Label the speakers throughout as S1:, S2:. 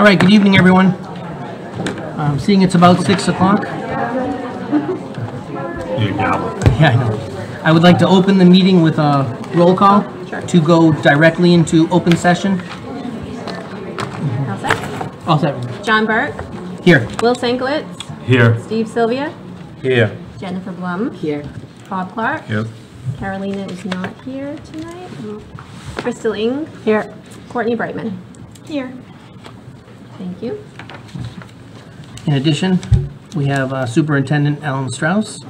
S1: All right, good evening, everyone. Um, Seeing it's about 6 o'clock.
S2: You.
S1: Yeah, I know. I would like to open the meeting with a roll call to go directly into open session.
S3: All set?
S1: All set.
S3: John Burke,
S1: Here.
S3: Will Sankowitz,
S2: Here.
S3: Steve Sylvia,
S2: Here.
S3: Jennifer Blum. Here. Bob Clark.
S2: Yep.
S3: Carolina is not here tonight. Crystal Ing. Here. Courtney Brightman. Here. Thank you.
S1: In addition, we have uh, Superintendent Alan Strauss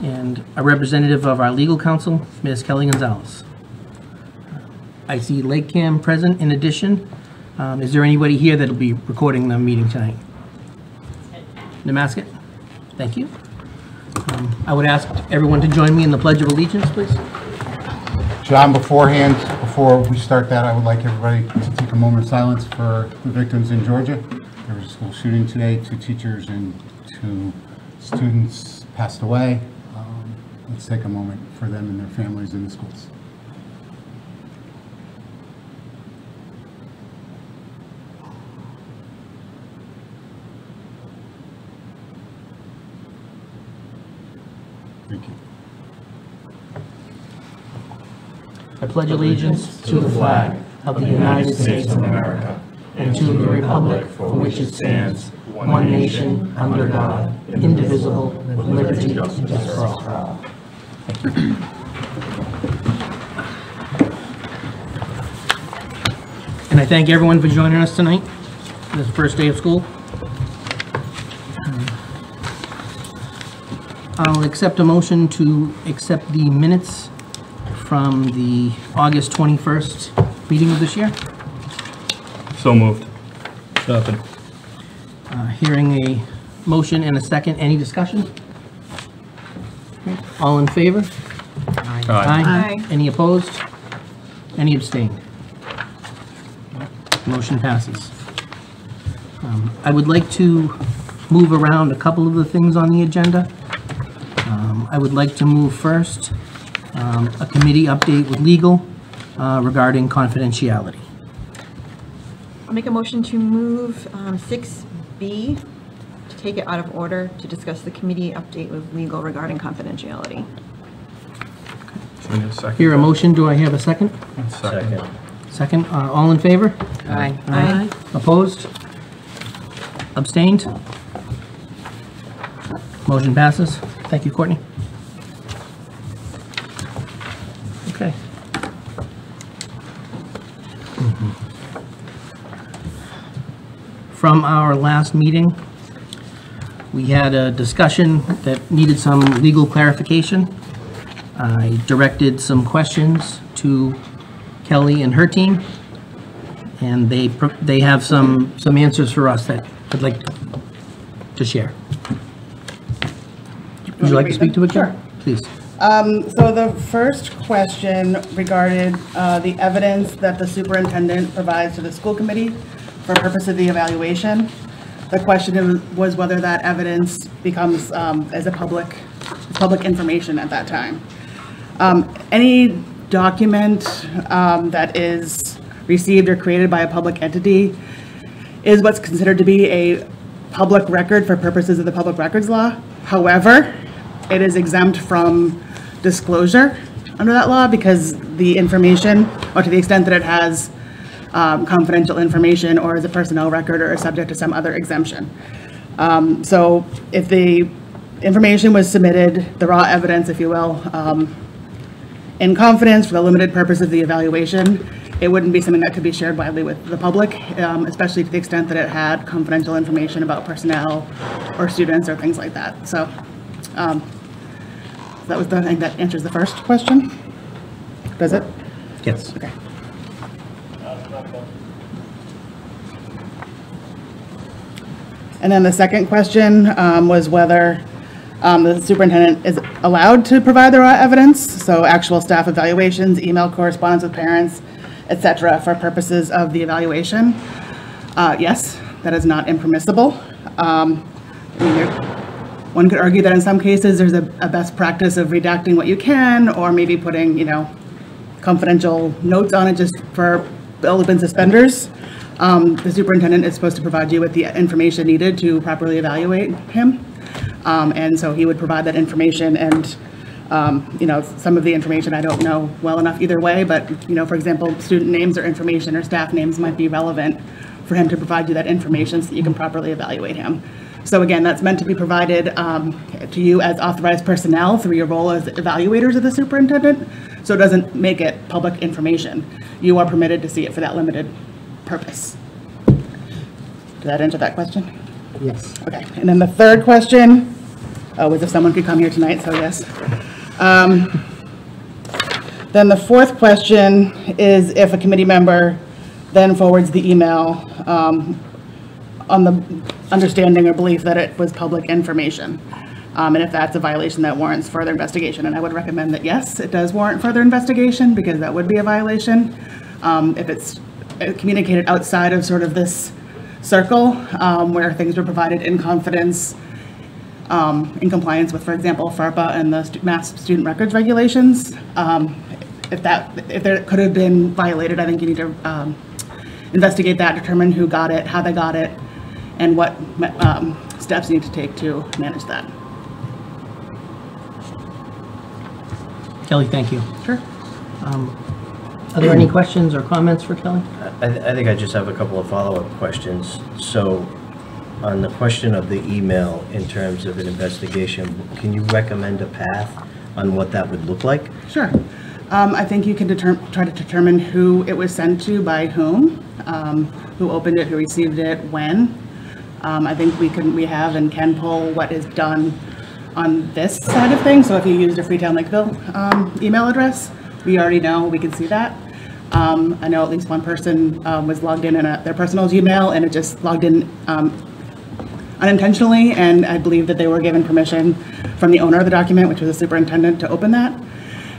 S1: and a representative of our legal counsel, Ms. Kelly Gonzalez. I see LakeCAM present in addition. Um, Is there anybody here that'll be recording the meeting tonight? Nemasket? Thank you. Um, I would ask everyone to join me in the Pledge of Allegiance, please.
S4: John, beforehand, before we start that, I would like everybody to take a moment of silence for the victims in Georgia. There was a school shooting today, two teachers and two students passed away. Um, Let's take a moment for them and their families in the schools.
S1: I pledge allegiance to the flag of the United States of America and to the republic for which it stands, one nation, under God, indivisible, with liberty and justice for all. And I thank everyone for joining us tonight, this first day of school. I'll accept a motion to accept the minutes from the August 21st meeting of this year.
S2: So moved. Second.
S1: Uh, Hearing a motion and a second, any discussion? All in favor?
S2: Aye.
S1: Any opposed? Any abstained? Motion passes. Um, I would like to move around a couple of the things on the agenda. Um, I would like to move first, um, a committee update with legal uh, regarding confidentiality.
S5: I'll make a motion to move um, 6B, to take it out of order, to discuss the committee update with legal regarding confidentiality.
S2: Should we need a second?
S1: Here, a motion, do I have a second?
S2: Second.
S1: Second, uh, all in favor?
S5: Aye.
S1: Aye. Opposed? Abstained? Motion passes. Thank you, Courtney. Okay. From our last meeting, we had a discussion that needed some legal clarification. I directed some questions to Kelly and her team, and they, pro- they have some, some answers for us that I'd like to share. Would you like to speak to it, Kelly? Please.
S6: So the first question regarded uh, the evidence that the superintendent provides to the school committee for purpose of the evaluation. The question was whether that evidence becomes um, as a public, public information at that time. Um, Any document um, that is received or created by a public entity is what's considered to be a public record for purposes of the public records law. However, it is exempt from disclosure under that law because the information, or to the extent that it has um, confidential information or is a personnel record or is subject to some other exemption. Um, So if the information was submitted, the raw evidence, if you will, um, in confidence for the limited purpose of the evaluation, it wouldn't be something that could be shared widely with the public, um, especially to the extent that it had confidential information about personnel or students or things like that. So um, that was the, I think that answers the first question. Does it?
S1: Yes.
S6: Okay. And then the second question um, was whether um, the superintendent is allowed to provide the raw evidence, so actual staff evaluations, email correspondence with parents, et cetera, for purposes of the evaluation. Uh, Yes, that is not impermissible. Um, I mean, there- One could argue that in some cases, there's a a best practice of redacting what you can, or maybe putting, you know, confidential notes on it just for and suspenders. Um, The superintendent is supposed to provide you with the information needed to properly evaluate him. Um, And so he would provide that information and, um, you know, some of the information I don't know well enough either way, but, you know, for example, student names or information or staff names might be relevant for him to provide you that information so that you can properly evaluate him. So again, that's meant to be provided um, to you as authorized personnel through your role as evaluators of the superintendent, so it doesn't make it public information. You are permitted to see it for that limited purpose. Did that answer that question?
S1: Yes.
S6: Okay, and then the third question, oh, was if someone could come here tonight, so yes. Um, Then the fourth question is if a committee member then forwards the email um, on the understanding or belief that it was public information. Um, And if that's a violation that warrants further investigation, and I would recommend that, yes, it does warrant further investigation, because that would be a violation. Um, If it's uh, communicated outside of sort of this circle, um, where things were provided in confidence, um, in compliance with, for example, FERPA and the stu- Mass Student Records Regulations. Um, If that, if there could have been violated, I think you need to um, investigate that, determine who got it, how they got it, and what um, steps you need to take to manage that.
S1: Kelly, thank you.
S6: Sure.
S1: Are there any questions or comments for Kelly?
S7: I, I think I just have a couple of follow-up questions. So, on the question of the email in terms of an investigation, can you recommend a path on what that would look like?
S6: Sure. Um, I think you can try to determine who it was sent to by whom, um, who opened it, who received it, when. Um, I think we can, we have and can pull what is done on this side of things. So if you used a Freetown Lakeville, um, email address, we already know, we can see that. Um, I know at least one person, um, was logged in in a, their personal Gmail and it just logged in, um, unintentionally, and I believe that they were given permission from the owner of the document, which was the superintendent, to open that.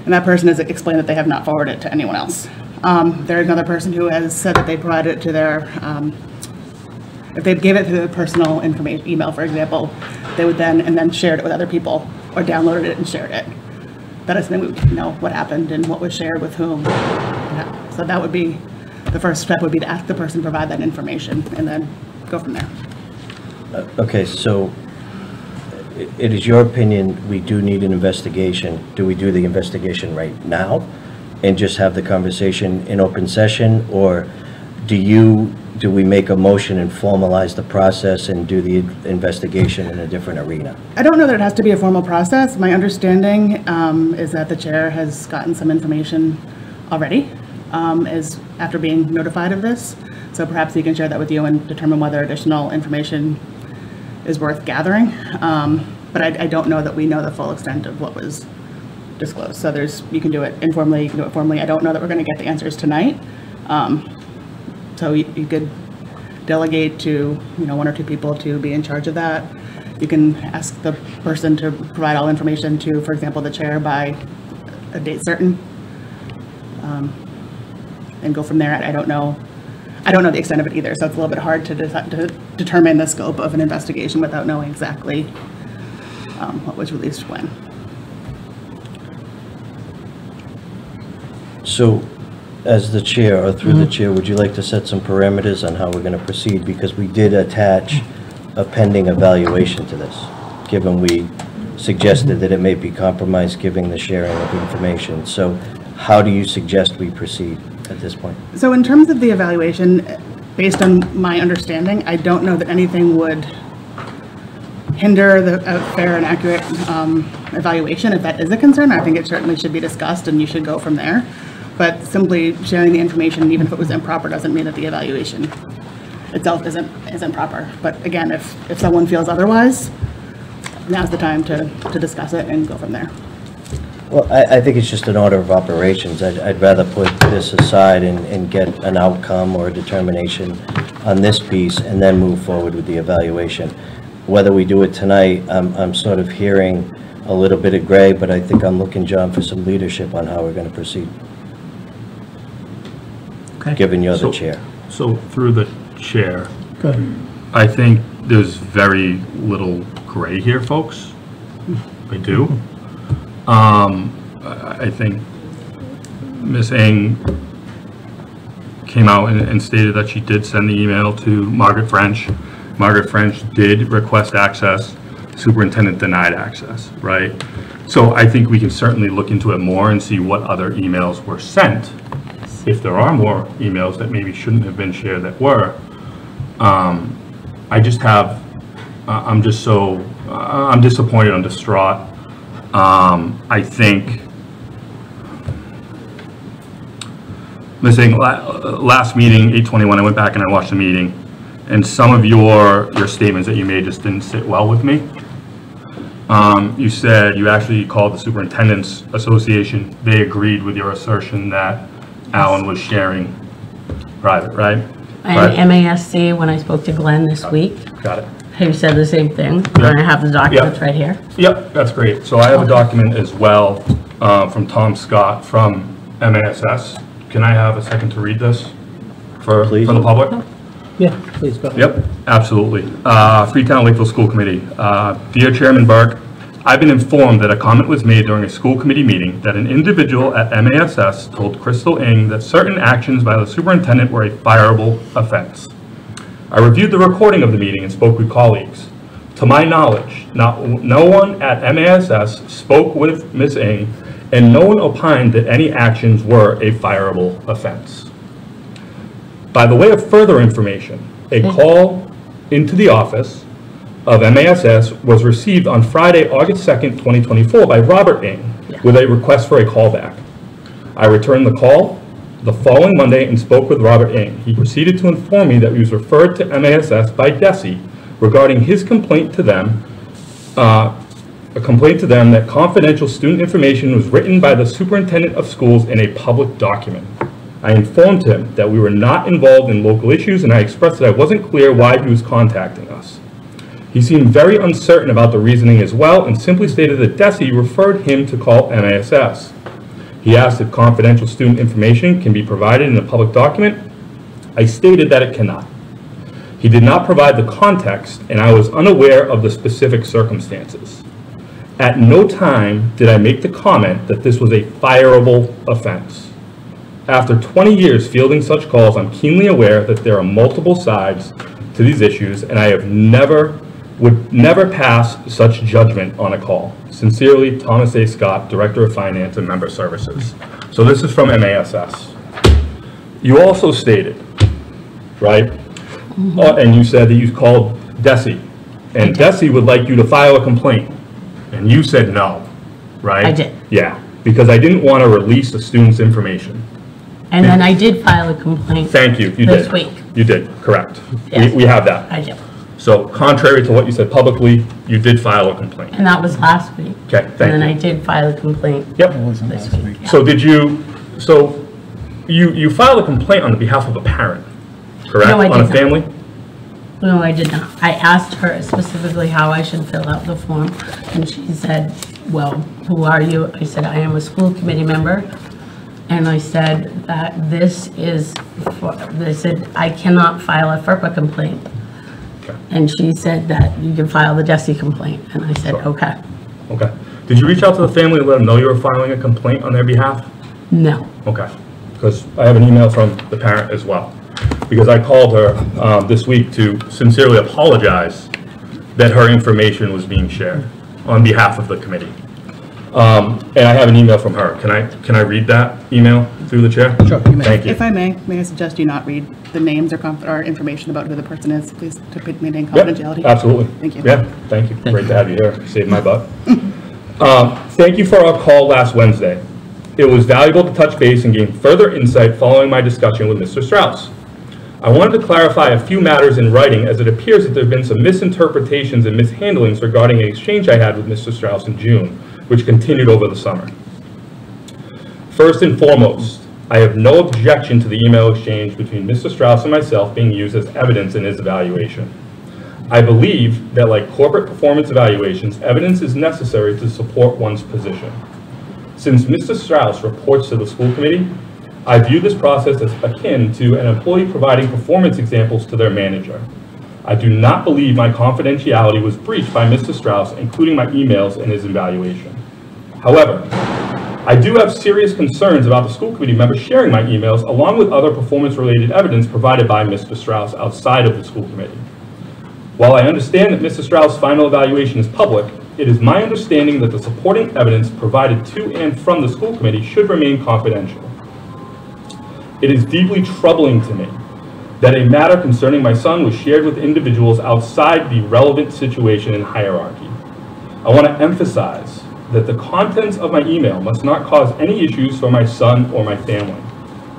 S6: And that person has explained that they have not forwarded it to anyone else. Um, There is another person who has said that they provided it to their, um, if they gave it to the personal information, email, for example, they would then, and then shared it with other people, or downloaded it and shared it. That is, then we would know what happened and what was shared with whom. Yeah. So that would be, the first step would be to ask the person to provide that information, and then go from there.
S7: Uh, okay, so it is your opinion, we do need an investigation. Do we do the investigation right now and just have the conversation in open session? Or do you, do we make a motion and formalize the process and do the investigation in a different arena?
S6: I don't know that it has to be a formal process. My understanding um, is that the chair has gotten some information already, um, is after being notified of this. So perhaps he can share that with you and determine whether additional information is worth gathering. Um, But I I don't know that we know the full extent of what was disclosed. So there's, you can do it informally, you can do it formally. I don't know that we're going to get the answers tonight. Um, So you you could delegate to, you know, one or two people to be in charge of that. You can ask the person to provide all information to, for example, the chair by a date certain. um, And go from there. I don't know, I don't know the extent of it either, so it's a little bit hard to deci- to determine the scope of an investigation without knowing exactly um, what was released when.
S7: So, as the chair, or through the chair, would you like to set some parameters on how we're going to proceed? Because we did attach a pending evaluation to this, given we suggested that it may be compromised, giving the sharing of information. So how do you suggest we proceed at this point?
S6: So in terms of the evaluation, based on my understanding, I don't know that anything would hinder the uh, fair and accurate um, evaluation. If that is a concern, I think it certainly should be discussed and you should go from there. But simply sharing the information, even if it was improper, doesn't mean that the evaluation itself isn't, isn't proper. But again, if, if someone feels otherwise, now's the time to, to discuss it and go from there.
S7: Well, I, I think it's just an order of operations. I'd, I'd rather put this aside and, and get an outcome or a determination on this piece and then move forward with the evaluation. Whether we do it tonight, I'm, I'm sort of hearing a little bit of gray, but I think I'm looking, John, for some leadership on how we're gonna proceed,
S1: Okay.
S7: given you're the
S2: So-
S7: chair.
S2: So through the chair,
S1: Good.
S2: I think there's very little gray here, folks. I do. Um, I I think Ms. Ing came out and and stated that she did send the email to Margaret French. Margaret French did request access, superintendent denied access, right? So I think we can certainly look into it more and see what other emails were sent. If there are more emails that maybe shouldn't have been shared that were, um, I just have, I- I'm just so, uh, I'm disappointed, I'm distraught. Um, I think, missing, la- last meeting, 8:21, I went back and I watched the meeting, and some of your, your statements that you made just didn't sit well with me. Um, You said you actually called the Superintendent's Association. They agreed with your assertion that Alan was sharing private, right? Right.
S8: And MASC, when I spoke to Glenn this week,
S2: Got it.
S8: who said the same thing, and I have the documents right here.
S2: Yep, that's great. So I have a document as well uh, from Tom Scott from MASS. Can I have a second to read this for,
S7: Please.
S2: for the public?
S1: Yeah, please go ahead.
S2: Yep, absolutely. Uh, Freetown Lakeville School Committee. Uh, Dear Chairman Burke, I've been informed that a comment was made during a school committee meeting that an individual at MASS told Crystal Ing that certain actions by the superintendent were a fireable offense. I reviewed the recording of the meeting and spoke with colleagues. To my knowledge, not, no one at MASS spoke with Ms. Ing, and no one opined that any actions were a fireable offense. By the way of further information, a hmm. call into the office of MASS was received on Friday, August 2nd, 2024 by Robert Ing with a request for a callback. I returned the call the following Monday and spoke with Robert Ing. He proceeded to inform me that he was referred to MASS by DESE regarding his complaint to them, uh, a complaint to them that confidential student information was written by the superintendent of schools in a public document. I informed him that we were not involved in local issues and I expressed that I wasn't clear why he was contacting us. He seemed very uncertain about the reasoning as well and simply stated that DESE referred him to call MASS. He asked if confidential student information can be provided in a public document. I stated that it cannot. He did not provide the context, and I was unaware of the specific circumstances. At no time did I make the comment that this was a fireable offense. After 20 years fielding such calls, I'm keenly aware that there are multiple sides to these issues, and I have never, would never pass such judgment on a call. Sincerely, Thomas A. Scott, Director of Finance and Member Services. So this is from MASS. You also stated, right? Uh, And you said that you called DESE, and DESE would like you to file a complaint, and you said no, right?
S8: I did.
S2: Yeah, because I didn't want to release the student's information.
S8: And then I did file a complaint.
S2: Thank you, you did.
S8: This week.
S2: You did, correct. We,
S8: Yes.
S2: we have that.
S8: I did.
S2: So contrary to what you said publicly, you did file a complaint.
S8: And that was last week.
S2: Okay,
S8: And
S2: thank
S8: then I
S2: you.
S8: did file a complaint
S2: Yep.
S8: this week. yeah.
S2: So did you, so you, you filed a complaint on the behalf of a parent, correct?
S8: No, I
S2: On a
S8: did not.
S2: family?
S8: No, I did not. I asked her specifically how I should fill out the form, and she said, well, who are you? I said, I am a school committee member. And I said that this is, for they said, I cannot file a FERPA complaint.
S2: Okay.
S8: And she said that you can file the DESE complaint, and I said,
S2: Sure.
S8: okay.
S2: Okay. Did you reach out to the family and let them know you were filing a complaint on their behalf?
S8: No.
S2: Okay, because I have an email from the parent as well. Because I called her um, this week to sincerely apologize that her information was being shared on behalf of the committee. Um, And I have an email from her. Can I, can I read that email through the chair?
S1: Sure, you may.
S2: Thank you.
S6: If I may, may I suggest you not read the names or conf- or information about who the person is, please, to maintain
S2: Yep,
S6: confidentiality?
S2: Absolutely.
S6: Thank you.
S2: Yeah, thank you. Great to have you here. Saved my butt. Um, Thank you for our call last Wednesday. It was valuable to touch base and gain further insight following my discussion with Mr. Strauss. I wanted to clarify a few matters in writing as it appears that there have been some misinterpretations and mishandlings regarding an exchange I had with Mr. Strauss in June, which continued over the summer. First and foremost, I have no objection to the email exchange between Mr. Strauss and myself being used as evidence in his evaluation. I believe that like corporate performance evaluations, evidence is necessary to support one's position. Since Mr. Strauss reports to the school committee, I view this process as akin to an employee providing performance examples to their manager. I do not believe my confidentiality was breached by Mr. Strauss, including my emails and his evaluation. However, I do have serious concerns about the school committee members sharing my emails along with other performance-related evidence provided by Mr. Strauss outside of the school committee. While I understand that Mr. Strauss' final evaluation is public, it is my understanding that the supporting evidence provided to and from the school committee should remain confidential. It is deeply troubling to me that a matter concerning my son was shared with individuals outside the relevant situation and hierarchy. I want to emphasize that the contents of my email must not cause any issues for my son or my family.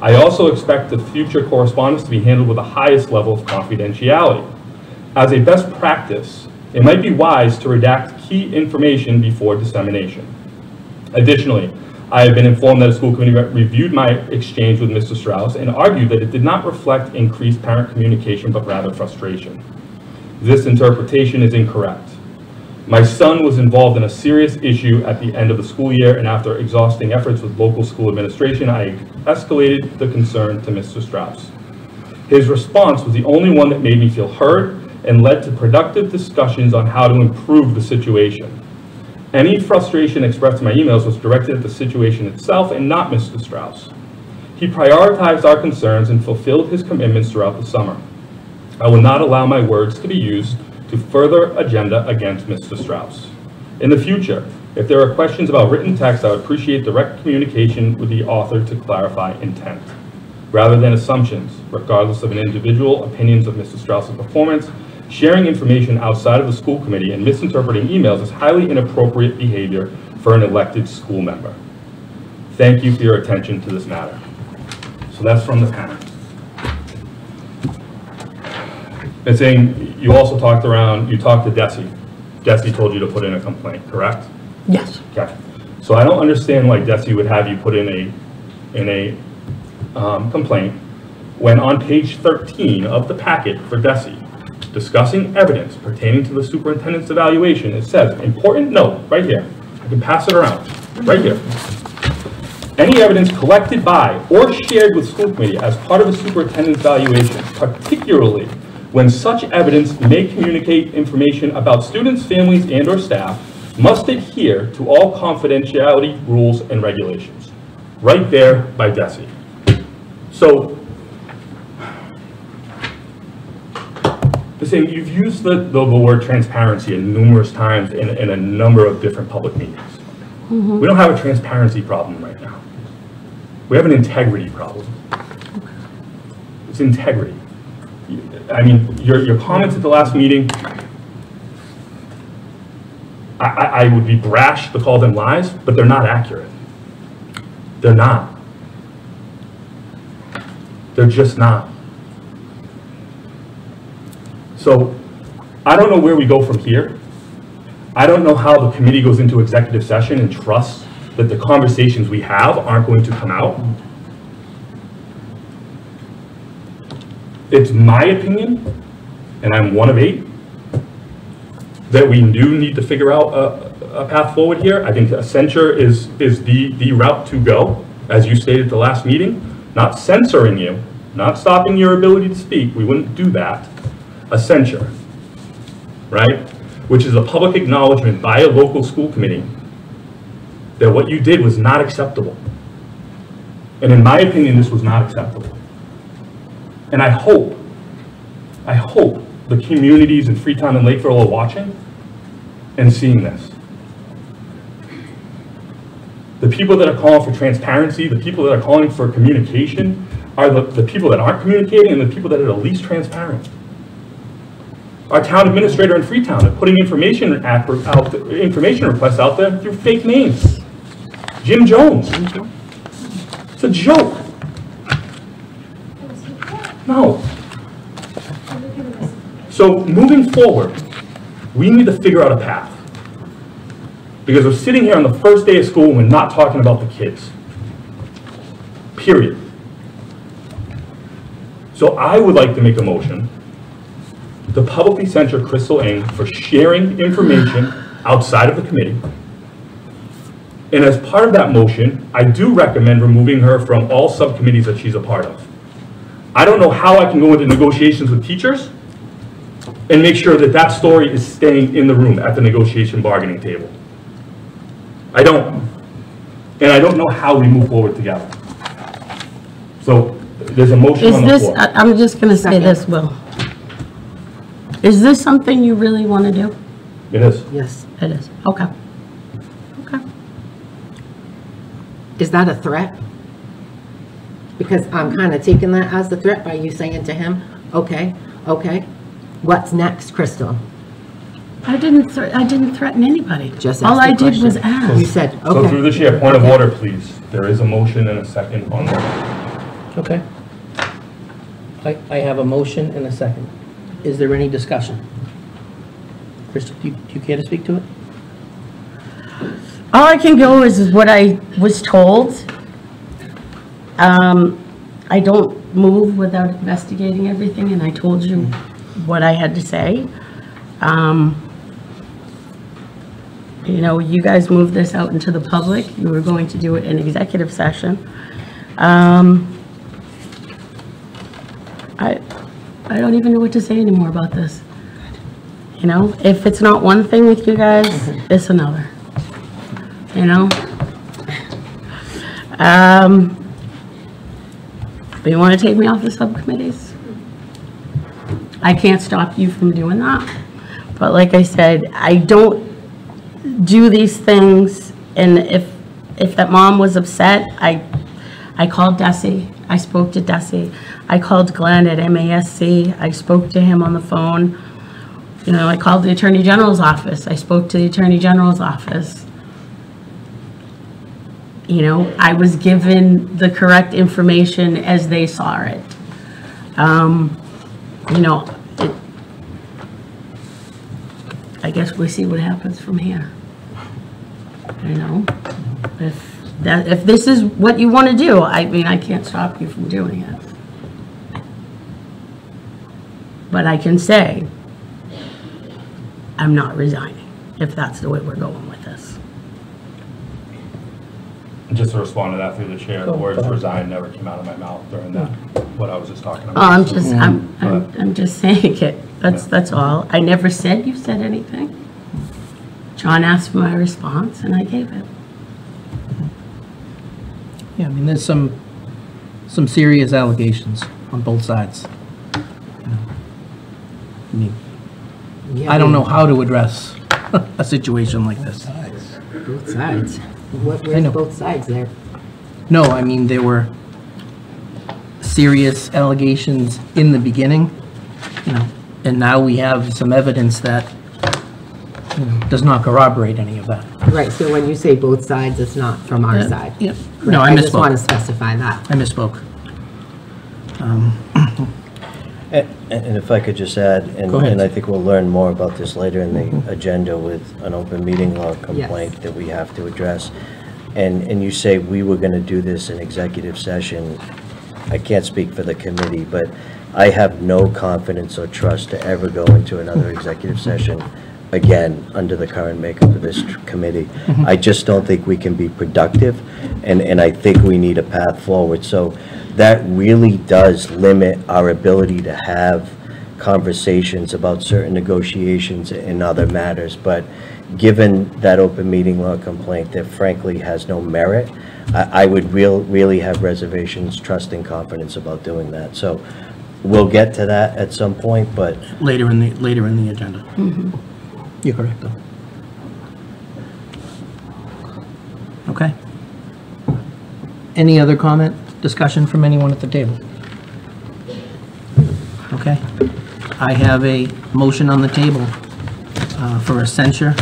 S2: I also expect the future correspondence to be handled with the highest level of confidentiality. As a best practice, it might be wise to redact key information before dissemination. Additionally, I have been informed that a school committee reviewed my exchange with Mr. Strauss and argued that it did not reflect increased parent communication, but rather frustration. This interpretation is incorrect. My son was involved in a serious issue at the end of the school year, and after exhausting efforts with local school administration, I escalated the concern to Mr. Strauss. His response was the only one that made me feel heard and led to productive discussions on how to improve the situation. Any frustration expressed in my emails was directed at the situation itself and not Mr. Strauss. He prioritized our concerns and fulfilled his commitments throughout the summer. I will not allow my words to be used to further agenda against Mr. Strauss. In the future, if there are questions about written text, I would appreciate direct communication with the author to clarify intent, rather than assumptions, regardless of an individual opinions of Mr. Strauss's performance. Sharing information outside of the school committee and misinterpreting emails is highly inappropriate behavior for an elected school member. Thank you for your attention to this matter. So that's from the parent. And saying, you also talked around, you talked to DESE. DESE told you to put in a complaint, correct?
S8: Yes.
S2: Okay. So I don't understand why DESE would have you put in a, in a um, complaint when on page 13 of the packet for DESE, discussing evidence pertaining to the superintendent's evaluation, it says, important note, right here, I can pass it around, right here. Any evidence collected by or shared with school committee as part of a superintendent's evaluation, particularly when such evidence may communicate information about students, families, and/or staff, must adhere to all confidentiality rules and regulations. Right there by DESE. So, the same, you've used the, the, word transparency numerous times in, in a number of different public meetings. Mm-hmm. We don't have a transparency problem right now. We have an integrity problem. It's integrity. I mean, your, your comments at the last meeting, I, I, I would be brash to call them lies, but they're not accurate. They're not. They're just not. So, I don't know where we go from here. I don't know how the committee goes into executive session and trusts that the conversations we have aren't going to come out. It's my opinion, and I'm one of eight, that we do need to figure out a, a path forward here. I think a censure is, is the, the route to go, as you stated at the last meeting, not censoring you, not stopping your ability to speak, we wouldn't do that. A censure, right? Which is a public acknowledgement by a local school committee that what you did was not acceptable. And in my opinion, this was not acceptable. And I hope, I hope the communities in Freetown and Lakeville are watching and seeing this. The people that are calling for transparency, the people that are calling for communication, are the, the people that aren't communicating and the people that are the least transparent. Our town administrator in Freetown is putting information out, information requests out there through fake names. Jim Jones. It's a joke. No. So moving forward, we need to figure out a path. Because we're sitting here on the first day of school and we're not talking about the kids. Period. So I would like to make a motion to publicly censure Crystal Ing for sharing information outside of the committee. And as part of that motion, I do recommend removing her from all subcommittees that she's a part of. I don't know how I can go into negotiations with teachers and make sure that that story is staying in the room at the negotiation bargaining table. I don't. and I don't know how we move forward together. So there's a motion
S8: Is
S2: on the
S8: this,
S2: floor.
S8: I- I'm just gonna say this, Will. Is this something you really wanna do?
S2: It is.
S9: Yes.
S8: It is, okay. Okay.
S9: Is that a threat? Because I'm kind of taking that as a threat by you saying to him, okay, okay, what's next, Crystal?
S8: I didn't, thre- I didn't threaten anybody.
S9: Just
S8: All I
S9: the
S8: did was
S9: question.
S8: ask.
S9: You said, okay.
S2: So through the chair, point of order, please. There is a motion and a second on the,
S1: Okay. I, I have a motion and a second. Is there any discussion? Crystal, do you, do you care to speak to it?
S8: All I can go is what I was told. Um, I don't move without investigating everything, and I told you what I had to say. Um, You know, you guys moved this out into the public, you were going to do it in executive session. Um, I, I don't even know what to say anymore about this. You know, if it's not one thing with you guys, it's another you know? Um, but you want to take me off the subcommittees? I can't stop you from doing that. But like I said, I don't do these things, and if, if that mom was upset, I, I called DESE, I spoke to DESE. I called Glenn at MASC, I spoke to him on the phone. You know, I called the Attorney General's office, I spoke to the Attorney General's office you know, I was given the correct information as they saw it. Um, you know, it, I guess we see what happens from here. You know, if that, if this is what you want to do, I mean, I can't stop you from doing it. But I can say, I'm not resigning, if that's the way we're going with this.
S2: just to respond to that through the chair, the words resign never came out of my mouth during that, hmm. what I was just talking about.
S8: Oh, I'm just, mm-hmm.
S2: I'm,
S8: I'm, I'm just saying it. That's, that's all. I never said you said anything. John asked for my response and I gave it.
S1: Yeah, I mean, there's some, some serious allegations on both sides. You know, I mean, I don't know how to address a situation like this.
S9: Both sides. What,
S1: I
S9: where's
S1: know.
S9: both sides there?
S1: No, I mean, there were serious allegations in the beginning, you know, and now we have some evidence that, you know, does not corroborate any of that.
S9: Right, so when you say both sides, it's not from our
S1: Uh,
S9: side?
S1: yeah. No, I
S9: Right, I just want to specify that.
S1: I misspoke.
S7: And and if I could just add, and
S1: Go ahead.
S7: and I think we'll learn more about this later in the mm-hmm. agenda with an open meeting law complaint that we have to address. And, and you say we were going to do this in executive session. I can't speak for the committee, but I have no confidence or trust to ever go into another mm-hmm. executive session again under the current makeup of this tr- committee. Mm-hmm. I just don't think we can be productive, and, and I think we need a path forward. So that really does limit our ability to have conversations about certain negotiations and other matters. But given that open meeting law complaint that frankly has no merit, I, I would real, really have reservations, trust and confidence about doing that. So we'll get to that at some point, but
S1: Later in the, later in the agenda. Mm-hmm. You're correct, though. Okay. Any other comment, discussion from anyone at the table? Okay. I have a motion on the table uh, for a censure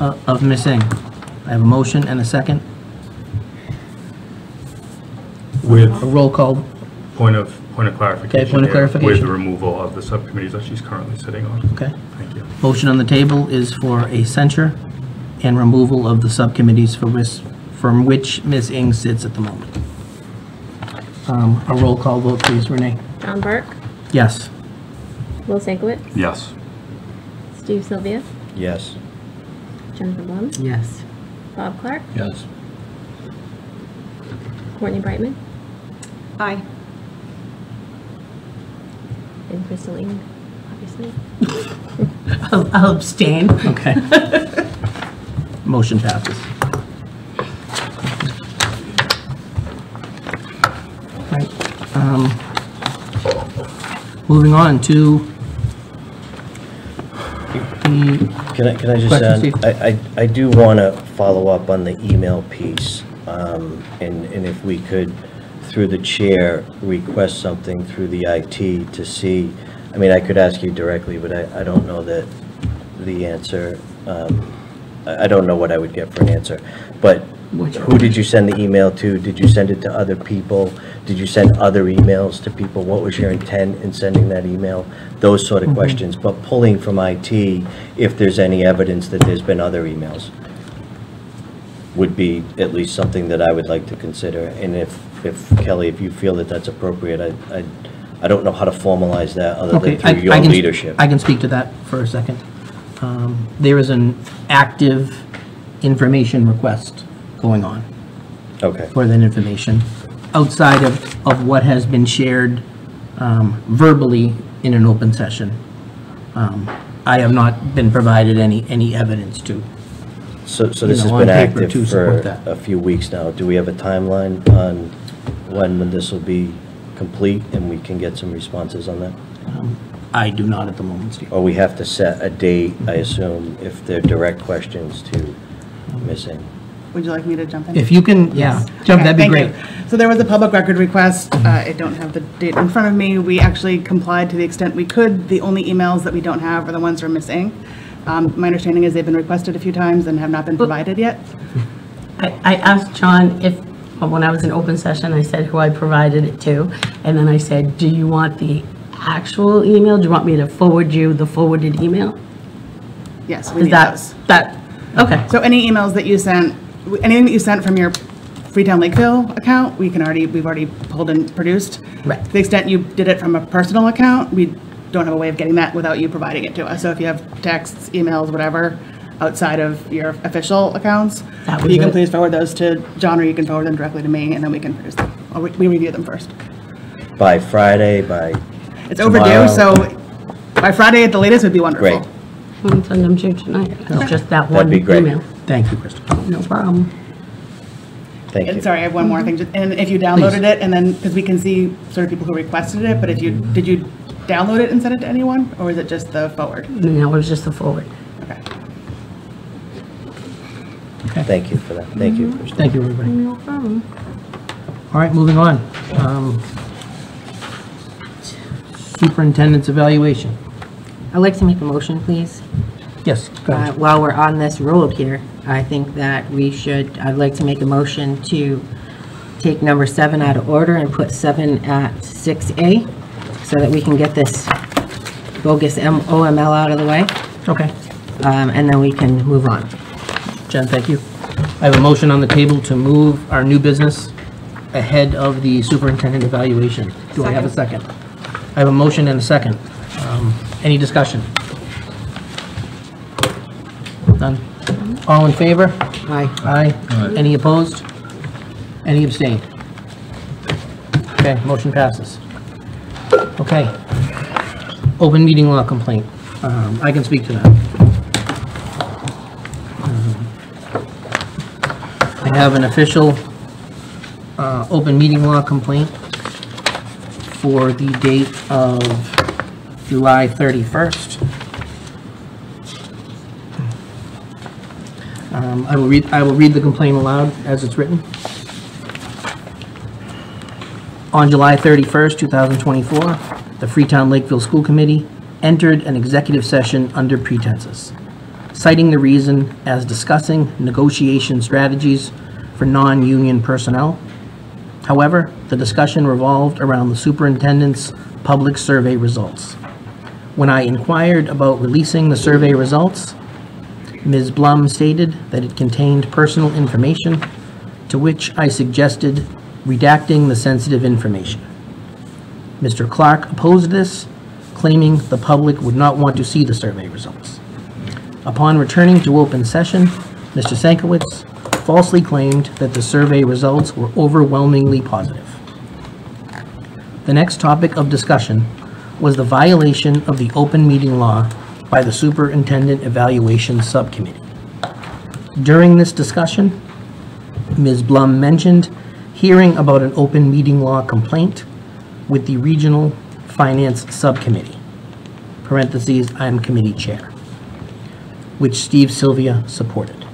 S1: uh, of Ms. Ing. I have a motion and a second.
S2: With
S1: A roll call.
S2: point of, point of clarification.
S1: Okay, point of
S2: here, With
S1: clarification.
S2: the removal of the subcommittees that she's currently sitting on.
S1: Okay.
S2: Thank you.
S1: Motion on the table is for a censure and removal of the subcommittees for which, from which Ms. Ing sits at the moment. Um, A roll call vote, please, Renee.
S3: John Burke,
S1: Yes.
S3: Will Sankowitz,
S2: Yes.
S3: Steve Sylvia,
S7: yes.
S3: Jennifer Blum,
S9: Yes.
S3: Bob Clark,
S7: Yes.
S3: Courtney Brightman,
S5: Aye.
S3: and Crystal Ing, obviously.
S8: I'll I'll abstain.
S1: Okay. Motion passes. Moving on to the,
S7: Can I, can I just
S1: Question,
S7: add,
S1: Steve?
S7: I, I, I do want to follow up on the email piece. um, And, and if we could, through the chair, request something through the IT to see, I mean, I could ask you directly, but I, I don't know that the answer, um, I, I don't know what I would get for an answer. But who did you send the email to? Did you send it to other people? Did you send other emails to people? What was your intent in sending that email? Those sort of questions, but pulling from IT if there's any evidence that there's been other emails would be at least something that I would like to consider. And if, if Kelly, if you feel that that's appropriate, I, I, I don't know how to formalize that other
S1: okay.
S7: than
S1: I-
S7: through your
S1: I can-
S7: leadership.
S1: I can speak to that for a second. Um, There is an active information request going on.
S7: Okay,
S1: for that information, outside of, of what has been shared um, verbally in an open session. Um, I have not been provided any, any evidence to.
S7: so, so
S1: you
S7: this has been active
S1: to
S7: for
S1: that.
S7: a few weeks now. Do we have a timeline on when when this will be complete and we can get some responses on that?
S1: I do not at the moment, Steve.
S7: Or we have to set a date, I assume, if they're direct questions to missing?
S6: Would you like me to jump in?
S1: If you can, yeah, jump,
S6: Okay,
S1: that'd be great.
S6: you. So there was a public record request. Uh, I don't have the date in front of me. We actually complied to the extent we could. The only emails that we don't have are the ones that are missing. Um, My understanding is they've been requested a few times and have not been provided yet.
S8: I, I asked John if, when I was in open session, I said who I provided it to, and then I said, do you want the actual email? Do you want me to forward you the forwarded email?
S6: Yes, we
S8: Is
S6: need
S8: that,
S6: those.
S8: that, okay,
S6: So any emails that you sent, anything that you sent from your Freetown Lakeville account, we can already, we've already pulled and produced.
S8: Right.
S6: To the extent you did it from a personal account, we don't have a way of getting that without you providing it to us. So if you have texts, emails, whatever, outside of your official accounts,
S8: That was
S6: you can
S8: it.
S6: please forward those to John, or you can forward them directly to me, and then we can produce them. Or we we review them first.
S7: By Friday, by
S6: It's overdue,
S7: Tomorrow.
S6: so by Friday at the latest would be wonderful.
S7: Great.
S8: I can send them to you tonight. It's just that one
S7: That'd be great.
S8: email.
S1: Thank you, Crystal.
S8: No problem.
S7: Thank
S6: And
S7: you.
S6: sorry, I have one more thing, and if you downloaded it, and then, because we can see sort of people who requested it, but if you, did you download it and send it to anyone, or is it just the forward?
S8: No, it was just the forward.
S6: Okay.
S7: Thank you for that. Thank you. Kristen.
S1: Thank you, everybody.
S8: No problem.
S1: All right, moving on. Um, Superintendent's evaluation.
S9: I'd like to make a motion, please.
S1: Yes, go
S9: Uh,
S1: ahead.
S9: While we're on this road here, I think that we should, I'd like to make a motion to take number seven out of order and put seven at 6A so that we can get this bogus M- OML out of the way,
S1: Okay.
S9: um, and then we can move on.
S1: Jen, thank you. I have a motion on the table to move our new business ahead of the superintendent evaluation. Do I have a second? I have a motion and a second. Um, Any discussion? None? All in favor?
S9: Aye.
S1: Aye. Any opposed? Any abstained? Okay, motion passes. Okay. Open meeting law complaint. Um, I can speak to that. I have an official uh, open meeting law complaint for the date of July 31st. Um, I will read, I will read the complaint aloud as it's written. On July 31st, 2024, the Freetown Lakeville School Committee entered an executive session under pretenses, citing the reason as discussing negotiation strategies for non-union personnel. However, the discussion revolved around the superintendent's public survey results. When I inquired about releasing the survey results, Ms. Blum stated that it contained personal information, to which I suggested redacting the sensitive information. Mr. Clark opposed this, claiming the public would not want to see the survey results. Upon returning to open session, Mr. Sankowitz falsely claimed that the survey results were overwhelmingly positive. The next topic of discussion was the violation of the open meeting law by the Superintendent Evaluation Subcommittee. During this discussion, Ms. Blum mentioned hearing about an open meeting law complaint with the Regional Finance Subcommittee, parentheses, I'm committee chair, which Steve Sylvia supported.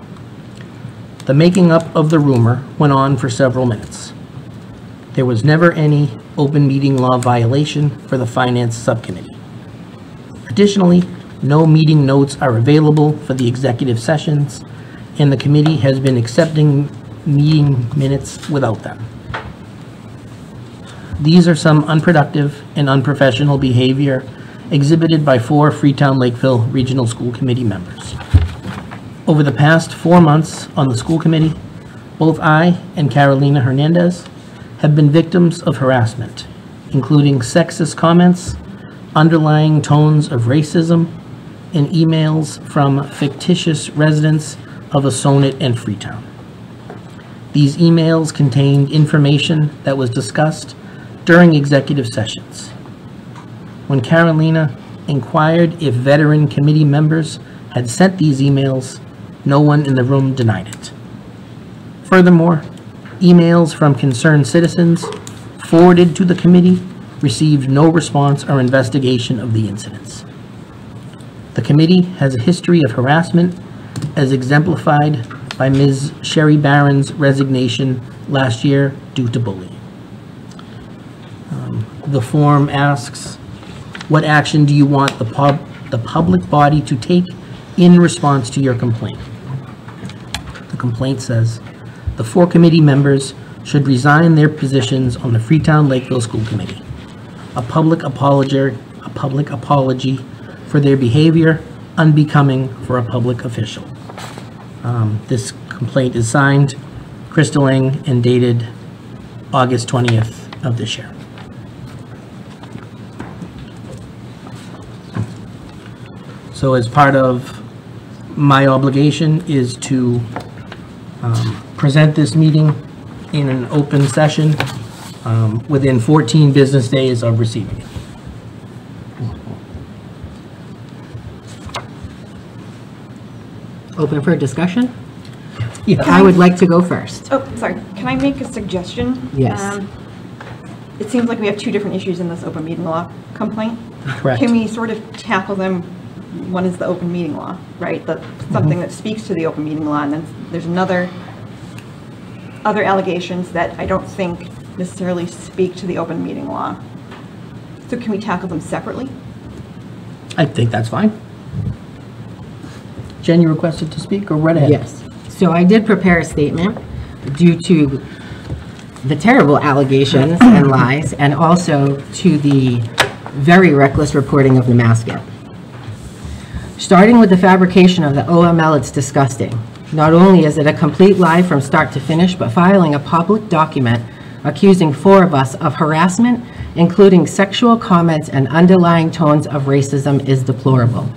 S1: The making up of the rumor went on for several minutes. There was never any open meeting law violation for the Finance Subcommittee. Additionally, no meeting notes are available for the executive sessions, and the committee has been accepting meeting minutes without them. These are some unproductive and unprofessional behavior exhibited by four Freetown Lakeville Regional School Committee members. Over the past four months on the school committee, both I and Carolina Hernandez have been victims of harassment, including sexist comments, underlying tones of racism, and emails from fictitious residents of Assonet and Freetown. These emails contained information that was discussed during executive sessions. When Carolina inquired if veteran committee members had sent these emails, no one in the room denied it. Furthermore, emails from concerned citizens forwarded to the committee received no response or investigation of the incidents. The committee has a history of harassment as exemplified by Ms. Sherry Barron's resignation last year due to bullying. Um, The form asks, what action do you want the pub, the public body to take in response to your complaint? The complaint says, the four committee members should resign their positions on the Freetown Lakeville School Committee. A public apology, a public apology for their behavior unbecoming for a public official. Um, This complaint is signed Crystal Ing and dated August 20th of this year. So as part of my obligation is to um, present this meeting in an open session um, within 14 business days of receiving it.
S9: Open for a discussion?
S1: Yeah.
S9: I would like to go first.
S5: Oh, sorry, can I make a suggestion?
S9: Yes.
S5: Um, It seems like we have two different issues in this open meeting law complaint.
S1: Correct.
S5: Can we sort of tackle them? One is the open meeting law, right? The, something that speaks to the open meeting law, and then there's another, other allegations that I don't think necessarily speak to the open meeting law. So can we tackle them separately?
S1: I think that's fine. Jen, you requested to speak, or right ahead?
S9: Yes. So I did prepare a statement due to the terrible allegations and lies, and also to the very reckless reporting of Nemasket. Starting with the fabrication of the OML, it's disgusting. Not only is it a complete lie from start to finish, but filing a public document accusing four of us of harassment, including sexual comments and underlying tones of racism is deplorable.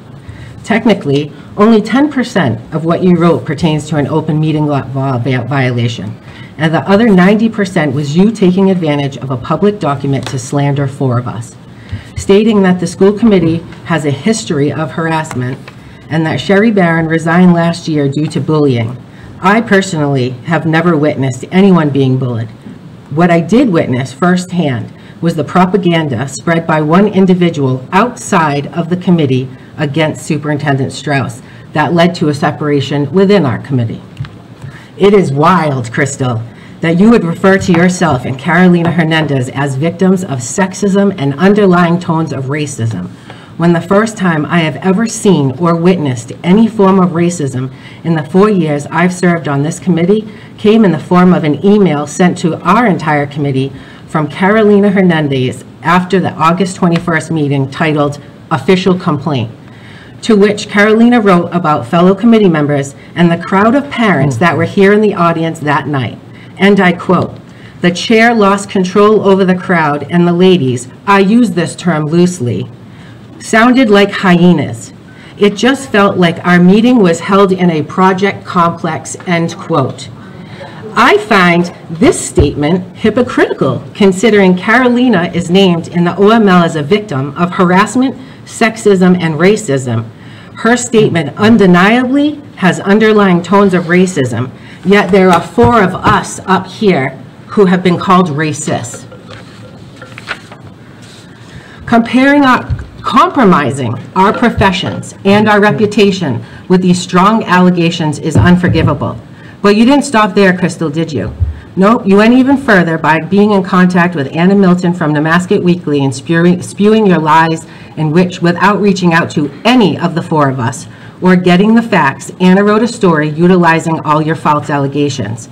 S9: Technically, only 10% of what you wrote pertains to an open meeting law violation, and the other 90% was you taking advantage of a public document to slander four of us, stating that the school committee has a history of harassment and that Sherry Barron resigned last year due to bullying. I personally have never witnessed anyone being bullied. What I did witness firsthand was the propaganda spread by one individual outside of the committee against Superintendent Strauss that led to a separation within our committee. It is wild, Crystal, that you would refer to yourself and Carolina Hernandez as victims of sexism and underlying tones of racism, when the first time I have ever seen or witnessed any form of racism in the four years I've served on this committee came in the form of an email sent to our entire committee from Carolina Hernandez after the August 21st meeting titled Official Complaint to which Carolina wrote about fellow committee members and the crowd of parents that were here in the audience that night. And I quote, "The chair lost control over the crowd and the ladies, I use this term loosely, sounded like hyenas. It just felt like our meeting was held in a project complex," end quote. I find this statement hypocritical, considering Carolina is named in the OML as a victim of harassment, sexism, and racism. Her statement undeniably has underlying tones of racism, yet there are four of us up here who have been called racist. Comparing our, compromising our professions and our reputation with these strong allegations is unforgivable. But you didn't stop there, Crystal, did you? Nope, you went even further by being in contact with Anna Milton from Nemasket Weekly and spewing, spewing your lies in which, without reaching out to any of the four of us or getting the facts, Anna wrote a story utilizing all your false allegations.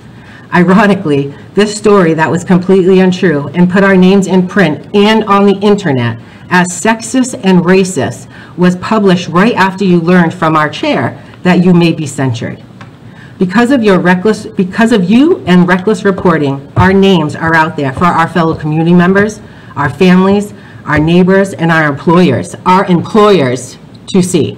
S9: Ironically, this story that was completely untrue and put our names in print and on the internet as sexist and racist was published right after you learned from our chair that you may be censured. Because of your reckless, because of you and reckless reporting, our names are out there for our fellow community members, our families, our neighbors, and our employers, our employers to see.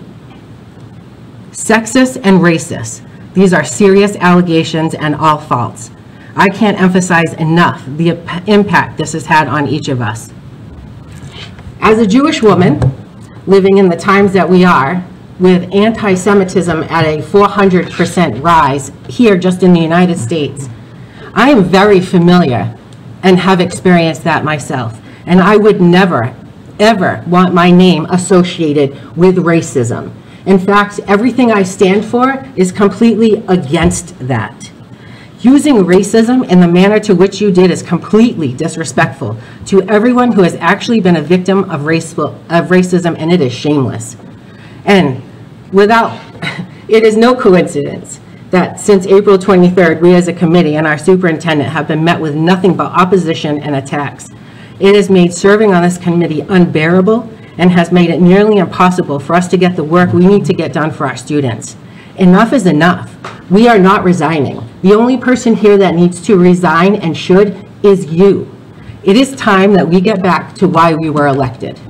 S9: Sexist and racist, these are serious allegations and all faults. I can't emphasize enough the impact this has had on each of us. As a Jewish woman, living in the times that we are, with anti-Semitism at a 400% rise here just in the United States, I am very familiar and have experienced that myself. And I would never, ever want my name associated with racism. In fact, everything I stand for is completely against that. Using racism in the manner to which you did is completely disrespectful to everyone who has actually been a victim of, raceful, of racism, and it is shameless. And without, it is no coincidence that since April 23rd, we as a committee and our superintendent have been met with nothing but opposition and attacks. It has made serving on this committee unbearable and has made it nearly impossible for us to get the work we need to get done for our students. Enough is enough. We are not resigning. The only person here that needs to resign and should is you. It is time that we get back to why we were elected.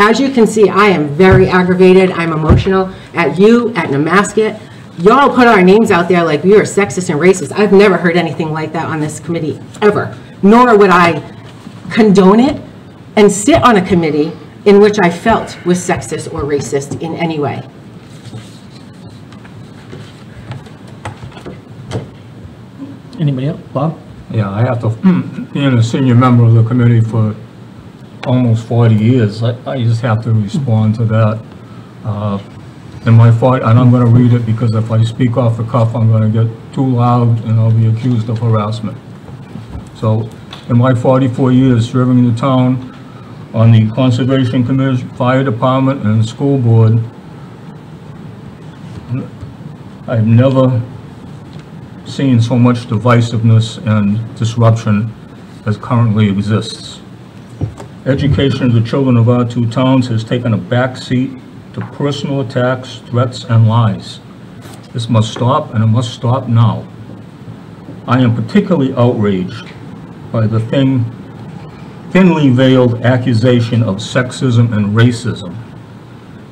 S9: As you can see, I am very aggravated, I'm emotional at you, at Nemasket. Y'all put our names out there like we are sexist and racist. I've never heard anything like that on this committee, ever. Nor would I condone it and sit on a committee in which I felt was sexist or racist in any way.
S1: Anybody else? Bob?
S10: Yeah, I have to, hmm, being a senior member of the committee for almost 40 years, I I just have to respond to that. Uh, In my 40, and I'm going to read it because if I speak off the cuff, I'm going to get too loud and I'll be accused of harassment. So, in my 44 years serving the town on the Conservation Commission, Fire Department, and School Board, I've never seen so much divisiveness and disruption as currently exists. Education of the children of our two towns has taken a backseat to personal attacks, threats, and lies. This must stop, and it must stop now. I am particularly outraged by the thin, thinly veiled accusation of sexism and racism.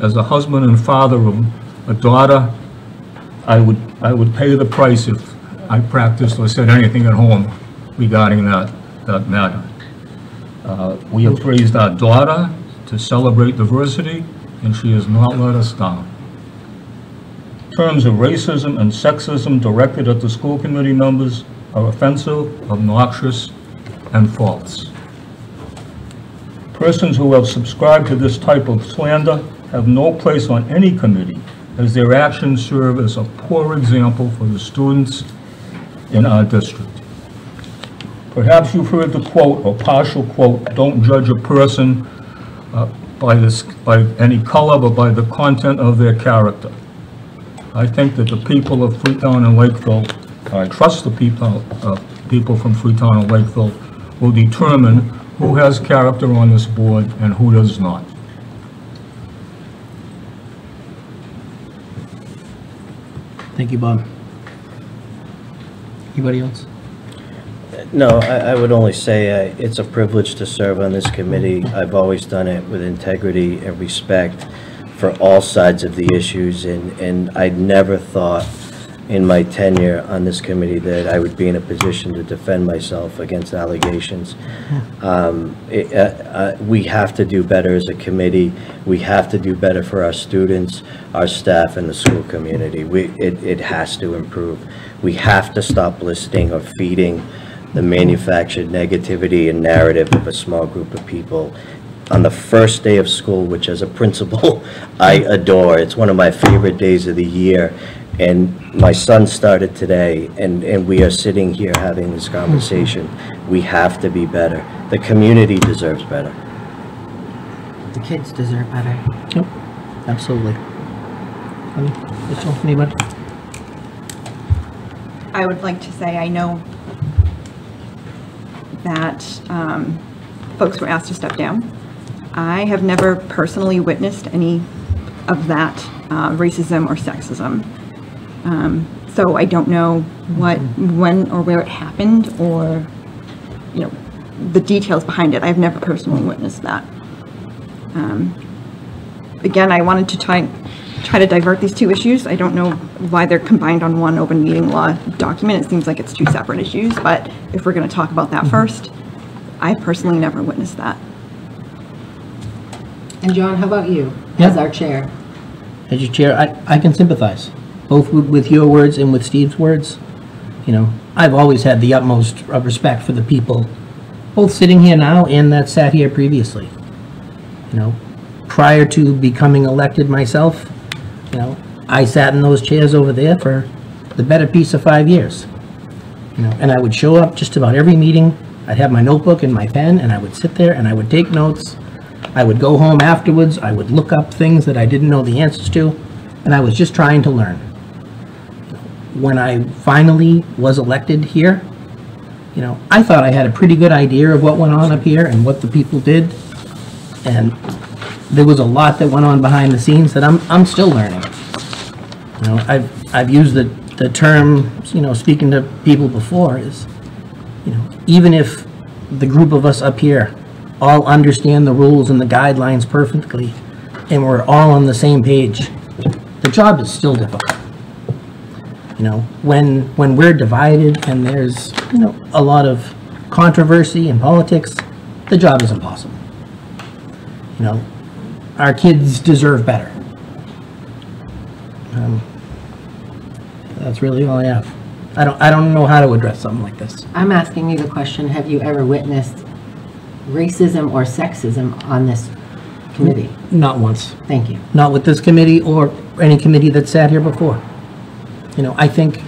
S10: As a husband and father of a daughter, I would, I would pay the price if I practiced or said anything at home regarding that, that matter. Uh, We have raised our daughter to celebrate diversity, and she has not let us down. Terms of racism and sexism directed at the school committee members are offensive, obnoxious, and false. Persons who have subscribed to this type of slander have no place on any committee, as their actions serve as a poor example for the students in our district. Perhaps you've heard the quote, or partial quote, "Don't judge a person uh, by this, by any color, but by the content of their character." I think that the people of Freetown and Lakeville, I trust the people, uh, people from Freetown and Lakeville will determine who has character on this board and who does not.
S1: Thank you, Bob. Anybody else?
S7: No, I, I would only say uh, it's a privilege to serve on this committee. I've always done it with integrity and respect for all sides of the issues, and, and I never thought in my tenure on this committee that I would be in a position to defend myself against allegations. Um, it- uh, uh, We have to do better as a committee. We have to do better for our students, our staff, and the school community. We, it, it has to improve. We have to stop listening or feeding the manufactured negativity and narrative of a small group of people. on the first day of school, which as a principal, I adore. It's one of my favorite days of the year. And my son started today, and, and we are sitting here having this conversation. We have to be better. The community deserves better.
S9: The kids deserve better.
S1: Yep, absolutely. Any additional, anybody?
S5: I would like to say, I know that um, folks were asked to step down. I have never personally witnessed any of that uh, racism or sexism. Um, So I don't know what, when or where it happened, or, you know, the details behind it. I've never personally witnessed that. Um, Again, I wanted to try, try to divert these two issues. I don't know why they're combined on one open meeting law document. It seems like it's two separate issues, but if we're going to talk about that mm-hmm. first, I personally never witnessed that.
S9: And John, how about you,
S1: Yeah.
S9: as our chair?
S1: As your chair, I, I can sympathize, both with, with your words and with Steve's words. You know, I've always had the utmost of respect for the people, both sitting here now and that sat here previously. You know, prior to becoming elected myself, you know, I sat in those chairs over there for the better piece of five years. You know, and I would show up just about every meeting. I'd have my notebook and my pen, and I would sit there and I would take notes. I would go home afterwards, I would look up things that I didn't know the answers to, and I was just trying to learn. When I finally was elected here, you know, I thought I had a pretty good idea of what went on up here and what the people did. And there was a lot that went on behind the scenes that I'm, I'm still learning. You know, I've, I've used the, the term, you know, speaking to people before is, you know, even if the group of us up here all understand the rules and the guidelines perfectly, and we're all on the same page, the job is still difficult. You know, when, when we're divided and there's, you know, a lot of controversy in politics, the job is impossible. You know, our kids deserve better. Um, That's really all I have. I don't, I don't know how to address something like this.
S9: I'm asking you the question, have you ever witnessed racism or sexism on this committee?
S1: Not once.
S9: Thank you.
S1: not with this committee or any committee that sat here before. You know, I think,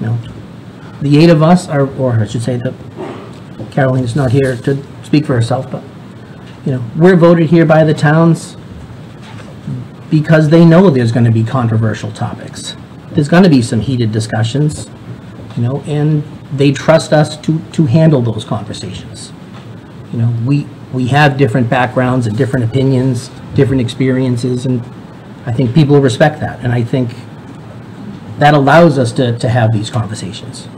S1: you know, the eight of us are, or I should say that Caroline's not here to speak for herself, but, you know, we're voted here by the towns because they know there's gonna be controversial topics. There's gonna be some heated discussions, you know, and they trust us to, to handle those conversations. You know, we, we have different backgrounds and different opinions, different experiences, and I think people respect that. And I think that allows us to, to have these conversations.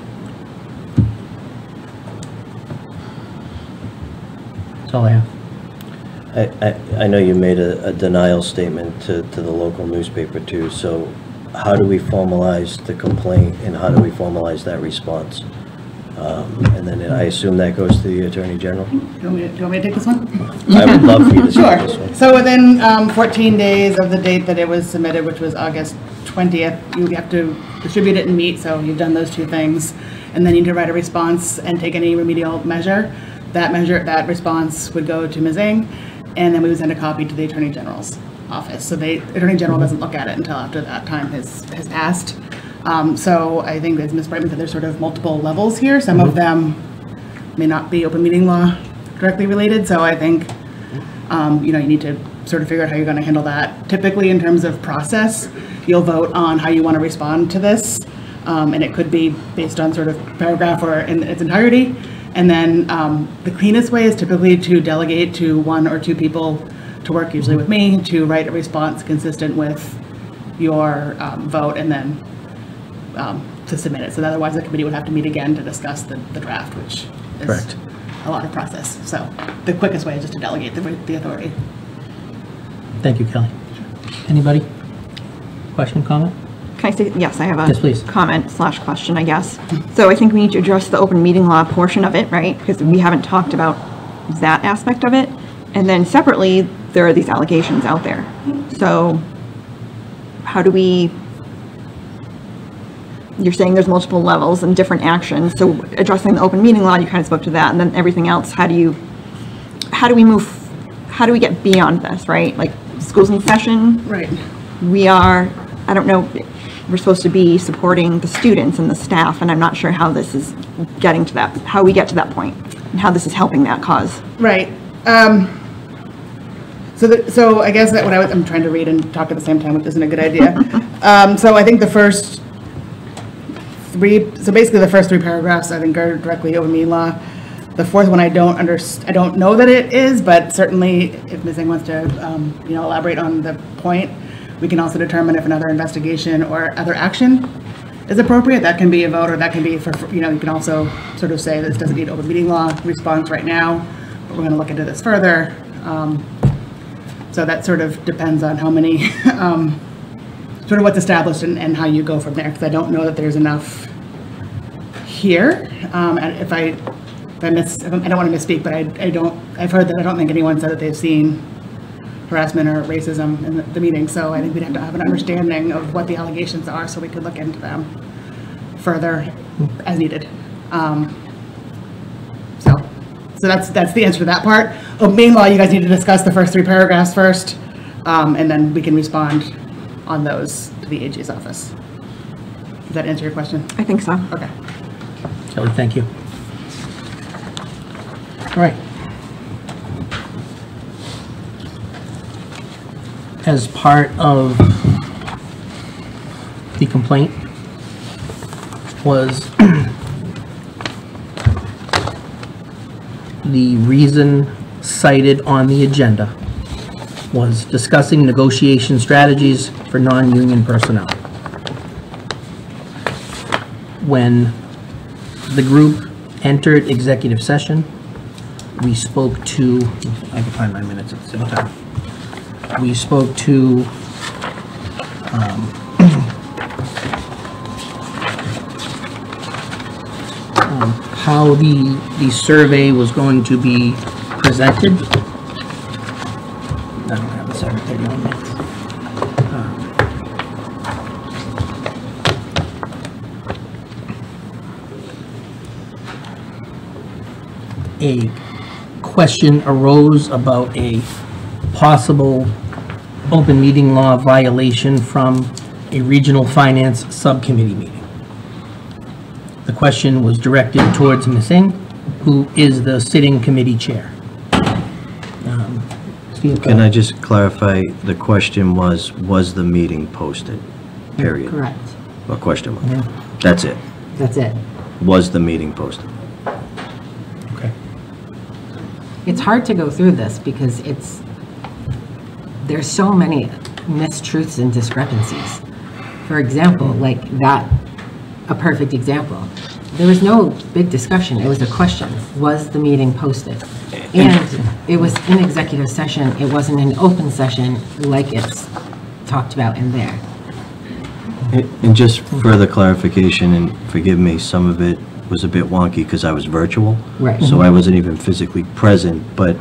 S1: That's all I have.
S7: I, I, I know you made a, a denial statement to, to the local newspaper too, so how do we formalize the complaint and how do we formalize that response? Um, and then I assume that goes to the Attorney General?
S6: Do you want me to, do you want me to take this one?
S7: I would love for you to this
S6: Sure.
S7: one.
S6: So within um, 14 days of the date that it was submitted, which was August 20th, you have to distribute it and meet, so you've done those two things. And then you need to write a response and take any remedial measure. That measure, that response would go to Ms. Ing, and then we would send a copy to the Attorney General's office. So the Attorney General doesn't look at it until after that time has, has passed. Um, So I think as Ms. Brightman said, there's sort of multiple levels here. Some of them may not be open meeting law directly related, so I think, um, you know, you need to sort of figure out how you're gonna handle that. Typically, in terms of process, you'll vote on how you wanna respond to this, um, and it could be based on sort of paragraph or in its entirety. And then, um, the cleanest way is typically to delegate to one or two people to work, usually with me, to write a response consistent with your, um, vote, and then, um, to submit it. So that otherwise, the committee would have to meet again to discuss the, the draft, which is
S1: Correct.
S6: a lot of process. So the quickest way is just to delegate the, the authority.
S1: Thank you, Kelly. Anybody? Question, comment?
S5: Can I say, yes, I have a.
S1: Yes, please.
S5: Comment slash question, I guess. So I think we need to address the open meeting law portion of it, right? Because we haven't talked about that aspect of it. And then separately, there are these allegations out there. So how do we, you're saying there's multiple levels and different actions. So addressing the open meeting law, you kind of spoke to that. And then everything else, how do you, how do we move how do we get beyond this, right? Like, school's in session,
S6: Right.
S5: we are, I don't know, we're supposed to be supporting the students and the staff, and I'm not sure how this is getting to that, how we get to that point, and how this is helping that cause.
S6: Right. Um, so, the, so I guess that what I was, I'm trying to read and talk at the same time, which isn't a good idea. um, so I think the first three, so basically the first three paragraphs, I think are directly over me law. The fourth one, I don't under, I don't know that it is, but certainly if Ms. Ing wants to, um, you know, elaborate on the point, we can also determine if another investigation or other action is appropriate. That can be a vote, or that can be for, you know, you can also sort of say this doesn't need open meeting law response right now, but we're gonna look into this further. Um, So that sort of depends on how many, um, sort of what's established and, and how you go from there, because I don't know that there's enough here. Um, and if I, if I miss, I don't want to misspeak, but I, I don't, I've heard that, I don't think anyone said that they've seen harassment or racism in the, the meeting, so I think we'd have to have an understanding of what the allegations are, so we could look into them further as needed. Um, so, so that's, that's the answer to that part. Oh, meanwhile, you guys need to discuss the first three paragraphs first, um, and then we can respond on those to the AG's office. Does that answer your question?
S5: I think so.
S6: Okay.
S1: Kelly, thank you. All right. As part of the complaint was the reason cited on the agenda was discussing negotiation strategies for non-union personnel. When the group entered executive session. We spoke to, I can find my minutes at the same time. We spoke to, um, um, how the, the survey was going to be presented. I don't have the 731 minutes. a question arose about a possible open meeting law violation from a regional finance subcommittee meeting. The question was directed towards Ms. Ing, who is the sitting committee chair. Um, Steve,
S7: Can I just clarify, the question was, was the meeting posted? Period.
S9: Correct.
S7: Or question mark? That's it.
S9: That's it.
S7: Was the meeting posted?
S1: Okay.
S9: It's hard to go through this because it's, there's so many mistruths and discrepancies. For example, like that, a perfect example. There was no big discussion, it was a question, was the meeting posted? And it was in executive session, it wasn't an open session like it's talked about in there.
S7: And just further clarification, and forgive me, some of it was a bit wonky because I was virtual.
S9: Right.
S7: So I mm-hmm. wasn't even physically present, but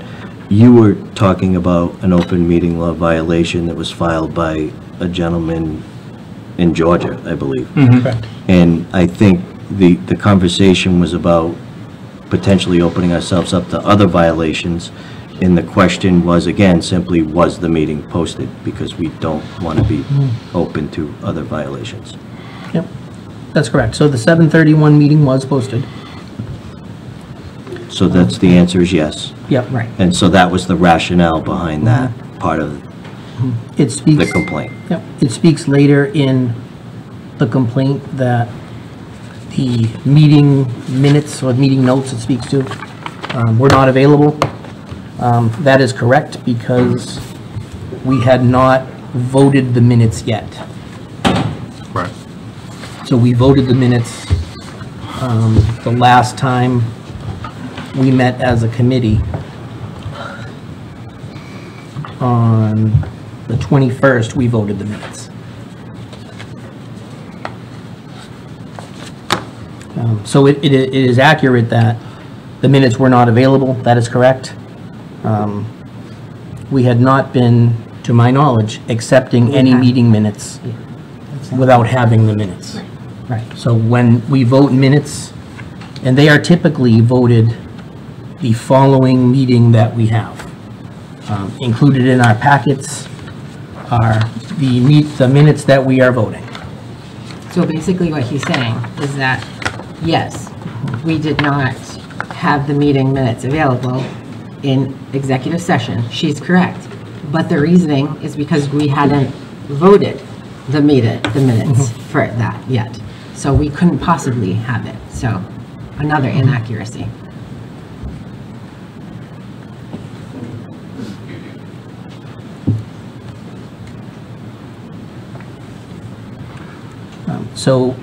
S7: you were talking about an open meeting law violation that was filed by a gentleman in Georgia, I believe. Mm-hmm.
S1: Correct.
S7: And I think the, the conversation was about potentially opening ourselves up to other violations. And the question was, again, simply, was the meeting posted? Because we don't want to be mm-hmm. open to other violations.
S1: Yep, that's correct. So the 7:31 meeting was posted.
S7: So that's, the answer is yes.
S1: Yep.
S9: Right.
S7: And so that was the rationale behind that part of
S1: It speaks.
S7: the complaint.
S1: Yep, it speaks later in the complaint that the meeting minutes or meeting notes it speaks to um, were not available. Um, That is correct because we had not voted the minutes yet.
S2: Right.
S1: So we voted the minutes um, the last time we met as a committee on the 21st, we voted the minutes. Um, So it, it it is accurate that the minutes were not available, that is correct. Um, We had not been, to my knowledge, accepting any meeting minutes without having the minutes.
S9: Right.
S1: So when we vote minutes, and they are typically voted the following meeting that we have. Um, Included in our packets are the meet, the minutes that we are voting.
S9: So basically what he's saying is that, yes, we did not have the meeting minutes available in executive session. She's correct. But the reasoning is because we hadn't voted the meeting, the minutes for that yet. So we couldn't possibly have it. So another inaccuracy.
S1: So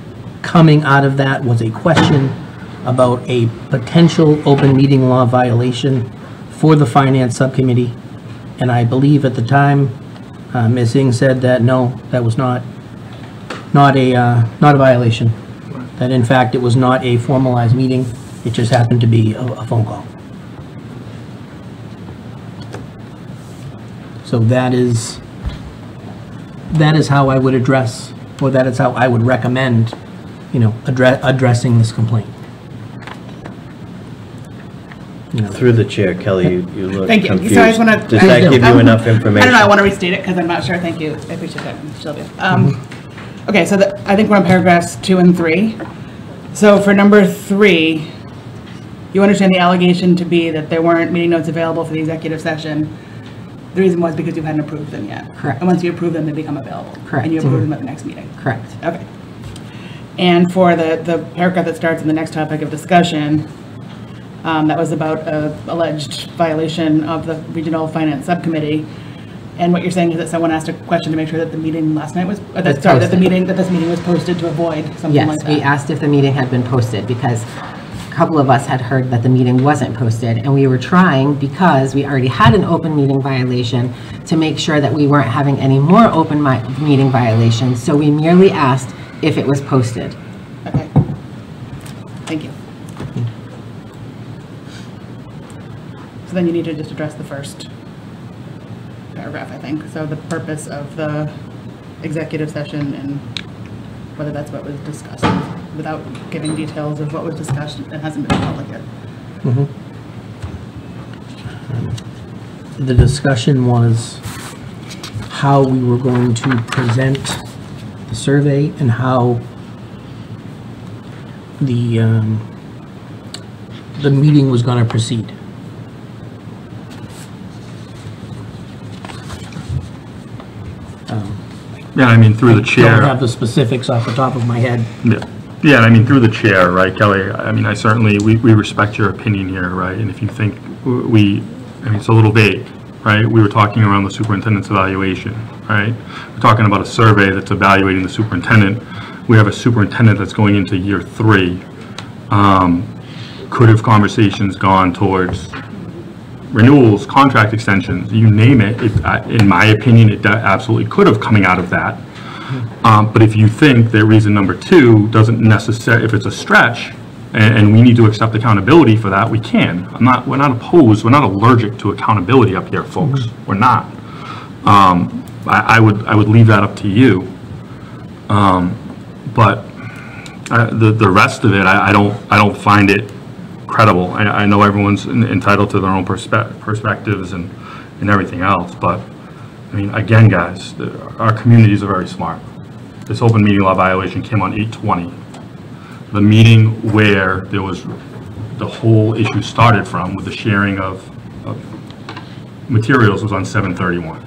S1: coming out of that was a question about a potential open meeting law violation for the Finance Subcommittee. And I believe at the time, uh, Ms. Ing said that, no, that was not, not a, uh, not a violation. That in fact, it was not a formalized meeting, it just happened to be a a phone call. So that is, that is how I would address, or that is how I would recommend, you know, address, addressing this complaint. You know,
S7: Through the chair, Kelly, you you look
S6: Thank you.
S7: confused.
S6: So I just want to.
S7: Does that give you enough information?
S6: I don't know, I want to restate it because I'm not sure. Thank you. I appreciate that, Sylvia. Um, Okay, so the- I think we're on paragraphs two and three. So for number three, you understand the allegation to be that there weren't meeting notes available for the executive session. The reason was because you hadn't approved them yet.
S9: Correct.
S6: And once you approve them, they become available.
S9: Correct.
S6: And you approve them at the next meeting.
S9: Correct.
S6: Okay. And for the, the paragraph that starts in the next topic of discussion, um, that was about a alleged violation of the Regional Finance Subcommittee. And what you're saying is that someone asked a question to make sure that the meeting last night was, uh, that, sorry, that the meeting, that this meeting was posted to avoid something like
S9: Yes,
S6: that.
S9: we asked if the meeting had been posted because a couple of us had heard that the meeting wasn't posted and we were trying because we already had an open meeting violation to make sure that we weren't having any more open meeting violations. So we merely asked if it was posted.
S6: Okay. Thank you. So then you need to just address the first paragraph, I think. So the purpose of the executive session and whether that's what was discussed, without giving details of what was discussed, it hasn't been public yet.
S1: The discussion was how we were going to present the survey and how the, um, the meeting was going to proceed.
S2: Yeah, I mean, through the chair.
S1: Don't have the specifics off the top of my head.
S2: Yeah, yeah, I mean, through the chair, right, Kelly, I mean, I certainly, we, we respect your opinion here, right? And if you think we, I mean, it's a little vague, right? We were talking around the superintendent's evaluation, right? We're talking about a survey that's evaluating the superintendent. We have a superintendent that's going into year three. Um, Could have conversations gone towards renewals, contract extensions, you name it, it, in my opinion, it absolutely could have coming out of that. Um, But if you think that reason number two doesn't necessarily, if it's a stretch, and, and we need to accept accountability for that, we can. I'm not, we're not opposed, we're not allergic to accountability up here, folks. We're not. Um, I, I would, I would leave that up to you. Um, But uh, the, the rest of it, I, I don't, I don't find it credible. I, I know everyone's entitled to their own perspe- perspectives and, and everything else, but, I mean, again, guys, the- our communities are very smart. This open meeting law violation came on 8/20. The meeting where there was, the whole issue started from with the sharing of, of materials was on 7/31.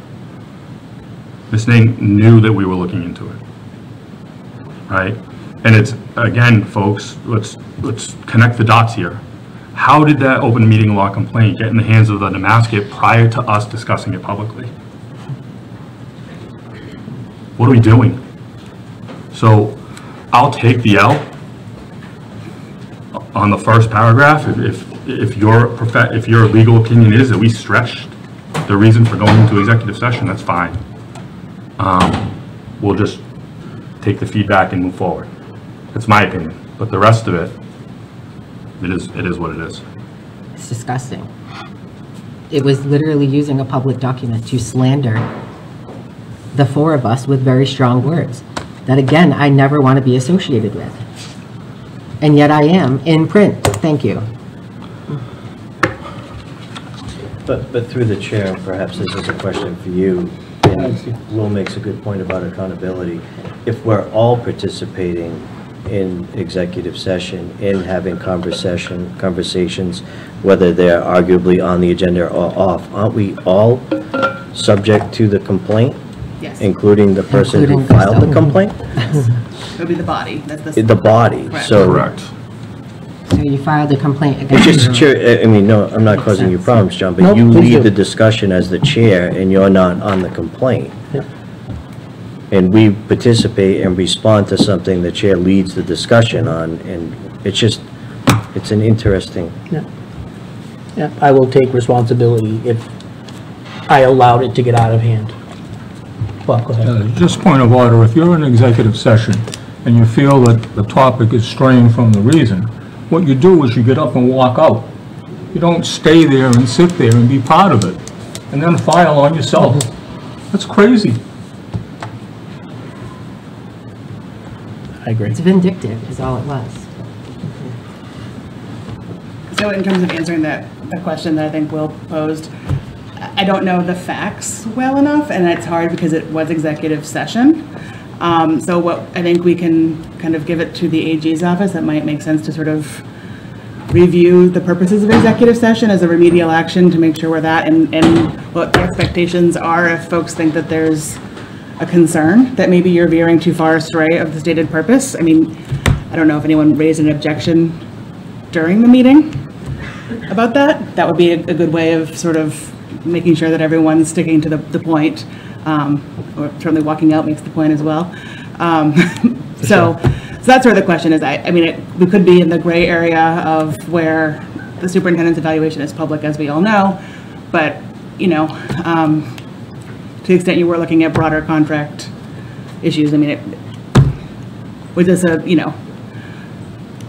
S2: Ms. Ing knew that we were looking into it right? And it's, again, folks, let's, let's connect the dots here. How did that open meeting law complaint get in the hands of the Nemasket prior to us discussing it publicly? What are we doing? So I'll take the L on the first paragraph. If- If, if your, if your legal opinion is that we stretched the reason for going into executive session, that's fine. Um, We'll just take the feedback and move forward. That's my opinion, but the rest of it, it is, it is what it is.
S9: It's disgusting. It was literally using a public document to slander the four of us with very strong words that, again, I never want to be associated with. And yet I am in print. Thank you.
S7: But, but through the chair, perhaps this is a question for you, and Will makes a good point about accountability. If we're all participating in executive session, in having conversation, conversations, whether they're arguably on the agenda or off, aren't we all subject to the complaint?
S6: Yes.
S7: Including the person who
S9: Including
S7: filed the
S9: Crystal.
S7: complaint?
S6: It would be the body, that's the.
S7: The body,
S6: Correct.
S7: so.
S2: Correct.
S9: So you filed a complaint
S7: It's
S9: against
S7: just,
S9: her.
S7: chair- I mean, no, I'm not
S9: Makes
S7: causing you
S9: sense.
S7: problems, John, but
S1: Nope,
S7: you
S1: please
S7: lead
S1: do.
S7: the discussion as the chair, and you're not on the complaint.
S1: Yep.
S7: And we participate and respond to something the chair leads the discussion on, and it's just, it's an interesting,
S1: Yeah. Yeah, I will take responsibility if I allowed it to get out of hand. Well, go ahead.
S10: Uh, Just point of order, if you're in executive session and you feel that the topic is straying from the reason, what you do is you get up and walk out. You don't stay there and sit there and be part of it, and then file on yourself. That's crazy.
S1: I agree.
S9: It's vindictive, is all it was.
S6: So in terms of answering that, the question that I think Will posed, I don't know the facts well enough, and it's hard because it was executive session. Um, So what, I think we can kind of give it to the AG's office, that might make sense to sort of review the purposes of executive session as a remedial action to make sure we're that, and, and what the expectations are if folks think that there's a concern, that maybe you're veering too far astray of the stated purpose. I mean, I don't know if anyone raised an objection during the meeting about that. That would be a, a good way of sort of making sure that everyone's sticking to the, the point. Um, or certainly walking out makes the point as well. Um, so, so that's where the question is. I, I mean, it, we could be in the gray area of where the superintendent's evaluation is public, as we all know. But, you know, um, to the extent you were looking at broader contract issues, I mean, it, was this a, you know,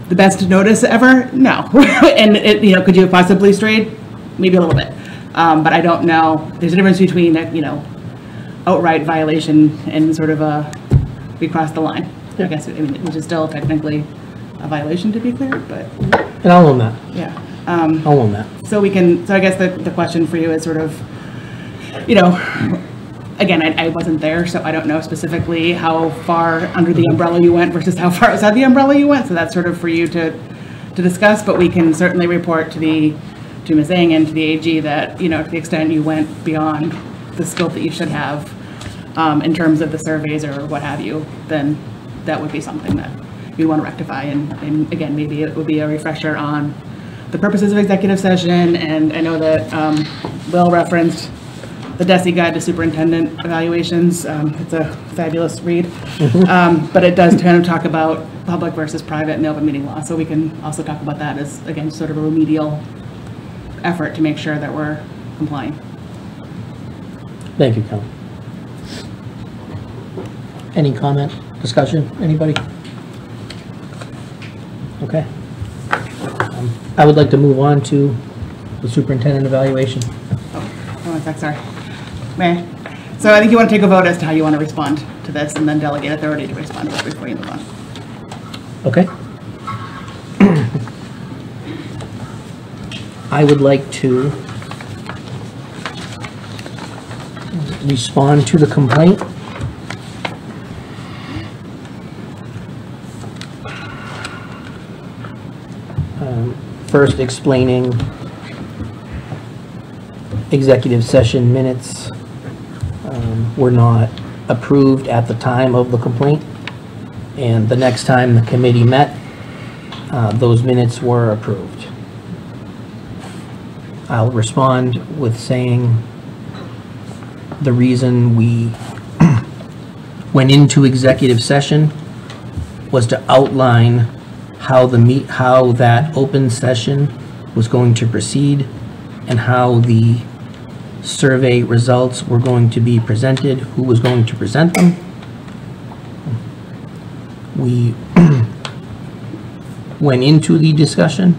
S6: the best notice ever? No. And it, you know, could you have possibly strayed? Maybe a little bit. Um, but I don't know. There's a difference between, a, you know, outright violation and sort of a, we crossed the line. I guess, I mean, which is still technically a violation to be clear, but,
S1: And I'll own that.
S6: yeah. Um,
S1: I'll own that.
S6: so we can, so I guess the, the question for you is sort of, you know, again, I, I wasn't there, so I don't know specifically how far under the umbrella you went versus how far outside the umbrella you went, so that's sort of for you to, to discuss, but we can certainly report to the, to Ms. Ing and to the AG that, you know, to the extent you went beyond the scope that you should have, um, in terms of the surveys or what have you, then that would be something that you'd want to rectify, and, and again, maybe it would be a refresher on the purposes of executive session, and I know that um, Will referenced the DESE Guide to Superintendent Evaluations. Um, It's a fabulous read. Um, But it does kind of talk about public versus private and the open meeting law, so we can also talk about that as, again, sort of a remedial effort to make sure that we're complying.
S1: Thank you, Kelly. Any comment, discussion, anybody? Okay. Um, I would like to move on to the superintendent evaluation.
S6: Oh, one sec, sorry. May I? So I think you want to take a vote as to how you want to respond to this, and then delegate authority to respond to it before you move on.
S1: Okay? I would like to respond to the complaint. Um, First explaining executive session minutes um, were not approved at the time of the complaint. And the next time the committee met, uh, those minutes were approved. I'll respond with saying the reason we went into executive session was to outline how the meet, how that open session was going to proceed and how the survey results were going to be presented, who was going to present them. We went into the discussion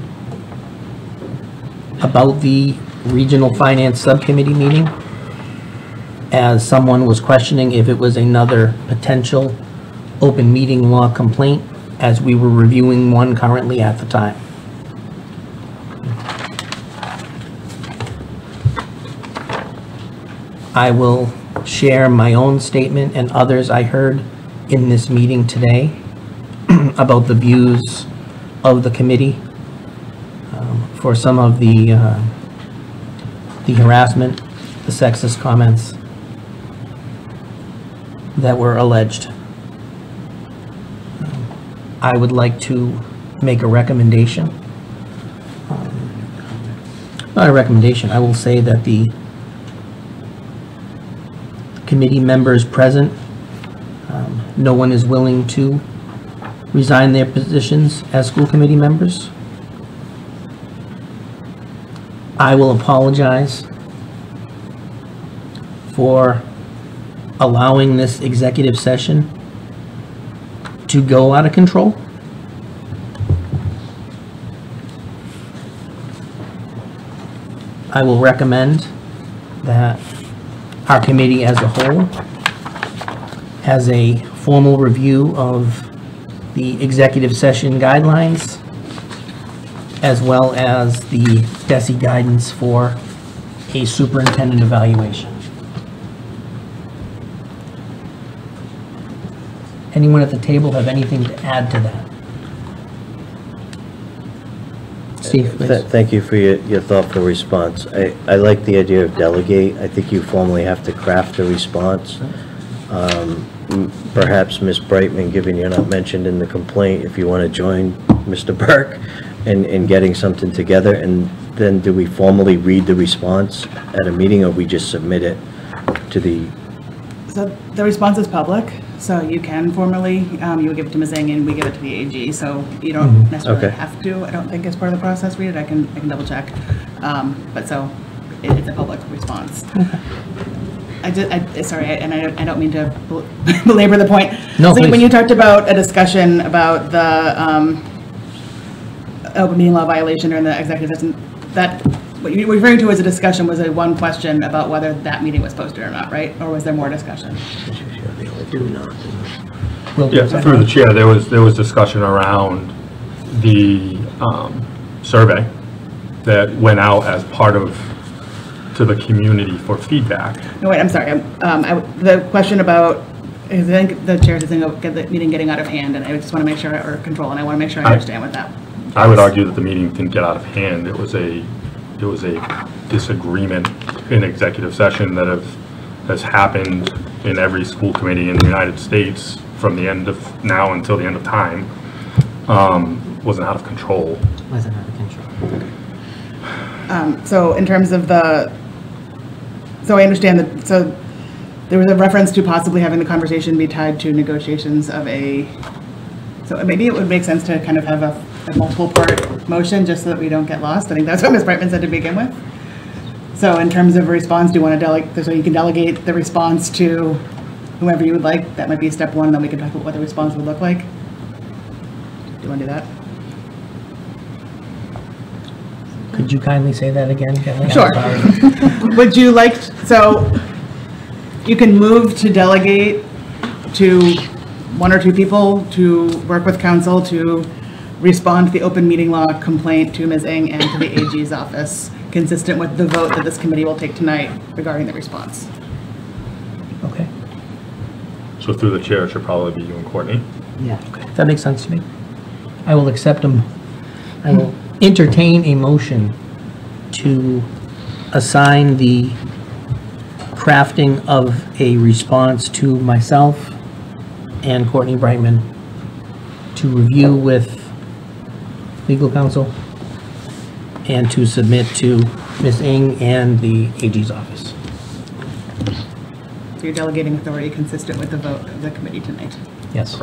S1: about the Regional Finance Subcommittee meeting as someone was questioning if it was another potential open meeting law complaint as we were reviewing one currently at the time. I will share my own statement and others I heard in this meeting today about the views of the committee for some of the, uh, the harassment, the sexist comments that were alleged. I would like to make a recommendation. Um, Not a recommendation, I will say that the committee members present, um, no one is willing to resign their positions as school committee members. I will apologize for allowing this executive session to go out of control. I will recommend that our committee as a whole has a formal review of the executive session guidelines as well as the DESE guidance for a superintendent evaluation. Anyone at the table have anything to add to that? Steve,
S7: Th- Thank you for your, your thoughtful response. I, I like the idea of delegate. I think you formally have to craft a response. Um, Perhaps Ms. Brightman, given you're not mentioned in the complaint, if you want to join Mr. Burke in, in getting something together, and then do we formally read the response at a meeting, or we just submit it to the,
S6: So the response is public, so you can formally, um, you would give it to Ms. Ing and we give it to the AG, so you don't necessarily
S7: Okay.
S6: have to, I don't think as part of the process, read it, I can, I can double check. Um, but so, it- it's a public response. I did, I, sorry, and I don't, I don't mean to bel- belabor the point.
S1: No,
S6: So When you talked about a discussion about the, um, open meeting law violation during the executive session, that, what you were referring to as a discussion was a one question about whether that meeting was posted or not, right? Or was there more discussion?
S1: Will do.
S2: Yeah, through the chair, there was, there was discussion around the um, survey that went out as part of, to the community for feedback.
S6: No, wait, I'm sorry. Um, I, the question about, I think the chair is saying, oh, get the meeting getting out of hand, and I just want to make sure, or control, and I want to make sure I
S2: I-
S6: understand what that.
S2: I would argue that the meeting didn't get out of hand. It was a, it was a disagreement in executive session that have, has happened in every school committee in the United States from the end of now until the end of time. Um, Wasn't out of control.
S9: Wasn't out of control.
S6: Um, so in terms of the, so I understand that, so there was a reference to possibly having the conversation be tied to negotiations of a, so maybe it would make sense to kind of have a, a multiple part motion, just so that we don't get lost. I think that's what Ms. Brightman said to begin with. So in terms of response, do you want to delegate, so you can delegate the response to whomever you would like? That might be step one, then we can talk about what the response would look like. Do you want to do that?
S1: Could you kindly say that again, Kelly?
S6: Sure. Would you like, so you can move to delegate to one or two people to work with counsel to respond to the open meeting law complaint to Ms. Ing and to the AG's office, consistent with the vote that this committee will take tonight regarding the response.
S1: Okay,
S2: So through the chair, it should probably be you and Courtney.
S9: Yeah. Okay.
S1: that makes sense to me. I will accept them. I will entertain a motion to assign the crafting of a response to myself and Courtney Brightman to review with legal counsel and to submit to Ms. Ing and the AG's office.
S6: So you're delegating authority consistent with the vote of the committee tonight.
S1: Yes.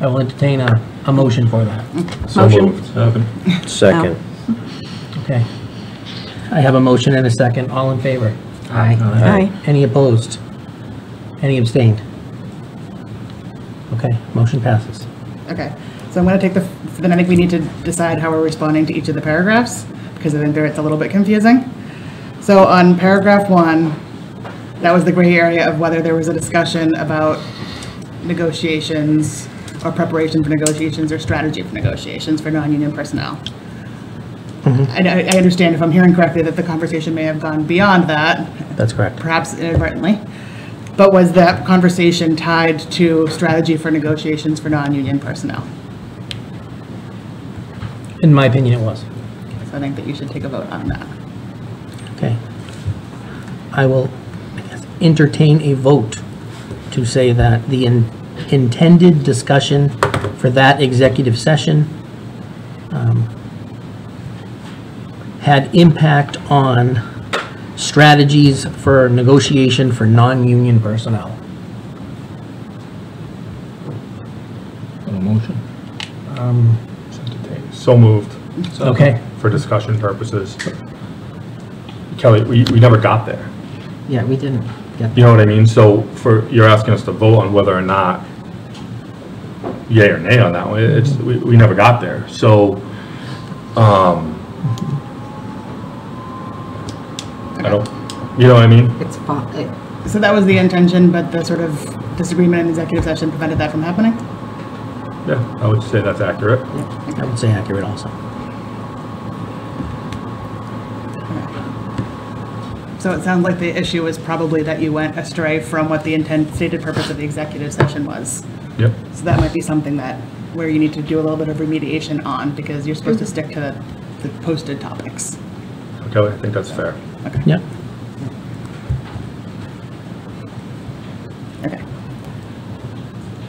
S1: I will entertain a, a motion for that.
S2: So
S1: Motion.
S2: moved.
S7: second?
S1: Okay. I have a motion and a second. All in favor?
S9: Aye. Aye.
S1: Any opposed? Any abstained? Okay, motion passes.
S6: Okay, so I'm going to take the, then I think we need to decide how we're responding to each of the paragraphs, because I think there it's a little bit confusing. So on paragraph one, that was the gray area of whether there was a discussion about negotiations or preparation for negotiations or strategy for negotiations for non-union personnel. Mm-hmm. I, I understand if I'm hearing correctly that the conversation may have gone beyond that,
S1: That's correct.
S6: perhaps inadvertently. But was that conversation tied to strategy for negotiations for non-union personnel?
S1: In my opinion, it was.
S6: So I think that you should take a vote on that.
S1: Okay. I will I guess, entertain a vote to say that the in- intended discussion for that executive session um, had impact on strategies for negotiation for non-union personnel.
S10: A motion?
S1: Um,
S2: So moved.
S1: Okay,
S2: For discussion purposes. Kelly, we, we never got there.
S9: Yeah, we didn't get
S2: You know what I mean? So for, you're asking us to vote on whether or not yay or nay on that one. It's, we, we never got there. So, um, I don't, you know what I mean?
S9: It's, fa- it-
S6: So that was the intention, but the sort of disagreement in executive session prevented that from happening?
S2: Yeah, I would say that's accurate.
S1: I would say accurate also.
S6: So it sounds like the issue is probably that you went astray from what the intent, stated purpose of the executive session was.
S2: Yep.
S6: So that might be something that, where you need to do a little bit of remediation on, because you're supposed to stick to the posted topics.
S2: Okay, I think that's fair. Okay.
S1: Yep.
S6: Okay.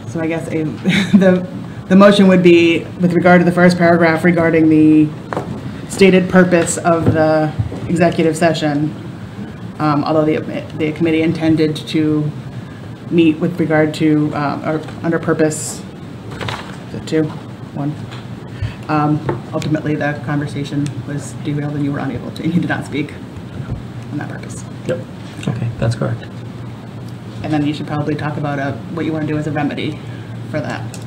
S6: So I guess a, the, the motion would be with regard to the first paragraph regarding the stated purpose of the executive session. Um, although the, the committee intended to meet with regard to, uh, or under purpose, is it two, one? Um, ultimately, the conversation was derailed and you were unable to, and you did not speak on that purpose.
S2: Yep.
S1: Okay, that's correct.
S6: And then you should probably talk about uh, what you want to do as a remedy for that.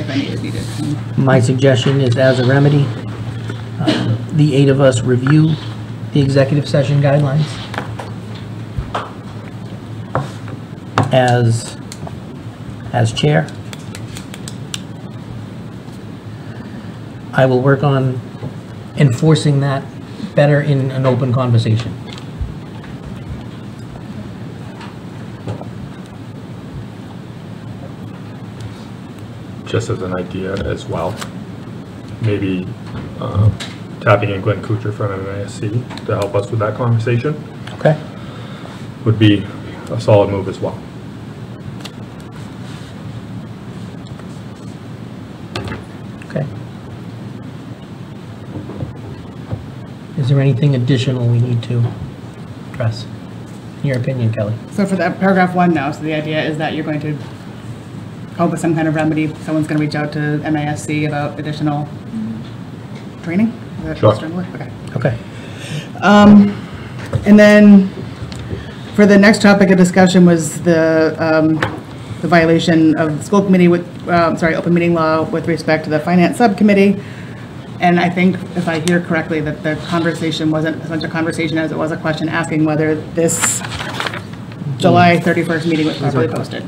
S6: If any is needed.
S1: My suggestion is as a remedy, um, the eight of us review the executive session guidelines as, as chair. I will work on enforcing that better in an open conversation.
S2: Just as an idea as well. Maybe, uh, tapping in Glenn Koocher from MASC to help us with that conversation
S1: Okay?
S2: would be a solid move as well.
S1: Okay. Is there anything additional we need to address? In your opinion, Kelly?
S6: So for that paragraph one now, so the idea is that you're going to come up with some kind of remedy, someone's going to reach out to MASC about additional training? Is that
S2: Sure.
S6: strong word? Okay.
S1: Okay.
S6: And then for the next topic of discussion was the, um, the violation of the school committee with, um, sorry, open meeting law with respect to the finance subcommittee. And I think if I hear correctly, that the conversation wasn't as much a conversation as it was a question asking whether this July 31st meeting was properly posted.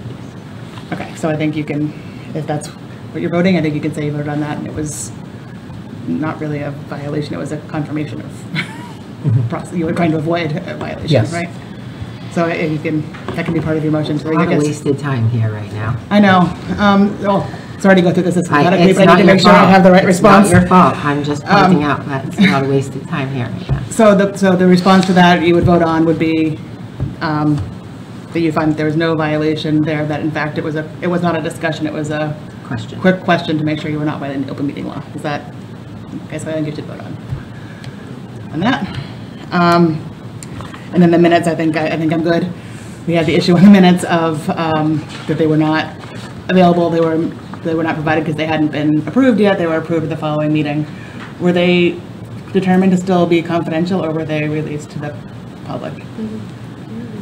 S6: Okay, so I think you can, if that's what you're voting, I think you can say you voted on that and it was not really a violation, it was a confirmation of process, you were trying to avoid a violation,
S1: Yes.
S6: right? So I- you can, that can be part of your motion. So
S9: a
S6: I
S9: lot of
S6: guess-
S9: wasted time here right now.
S6: I know, um, well, sorry to go through this
S9: I-
S6: systematically,
S9: It's
S6: but I
S9: not
S6: need to
S9: your
S6: make sure I
S9: fault.
S6: have the right
S9: It's not
S6: response.
S9: your fault. I'm just pointing
S6: Um,
S9: out that it's a lot of wasted time here right now.
S6: So the, so the response to that you would vote on would be, um, that you find that there was no violation there, that in fact it was a, it was not a discussion, it was a
S9: Question.
S6: quick question to make sure you were not violating the open meeting law. Is that, okay, so I think you should vote on, on that. Um, and then the minutes, I think, I I think I'm good. We had the issue in the minutes of, um, that they were not available, they were, they were not provided because they hadn't been approved yet, they were approved at the following meeting. Were they determined to still be confidential, or were they released to the public?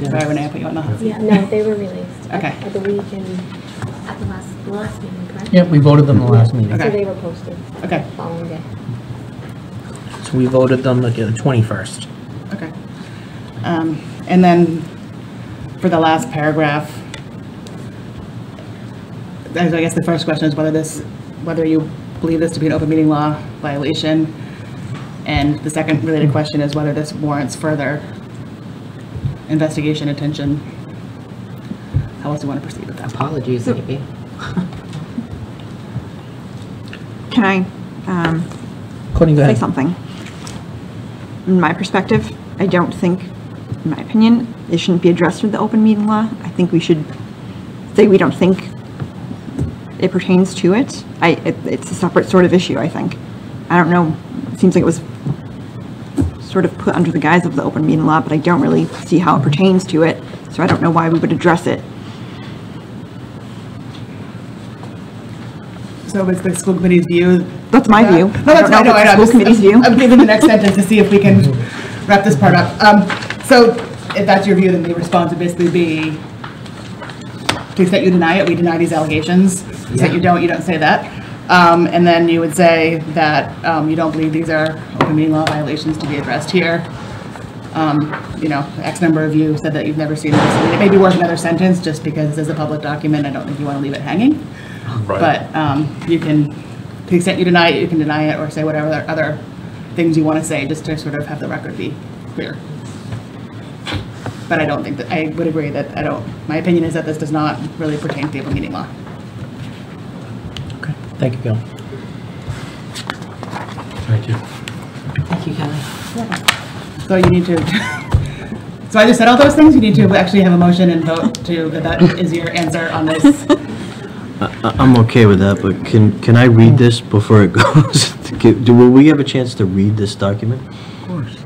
S6: Sorry, Renee, I put you on the hot seat.
S3: Yeah, no, they were released. I-
S6: Okay.
S3: I believe in, at the last, the last meeting, correct?
S1: Yep, we voted them the last meeting.
S6: Okay.
S3: So they were posted.
S6: Okay.
S3: the Following day.
S1: So we voted them like the 21st.
S6: Okay. Um, And then for the last paragraph, I guess the first question is whether this, whether you believe this to be an open meeting law violation. And the second related question is whether this warrants further investigation, attention. How else do you want to proceed with that?
S9: Apologies, maybe.
S5: Can I um,
S1: Courtney, go
S5: say
S1: ahead.
S5: something? In my perspective, I don't think, in my opinion, it shouldn't be addressed with the open meeting law. I think we should say we don't think it pertains to it. I, it- it's a separate sort of issue, I think. I don't know, it seems like it was sort of put under the guise of the open meeting law, but I don't really see how it pertains to it, so I don't know why we would address it.
S6: So it's the school committee's view?
S5: That's my
S6: that-
S5: view.
S6: No,
S5: I
S6: that's,
S5: don't know
S6: I know,
S5: if
S6: I
S5: it's
S6: know.
S5: the
S6: I'm
S5: school committee's view.
S6: I'm giving the next sentence to see if we can wrap this part up. Um, so if that's your view, then the response would basically be, to the extent you deny it, we deny these allegations. To the extent you don't, you don't say that. Um, and then you would say that, um, you don't believe these are open meeting law violations to be addressed here. Um, you know, X number of you said that you've never seen this. I mean, it may be worth another sentence, just because this is a public document, I don't think you want to leave it hanging.
S2: Right.
S6: But um, you can, to the extent you deny it, you can deny it or say whatever other- other things you want to say, just to sort of have the record be clear. But I don't think that, I would agree that I don't, my opinion is that this does not really pertain to the open meeting law.
S1: Okay, Thank you, Kelly.
S2: Thank you.
S9: Thank you, Kelly.
S6: So you need to, so I just said all those things, you need to actually have a motion and vote to, that that is your answer on this.
S7: I- I'm okay with that, but can, can I read this before it goes? Do, will we have a chance to read this document? Of course.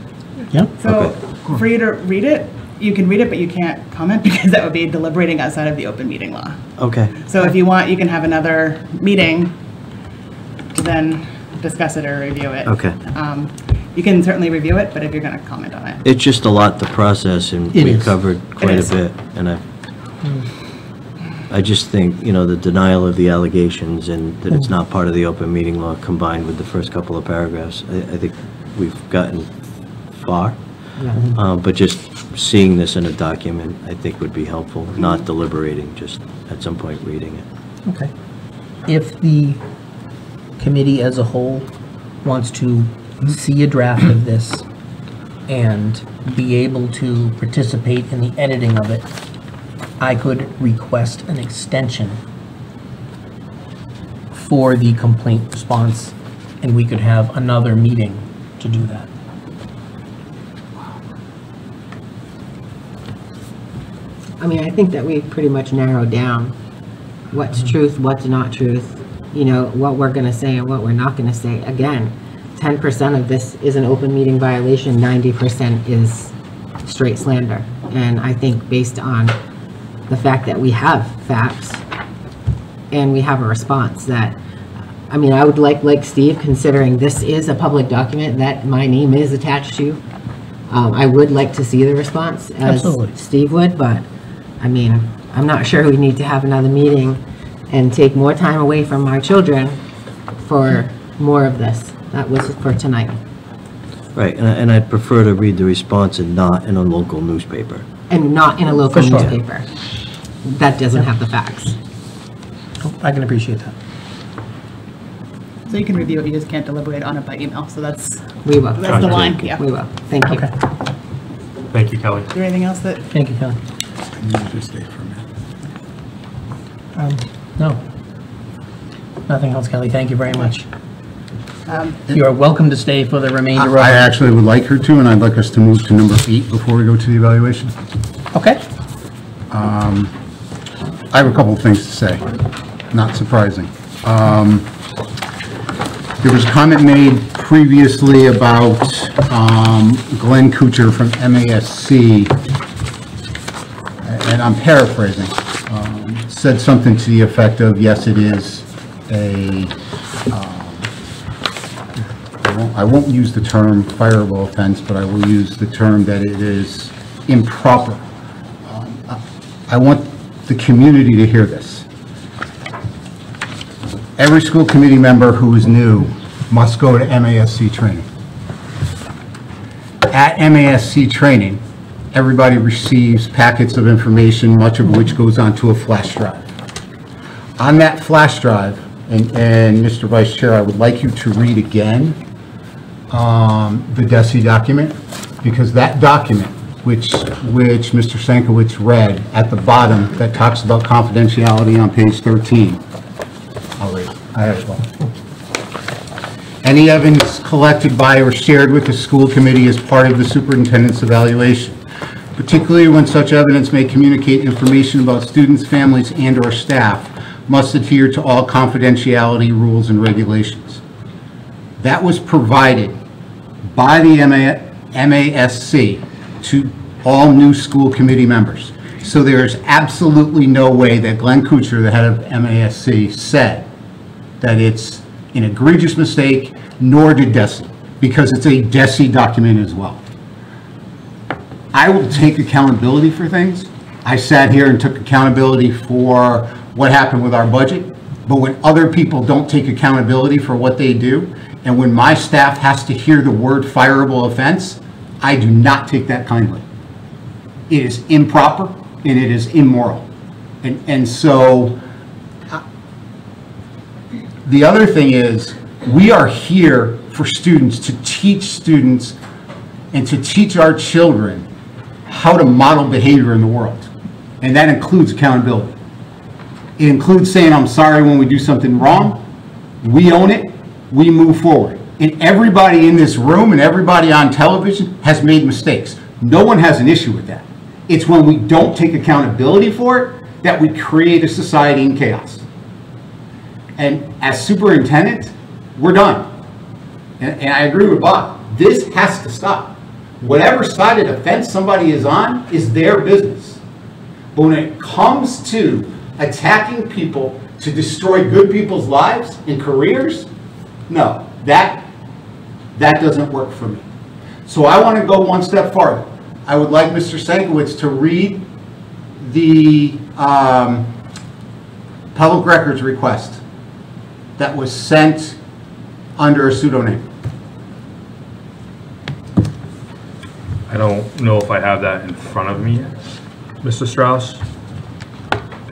S1: Yeah?
S6: So for you to read it, you can read it, but you can't comment because that would be deliberating outside of the open meeting law.
S7: Okay,
S6: So if you want, you can have another meeting to then discuss it or review it.
S7: Okay.
S6: Um, You can certainly review it, but if you're going to comment on it.
S7: it's just a lot to process, and
S1: It
S7: we
S1: is.
S7: covered quite a
S6: is.
S7: bit, and I, I just think, you know, the denial of the allegations and that it's not part of the open meeting law combined with the first couple of paragraphs, I, I think we've gotten far. Uh, But just seeing this in a document, I think would be helpful, not deliberating, just at some point reading it.
S1: Okay. If the committee as a whole wants to see a draft of this and be able to participate in the editing of it, I could request an extension for the complaint response, and we could have another meeting to do that.
S9: I mean, I think that we pretty much narrowed down what's mm-hmm. truth, what's not truth, you know, what we're gonna say and what we're not gonna say. Again, ten percent of this is an open meeting violation, ninety percent is straight slander. And I think based on the fact that we have facts and we have a response that, I mean, I would like, like Steve, considering this is a public document that my name is attached to, um, I would like to see the response as
S1: Absolutely.
S9: Steve would, but, I mean, I'm not sure we need to have another meeting and take more time away from our children for more of this. That was for tonight.
S7: Right, and I- and I'd prefer to read the response and not in a local newspaper.
S9: And not in a local
S1: For sure.
S9: newspaper. That doesn't have the facts.
S1: I can appreciate that.
S6: So you can review it, you just can't deliberate on it by email. So that's,
S9: We will.
S6: that's the line, yeah.
S9: We will. Thank you.
S1: Okay.
S2: Thank you, Kelly.
S6: Is there anything else that,
S1: Thank you, Kelly.
S4: Just stay for a minute.
S1: Um, No. Nothing else, Kelly. Thank you very much.
S6: um,
S1: You are welcome to stay for the remainder of...
S4: I actually would like her to, and I'd like us to move to number eight before we go to the evaluation.
S1: Okay.
S4: I have a couple of things to say, not surprising. Um, There was a comment made previously about um, Glenn Koocher from MASC, and I'm paraphrasing, um, said something to the effect of, yes, it is a, um, I won't- use the term fireable offense, but I will use the term that it is improper. I want the community to hear this. Every school committee member who is new must go to MASC training. At MASC training, everybody receives packets of information, much of which goes onto a flash drive. On that flash drive And, and Mr. Vice Chair, I would like you to read again um, the DESE document, because that document, which, which Mr. Sankowitz read at the bottom, that talks about confidentiality on page 13. I'll read. I have. Any evidence collected by or shared with the school committee as part of the superintendent's evaluation, particularly when such evidence may communicate information about students, families, and/or staff, must adhere to all confidentiality rules and regulations. That was provided by the MA MASC to all new school committee members. So there is absolutely no way that Glenn Koocher, the head of MASC, said that it's an egregious mistake, nor did DESE, because it's a DESE document as well. I will take accountability for things. I sat here and took accountability for what happened with our budget, but when other people don't take accountability for what they do, and when my staff has to hear the word fireable offense, I do not take that kindly. It is improper and it is immoral. And, and so, the other thing is, we are here for students to teach students and to teach our children how to model behavior in the world. And that includes accountability. It includes saying, I'm sorry when we do something wrong. We own it. We move forward. And everybody in this room and everybody on television has made mistakes. No one has an issue with that. It's when we don't take accountability for it that we create a society in chaos. And as superintendent, we're done. And, and I agree with Bob. This has to stop. Whatever side of the fence somebody is on is their business. But when it comes to attacking people to destroy good people's lives and careers, no, that, that doesn't work for me. So I want to go one step farther. I would like Mr. Sankowitz to read the um, public records request that was sent under a pseudonym.
S2: I don't know if I have that in front of me, Mr. Strauss.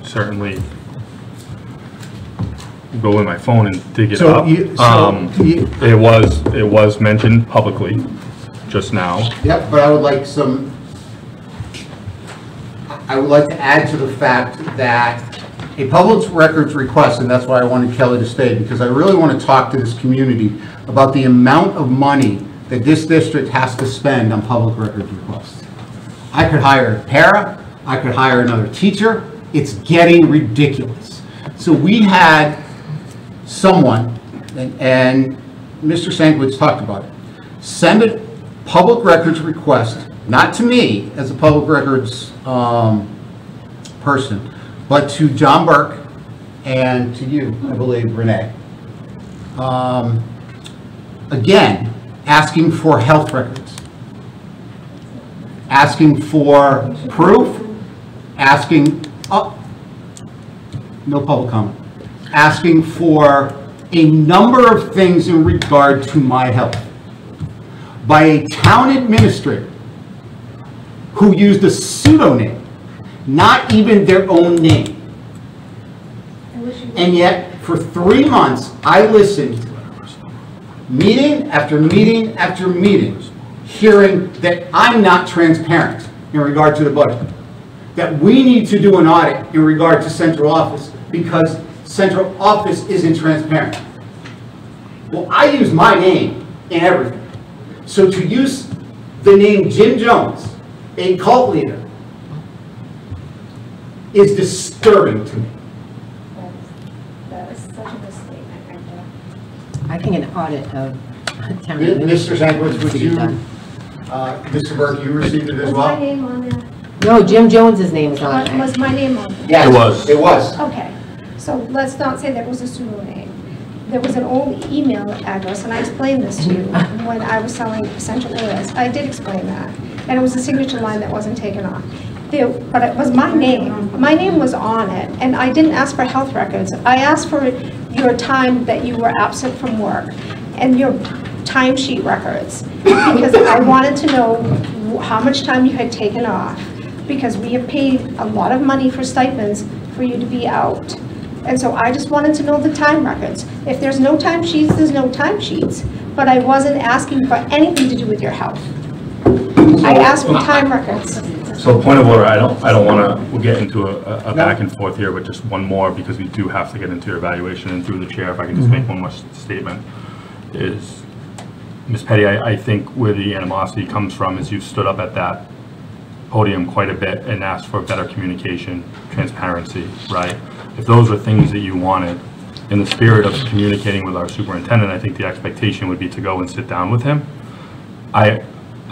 S2: Certainly go in my phone and dig it
S4: So
S2: up.
S4: you- so
S2: Um,
S4: you-
S2: It was, it was mentioned publicly just now.
S4: Yep, but I would like some, I would like to add to the fact that a public records request, and that's why I wanted Kelly to stay, because I really want to talk to this community about the amount of money that this district has to spend on public records requests. I could hire a para, I could hire another teacher, it's getting ridiculous. So we had someone, and, and Mr. Sankowitz talked about it, send a public records request, not to me as a public records, um, person, but to John Burke and to you, I believe, Renee. Um, again, asking for health records. Asking for proof, asking, oh, no public comment. Asking for a number of things in regard to my health by a town administrator who used a pseudonym, not even their own name. And yet, for three months, I listened, meeting after meeting after meetings, hearing that I'm not transparent in regard to the budget. That we need to do an audit in regard to central office because central office isn't transparent. Well, I use my name in everything. So to use the name Jim Jones, a cult leader, is disturbing to me.
S3: That is such a misstatement right there.
S9: I think an audit of town
S4: Mr.
S9: administration
S4: Sankowitz,
S9: should
S4: would you, uh, Mr. Burke, you received it as
S3: Was my
S4: well?
S3: name on there?
S9: No, Jim Jones's name is on
S3: it. was my name on there?
S4: Yes,
S2: It was.
S4: It was.
S3: Okay, so let's not say that was a pseudonym. There was an old email address, and I explained this to you when I was selling Essential Oils. I did explain that. And it was a signature line that wasn't taken off. There, but it was my name. My name was on it, and I didn't ask for health records. I asked for your time that you were absent from work and your timesheet records, because I wanted to know how much time you had taken off, because we have paid a lot of money for stipends for you to be out. And so I just wanted to know the time records. If there's no timesheets, there's no timesheets. But I wasn't asking for anything to do with your health. I asked for time records.
S2: So point of order, I don't, I don't want to, we'll get into a, a back and forth here, but just one more, because we do have to get into your evaluation, and through the chair, if I can just mm-hmm. make one more s- statement, is, Ms. Petty, I, I think where the animosity comes from is you've stood up at that podium quite a bit and asked for better communication, transparency, right? If those were things that you wanted, in the spirit of communicating with our superintendent, I think the expectation would be to go and sit down with him. I,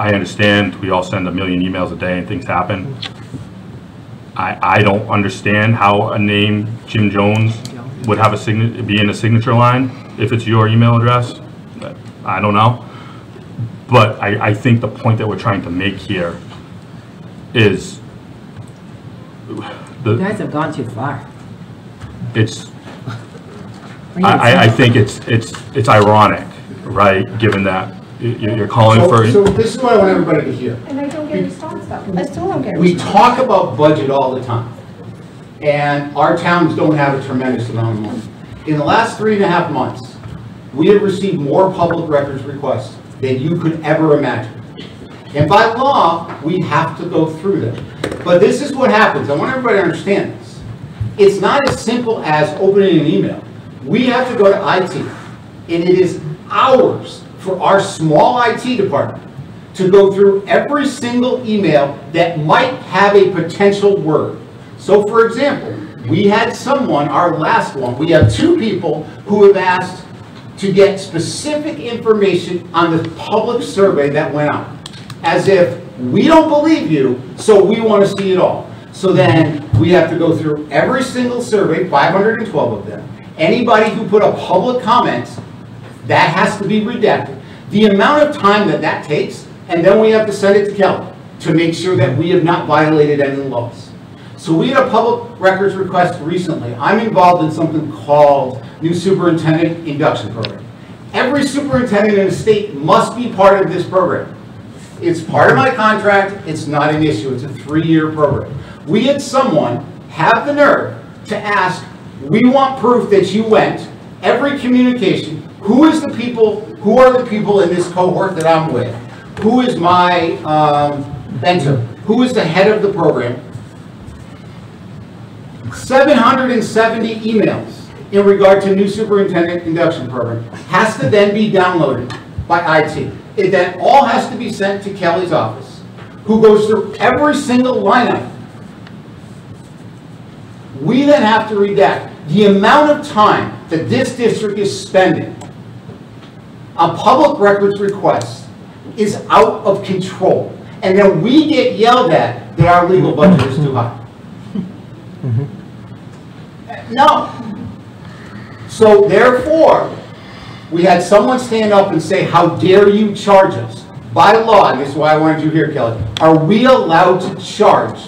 S2: I understand, we all send a million emails a day and things happen. I, I don't understand how a name, Jim Jones, would have a sign, be in a signature line if it's your email address. I don't know. But I, I think the point that we're trying to make here is
S9: You
S2: the,
S9: guys have gone too far.
S2: it's, I, I, I think it's, it's, it's ironic, right, given that you, you're calling for.
S4: So, so this is what I want everybody to hear.
S3: And I don't get a response though. I still don't get a
S4: We
S3: response.
S4: talk about budget all the time, and our towns don't have a tremendous amount of money. In the last three and a half months, we have received more public records requests than you could ever imagine. And by law, we have to go through them. But this is what happens, I want everybody to understand this. It's not as simple as opening an email. We have to go to IT, and it is hours for our small IT department to go through every single email that might have a potential word. So for example, we had someone, our last one, we have two people who have asked to get specific information on the public survey that went out. As if, we don't believe you, so we want to see it all. So then, we have to go through every single survey, 512 of them. Anybody who put a public comment that has to be redacted. The amount of time that that takes, and then we have to send it to Kelly to make sure that we have not violated any laws. So we had a public records request recently. I'm involved in something called new superintendent induction program. Every superintendent in the state must be part of this program. It's part of my contract, it's not an issue, it's a three-year program. We had someone have the nerve to ask, we want proof that you went, every communication, who is the people, who are the people in this cohort that I'm with? Who is my um, mentor? Who is the head of the program? 770 emails in regard to new superintendent induction program has to then be downloaded by IT. It then all has to be sent to Kelly's office, who goes through every single lineup. We then have to redact. The amount of time that this district is spending on public records request is out of control. And then we get yelled at that our legal budget is too high. Mm-hmm. No. So therefore, we had someone stand up and say, how dare you charge us? By law, and this is why I wanted you here, Kelly, are we allowed to charge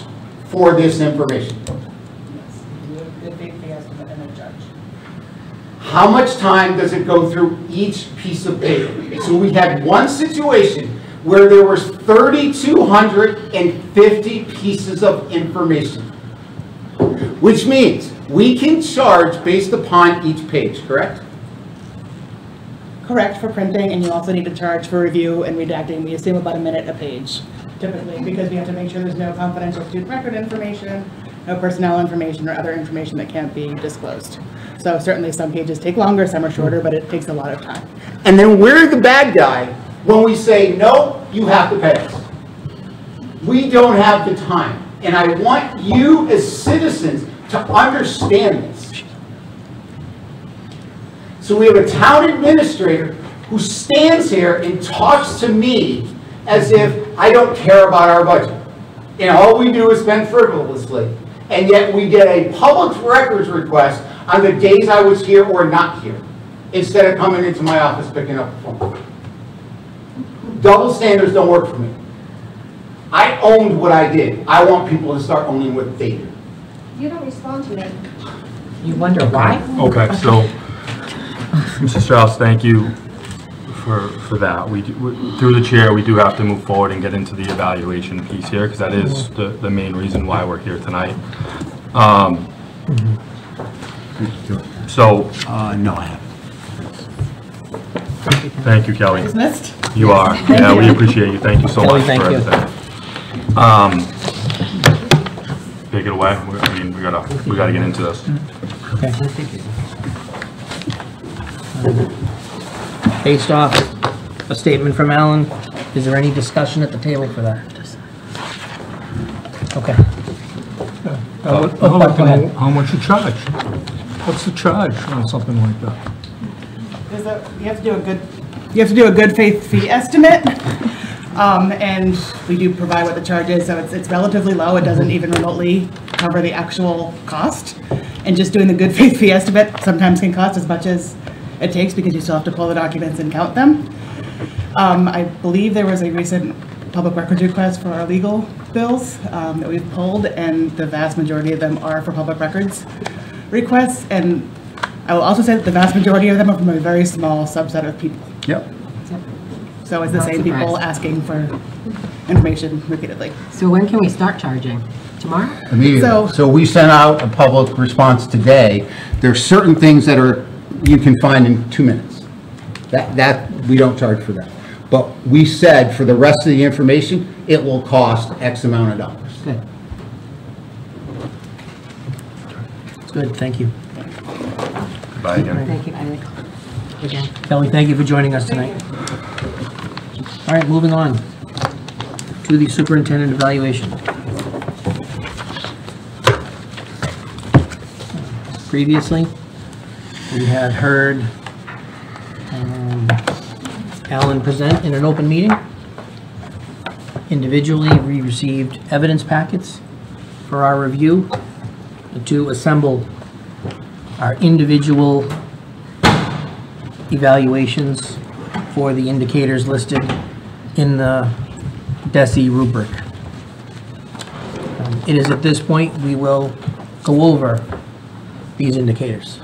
S4: for this information? How much time does it go through each piece of paper? So we had one situation where there was 3,250 pieces of information. Which means we can charge based upon each page, correct?
S6: Correct for printing, and you also need to charge for review and redacting. We assume about a minute a page typically, because we have to make sure there's no confidential student record information, no personnel information, or other information that can't be disclosed. So certainly some pages take longer, some are shorter, but it takes a lot of time.
S4: And then we're the bad guy when we say, no, you have to pay us. We don't have the time. And I want you as citizens to understand this. So we have a town administrator who stands here and talks to me as if I don't care about our budget. And all we do is spend frivolously. And yet we get a public records request on the days I was here or not here, instead of coming into my office picking up the phone. Double standards don't work for me. I owned what I did. I want people to start owning what they do.
S3: You don't respond to me.
S9: You wonder why?
S2: Okay, so, Mr. Strauss, thank you for, for that. We, do- we- through the chair, we do have to move forward and get into the evaluation piece here, because that is the, the main reason why we're here tonight. Um, So,
S4: Uh, no, I haven't.
S2: thank you, Kelly.
S6: Dismissed?
S2: You are. Yeah, we appreciate you. Thank you so
S1: Kelly,
S2: much
S1: thank
S2: for
S1: you.
S2: everything. Um, Take it away. We- I mean, we gotta, we gotta get into this.
S1: Okay. Based off a statement from Alan, is there any discussion at the table for that? Okay.
S10: I would
S1: Oh,
S10: I'd like to know how much you charge. What's the charge on something like that?
S6: There's a, you have to do a good, you have to do a good faith fee estimate. Um, and we do provide what the charge is, so it's, it's relatively low. It doesn't even remotely cover the actual cost. And just doing the good faith fee estimate sometimes can cost as much as it takes because you still have to pull the documents and count them. Um, I believe there was a recent public records request for our legal bills, um, that we've pulled, and the vast majority of them are for public records requests. And I will also say that the vast majority of them are from a very small subset of people.
S4: Yep.
S6: So it's the
S9: Not
S6: same people asking for information repeatedly.
S9: So when can we start charging? Tomorrow?
S4: Immediately.
S6: So-
S4: So we sent out a public response today. There's certain things that are, you can find in two minutes. That, that, we don't charge for that. But we said for the rest of the information, it will cost X amount of dollars.
S9: Good.
S1: It's good, thank you.
S2: Bye again.
S9: Thank you, Kelly. Again.
S1: Kelly, thank you for joining us tonight. All right, moving on to the superintendent evaluation. Previously, we had heard um, Alan present in an open meeting. Individually, we received evidence packets for our review to assemble our individual evaluations for the indicators listed in the DESE rubric. Um, It is at this point, we will go over these indicators.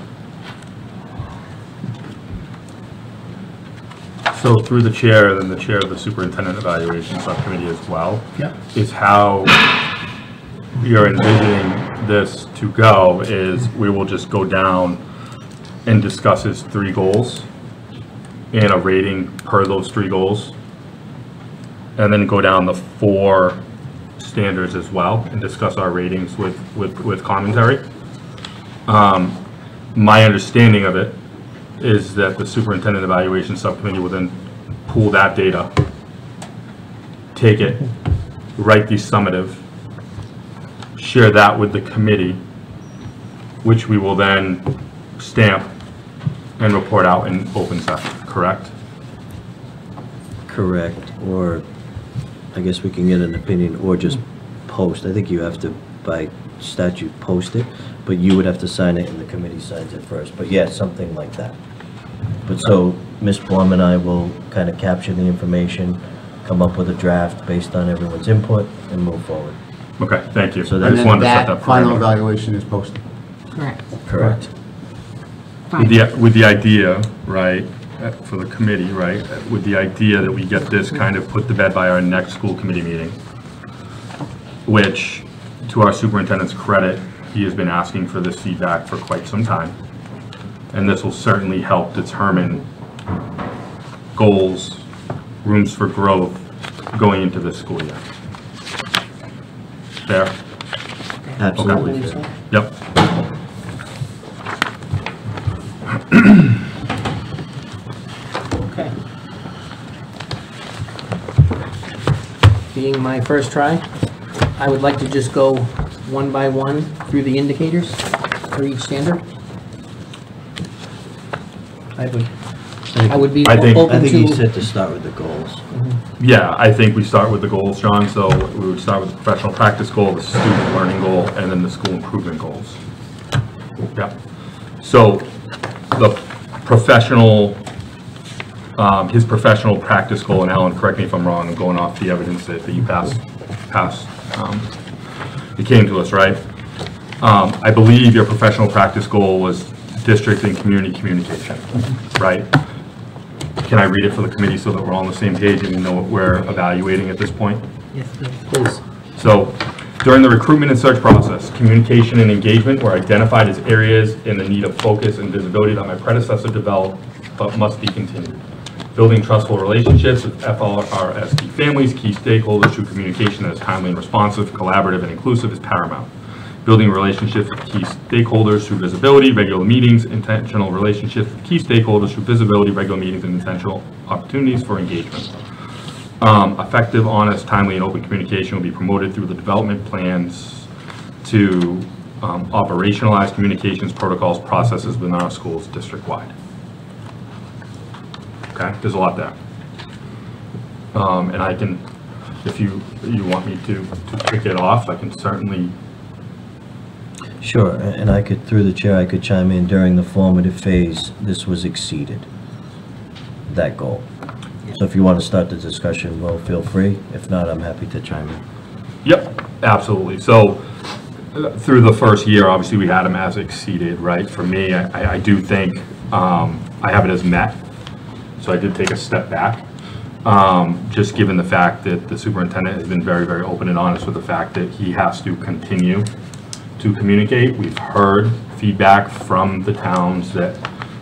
S2: So through the chair, and then the chair of the superintendent evaluation subcommittee as well,
S1: Yep.
S2: is how you're envisioning this to go is we will just go down and discuss his three goals and a rating per those three goals. And then go down the four standards as well and discuss our ratings with, with, with commentary. Um, My understanding of it is that the superintendent evaluation subcommittee will then pool that data, take it, write the summative, share that with the committee, which we will then stamp and report out in open session, correct?
S7: Correct, or I guess we can get an opinion, or just post. I think you have to, by statute, post it, but you would have to sign it and the committee signs it first. But yeah, something like that. But so, Ms. Plum and I will kind of capture the information, come up with a draft based on everyone's input, and move forward.
S2: Okay, thank you.
S7: So
S2: I
S7: then
S2: just wanted to set
S4: that
S2: that
S4: final
S2: parameter.
S4: evaluation is posted.
S9: Correct.
S7: Correct.
S2: With the, with the idea, right, uh, for the committee, right, uh, with the idea that we get this kind of put to bed by our next school committee meeting, which, to our superintendent's credit, he has been asking for this feedback for quite some time. And this will certainly help determine goals, rooms for growth going into this school year. Fair?
S7: Absolutely fair.
S2: Yep.
S1: Okay. Being my first try, I would like to just go one by one through the indicators for each standard. I would, I would be
S2: I think-
S7: I
S1: open
S7: think he
S1: to,
S7: said to start with the goals.
S2: Yeah, I think we start with the goals, John, so we would start with the professional practice goal, the student learning goal, and then the school improvement goals. Yeah. So the professional, um, his professional practice goal, and Alan, correct me if I'm wrong, I'm going off the evidence that that you passed, passed, um, it came to us, right? Um, I believe your professional practice goal was district and community communication, right? Can I read it for the committee so that we're all on the same page and we know what we're evaluating at this point?
S1: yes, please.
S2: So During the recruitment and search process, communication and engagement were identified as areas in the need of focus and visibility that my predecessor developed, but must be continued. Building trustful relationships with FLRSD families, key stakeholders through communication that is timely and responsive, collaborative, and inclusive is paramount. Building relationships with key stakeholders through visibility, regular meetings, intentional relationships with key stakeholders through visibility, regular meetings, and intentional opportunities for engagement. Um, Effective, honest, timely, and open communication will be promoted through the development plans to um, operationalize communications protocols, processes within our schools district-wide. Okay, there's a lot there. Um, And I can, if you, you want me to, to kick it off, I can certainly,
S7: Sure, and I could, through the chair, I could chime in during the formative phase, this was exceeded, that goal. So if you want to start the discussion, well, feel free. If not, I'm happy to chime in.
S2: yep, absolutely. So uh, through the first year, obviously, we had them as exceeded, right? For me, I, I do think um, I have it as met, so I did take a step back. Um, Just given the fact that the superintendent has been very, very open and honest with the fact that he has to continue to communicate. We've heard feedback from the towns that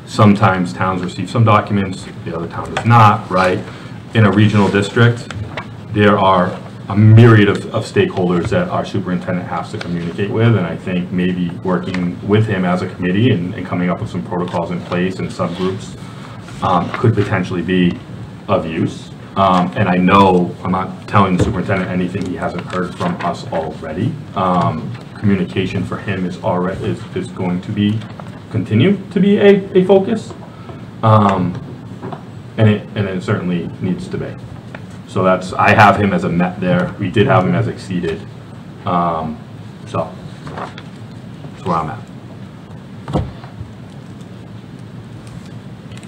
S2: sometimes towns receive some documents, the other town does not, right? In a regional district, there are a myriad of, of stakeholders that our superintendent has to communicate with, and I think maybe working with him as a committee and, and coming up with some protocols in place and subgroups um, could potentially be of use. Um, And I know, I'm not telling the superintendent anything he hasn't heard from us already. Um, Communication for him is already, is, is going to be, continue to be a, a focus. Um, And it, and it certainly needs to be. So that's, I have him as a met there. We did have him as exceeded. Um, So, that's where I'm at.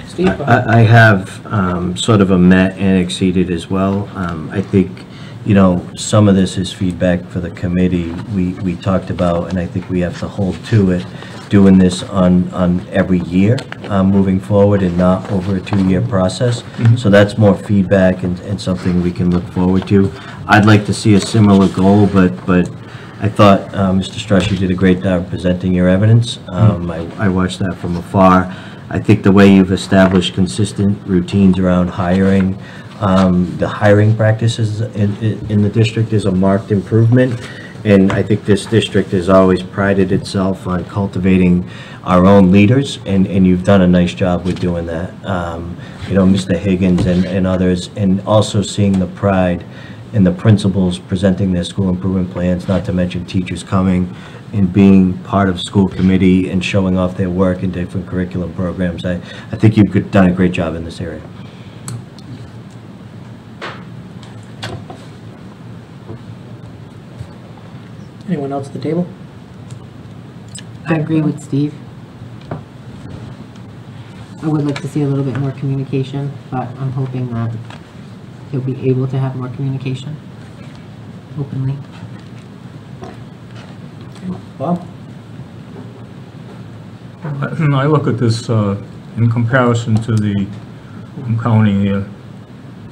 S1: Steve?
S7: I, I have um, sort of a met and exceeded as well. Um, I think, you know, some of this is feedback for the committee. We, we talked about, and I think we have to hold to it, doing this on, on every year, um, moving forward and not over a two-year process. So that's more feedback and, and something we can look forward to. I'd like to see a similar goal, but, but I thought, uh, Mr. Strauss, you did a great job presenting your evidence. Um, I, I watched that from afar. I think the way you've established consistent routines around hiring, um, the hiring practices in, in the district is a marked improvement. And I think this district has always prided itself on cultivating our own leaders, and, and you've done a nice job with doing that. Um, You know, Mr. Higgins and, and others, and also seeing the pride in the principals presenting their school improvement plans, not to mention teachers coming and being part of school committee and showing off their work in different curriculum programs. I, I think you've done a great job in this area.
S1: Anyone else at the table?
S9: I agree with Steve. I would like to see a little bit more communication, but I'm hoping that he'll be able to have more communication openly.
S1: Bob?
S10: And I look at this uh, in comparison to the, I'm counting here,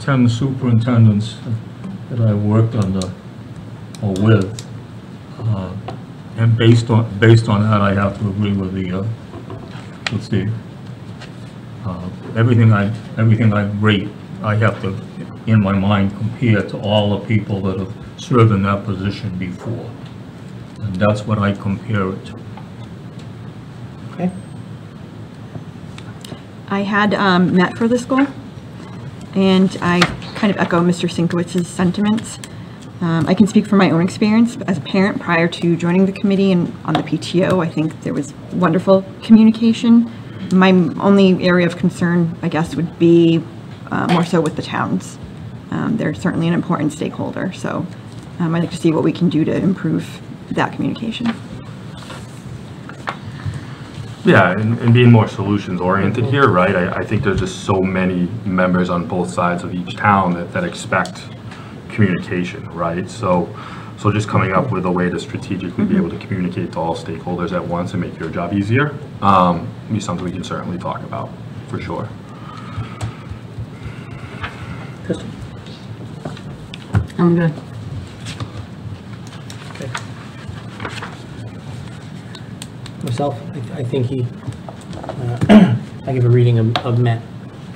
S10: 10 superintendents that I worked under or with. Uh, And based on, based on that, I have to agree with the, uh, with Steve. Uh, Everything I, everything I rate, I have to, in my mind, compare to all the people that have served in that position before. And that's what I compare it to.
S1: Okay.
S5: I had um, met for this goal, and I kind of echo Mr. Sankowitz's sentiments. Um, I can speak from my own experience as a parent prior to joining the committee and on the PTO. I think there was wonderful communication. My only area of concern, I guess, would be uh, more so with the towns. Um, They're certainly an important stakeholder, so um, I'd like to see what we can do to improve that communication.
S2: Yeah, and, and being more solutions oriented here, right? I, I think there's just so many members on both sides of each town that, that expect communication, right? So, so just coming up with a way to strategically mm -hmm. be mm-hmm. able to communicate to all stakeholders at once and make your job easier um, is something we can certainly talk about for sure. Kristen?
S8: I'm good. Okay.
S1: Myself, I, I think he, uh, I give a reading of, of Met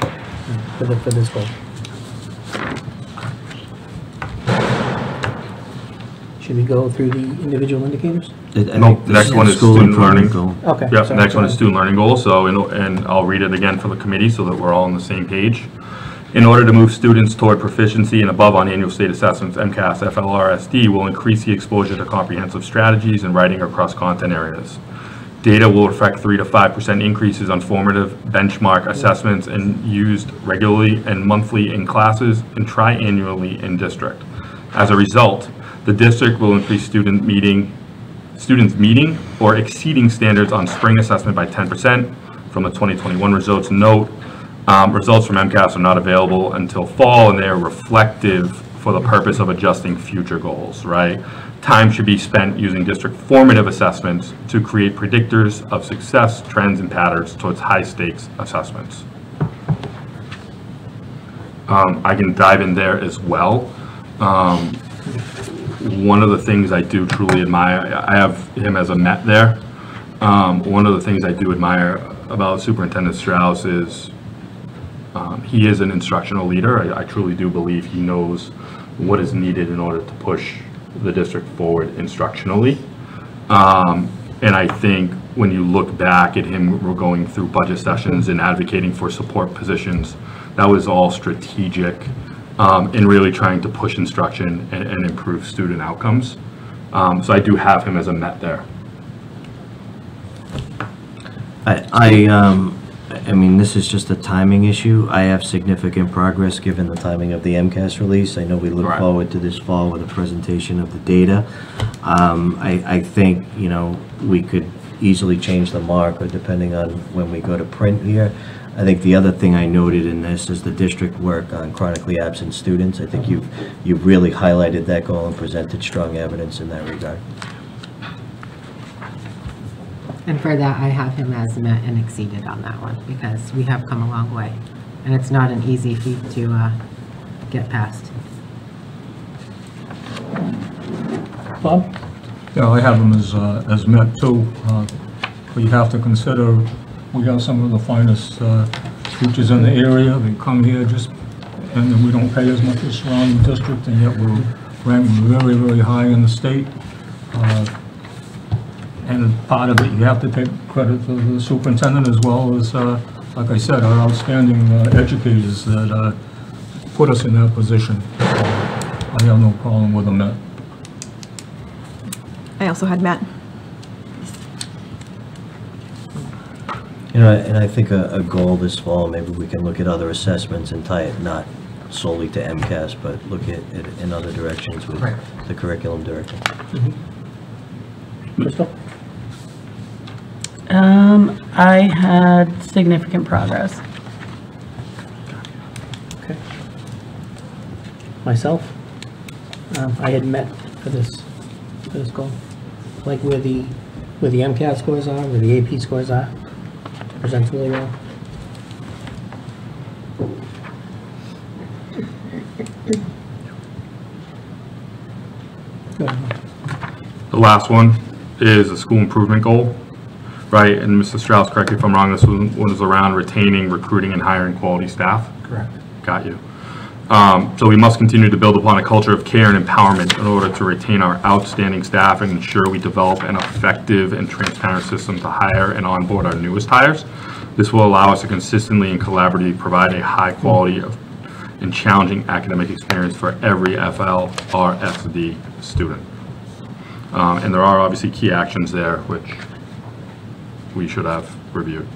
S1: uh, for, the, for this goal. Should we go through the individual indicators?
S2: No, the next one is student learning.
S1: Okay.
S2: Yep,
S1: sorry,
S2: next one is
S1: sorry.
S2: student learning goals, so, and- and I'll read it again for the committee so that we're all on the same page. In order to move students toward proficiency and above on annual state assessments, MCAS, FLRSD will increase the exposure to comprehensive strategies in writing across content areas. Data will reflect 3 to 5% increases on formative benchmark assessments and used regularly and monthly in classes and triannually in district. As a result, the district will increase student meeting, students meeting or exceeding standards on spring assessment by 10% from the 2021 results. Note, um, results from MCAS are not available until fall, and they are reflective for the purpose of adjusting future goals, right? Time should be spent using district formative assessments to create predictors of success, trends, and patterns towards high-stakes assessments. Um, I can dive in there as well. Um, one of the things I do truly admire, I have him as a Met there. Um, one of the things I do admire about Superintendent Strauss is um, he is an instructional leader. I, I truly do believe he knows what is needed in order to push the district forward instructionally. Um, and I think when you look back at him, going through budget sessions and advocating for support positions, that was all strategic um, in really trying to push instruction and, and improve student outcomes. Um, so I do have him as a Met there.
S7: I, I, um, I mean, this is just a timing issue. I have significant progress given the timing of the MCAS release. I know we look
S2: Right.
S7: forward to this fall with a presentation of the data. Um, I, I think, you know, we could easily change the marker depending on when we go to print here. I think the other thing I noted in this is the district work on chronically absent students. I think you've, you've really highlighted that goal and presented strong evidence in that regard.
S9: And for that, I have him as met and exceeded on that one, because we have come a long way. And it's not an easy feat to uh, get past.
S1: Bob?
S10: Yeah, I have him as, uh, as met too. Uh, But you have to consider, we have some of the finest uh, teachers in the area, they come here just, and then we don't pay as much as surrounding district, and yet we're ranked very, very high in the state. Uh, And part of it, you have to take credit to the superintendent as well as, uh, like I said, our outstanding uh, educators that uh, put us in that position. I have no problem with them.
S5: I also had Matt.
S7: You know, and I think a, a goal this fall, maybe we can look at other assessments and tie it not solely to MCAS, but look at it in other directions with the curriculum director.
S1: Crystal?
S8: Um, I had significant progress.
S1: Okay. Myself? Um, I had met for this, for this goal. Like where the, where the MCAS scores are, where the AP scores are. Presents really well.
S2: The last one is a school improvement goal, right? And Mr. Strauss, correct me if I'm wrong, this one was around retaining, recruiting, and hiring quality staff?
S4: Correct.
S2: Got you. Um, So we must continue to build upon a culture of care and empowerment in order to retain our outstanding staff and ensure we develop an effective and transparent system to hire and onboard our newest hires. This will allow us to consistently and collaboratively provide a high quality of and challenging academic experience for every FLRSD student. Um, And there are obviously key actions there, which we should have reviewed.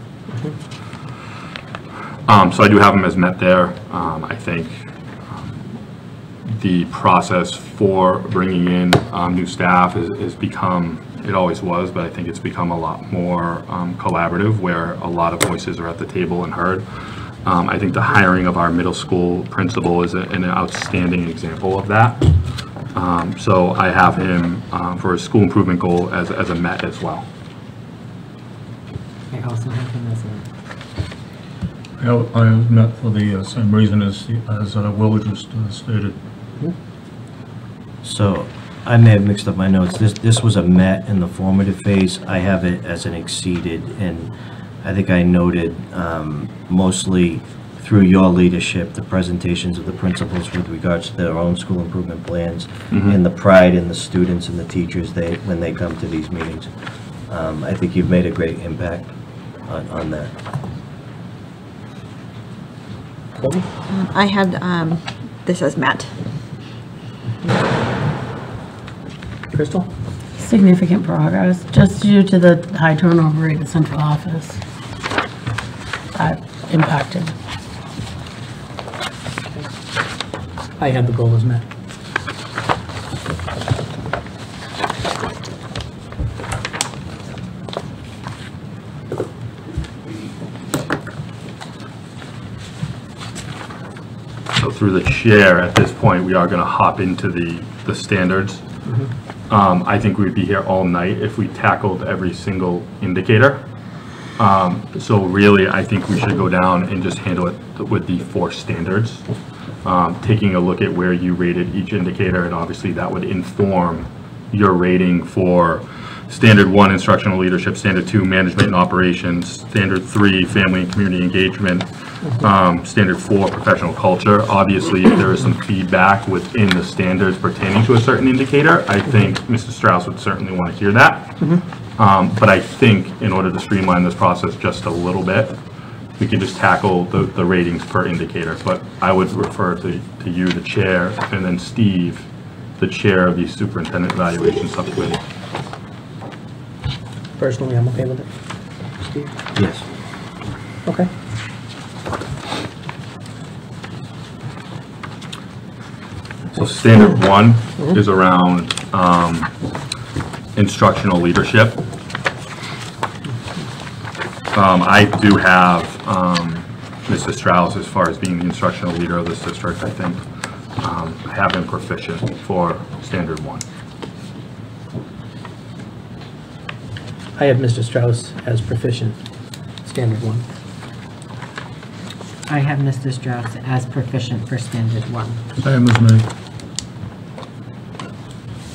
S2: Um, So I do have them as met there. Um, I think the process for bringing in um, new staff has has become, it always was, but I think it's become a lot more um, collaborative, where a lot of voices are at the table and heard. Um, I think the hiring of our middle school principal is a- an outstanding example of that. Um, So I have him um, for his school improvement goal as as a met as well.
S9: I also have him as a,
S10: have met for the uh, same reason as, as uh, Will just uh, stated.
S7: So I may have mixed up my notes. This, this was a met in the formative phase. I have it as an exceeded, and I think I noted um, mostly through your leadership, the presentations of the principals with regards to their own school improvement plans and the pride in the students and the teachers they, when they come to these meetings. Um, I think you've made a great impact on, on that.
S5: I had um, this as met.
S1: Crystal?
S8: Significant progress, just due to the high turnover rate at central office. That impacted.
S1: I have the goal as met.
S2: Through the chair, at this point, we are going to hop into the, the standards. Um, I think we'd be here all night if we tackled every single indicator. Um, So really, I think we should go down and just handle it with the four standards. Um, Taking a look at where you rated each indicator, and obviously that would inform your rating for standard one, instructional leadership, standard two, management and operations, standard three, family and community engagement, um, standard four, professional culture. Obviously, if there is some feedback within the standards pertaining to a certain indicator, I think Mr. Strauss would certainly want to hear that. Um, But I think in order to streamline this process just a little bit, we can just tackle the, the ratings per indicator. But I would refer to, to you, the chair, and then Steve, the chair of the superintendent evaluation subcommittee.
S1: Personally, I'm okay with it. Steve?
S7: Yes.
S1: Okay.
S2: So standard one is around um, instructional leadership. Um, I do have um, Mrs. Strauss as far as being the instructional leader of this district, I think. um, have been proficient for standard one.
S1: I have Mr. Strauss as proficient, standard one.
S9: I have Mr. Strauss as proficient for standard one.
S10: Same as me.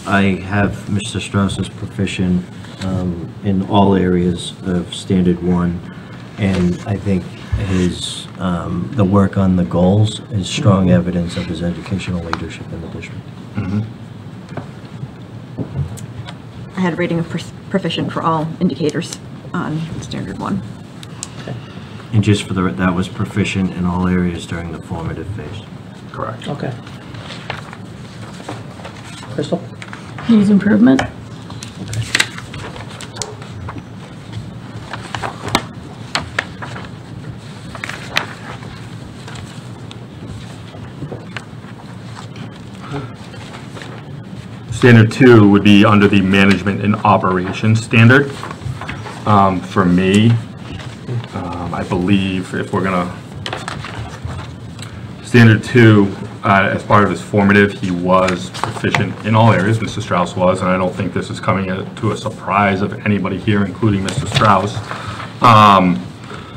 S7: I have Mr. Strauss as proficient um, in all areas of standard one, and I think his, um, the work on the goals is strong evidence of his educational leadership in the district.
S5: I had a rating of proficient for all indicators on standard one.
S7: And just for the, that was proficient in all areas during the formative phase.
S2: Correct.
S1: Okay. Crystal?
S8: Needs improvement?
S2: Standard two would be under the management and operations standard. Um, For me, um, I believe if we're gonna, standard two, uh, as part of his formative, he was proficient in all areas, Mr. Strauss was, and I don't think this is coming to a surprise of anybody here, including Mr. Strauss. Um,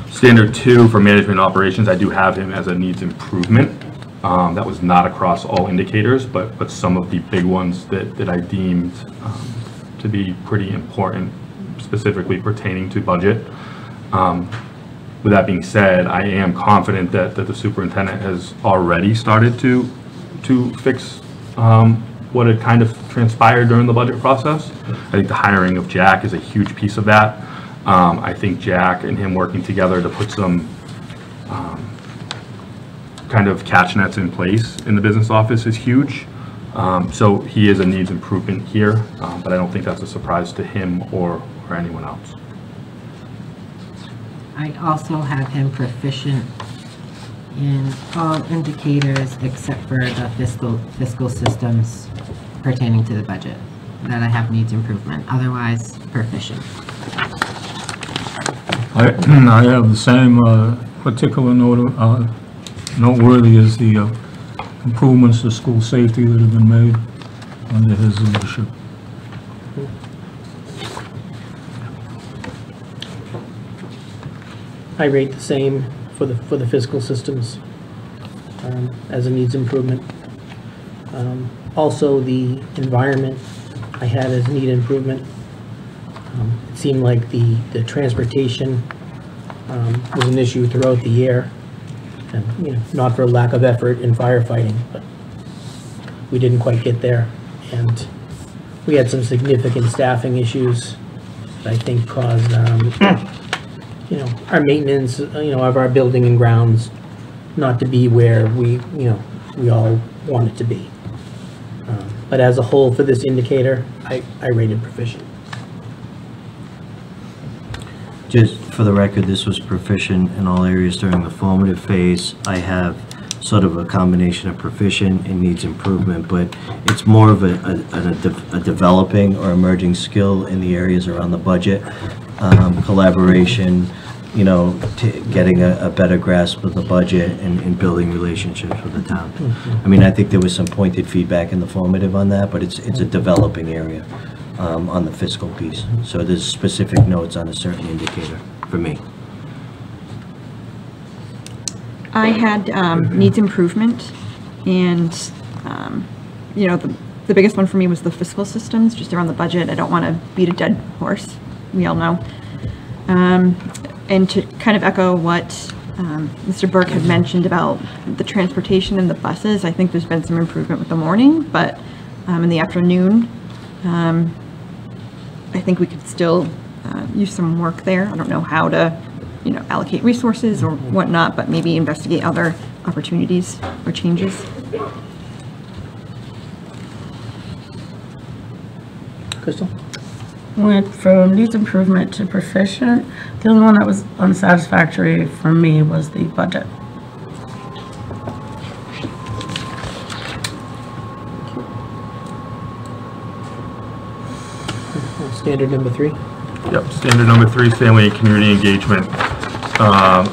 S2: Standard two for management operations, I do have him as a needs improvement. Um, That was not across all indicators, but, but some of the big ones that, that I deemed um, to be pretty important, specifically pertaining to budget. Um, With that being said, I am confident that, that the superintendent has already started to, to fix um, what had kind of transpired during the budget process. I think the hiring of Jack is a huge piece of that. Um, I think Jack and him working together to put some um, kind of catch nets in place in the business office is huge. Um, So he is a needs improvement here, um, but I don't think that's a surprise to him or, or anyone else.
S9: I also have him proficient in all indicators except for the fiscal, fiscal systems pertaining to the budget, that I have needs improvement, otherwise proficient.
S10: I, I have the same uh, particular note, uh, noteworthy as the uh, improvements to school safety that have been made under his leadership.
S1: I rate the same for the, for the fiscal systems um, as a needs improvement. Um, Also, the environment I had as need improvement. Um, It seemed like the, the transportation um, was an issue throughout the year. And, you know, not for lack of effort in firefighting, but we didn't quite get there. And we had some significant staffing issues that I think caused, um, you know, our maintenance, uh, you know, of our building and grounds not to be where we, you know, we all want it to be. Um, But as a whole, for this indicator, I, I rated proficient.
S7: Just for the record, this was proficient in all areas during the formative phase. I have sort of a combination of proficient and needs improvement, but it's more of a, a- a, de- a developing or emerging skill in the areas around the budget, um, collaboration, you know, t- getting a, a better grasp of the budget and, and building relationships with the town. I mean, I think there was some pointed feedback in the formative on that, but it's, it's a developing area um, on the fiscal piece. So there's specific notes on a certain indicator for me.
S5: I had um, needs improvement, and, um, you know, the the biggest one for me was the fiscal systems, just around the budget. I don't want to beat a dead horse, we all know. Um, And to kind of echo what um, Mr. Burke had mentioned about the transportation and the buses, I think there's been some improvement with the morning, but um, in the afternoon, um, I think we could still uh, use some work there. I don't know how to, you know, allocate resources or whatnot, but maybe investigate other opportunities or changes.
S1: Crystal?
S8: Went from needs improvement to proficient. The only one that was unsatisfactory for me was the budget.
S1: Standard number three?
S2: Yep, standard number three, family and community engagement. Um,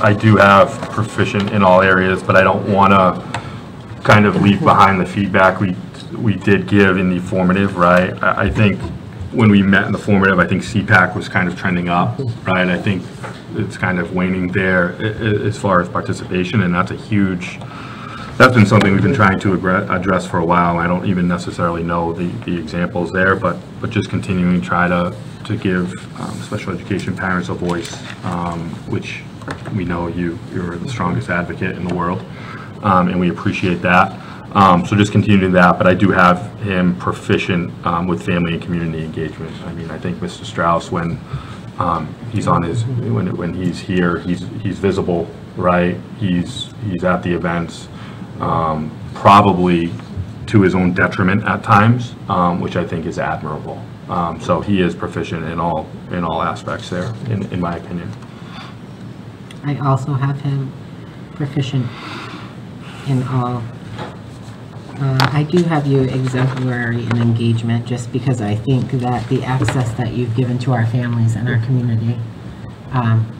S2: I do have proficient in all areas, but I don't want to kind of leave behind the feedback we, we did give in the formative, right? I, I think when we met in the formative, I think SEPAC was kind of trending up, right? I think it's kind of waning there as far as participation, and that's a huge, that's been something we've been trying to address for a while. I don't even necessarily know the, the examples there, but, but just continuing to try to, to give um, special education parents a voice, um, which we know you, you're the strongest advocate in the world, um, and we appreciate that. Um, So just continuing that, but I do have him proficient um, with family and community engagement. I mean, I think Mr. Strauss, when he's on his, when, when he's here, he's, he's visible, right? He's, he's at the events, probably to his own detriment at times, which I think is admirable. Um, So he is proficient in all, in all aspects there, in, in my opinion.
S9: I also have him proficient in all. Uh, I do have you exemplary in engagement, just because I think that the access that you've given to our families and our community um,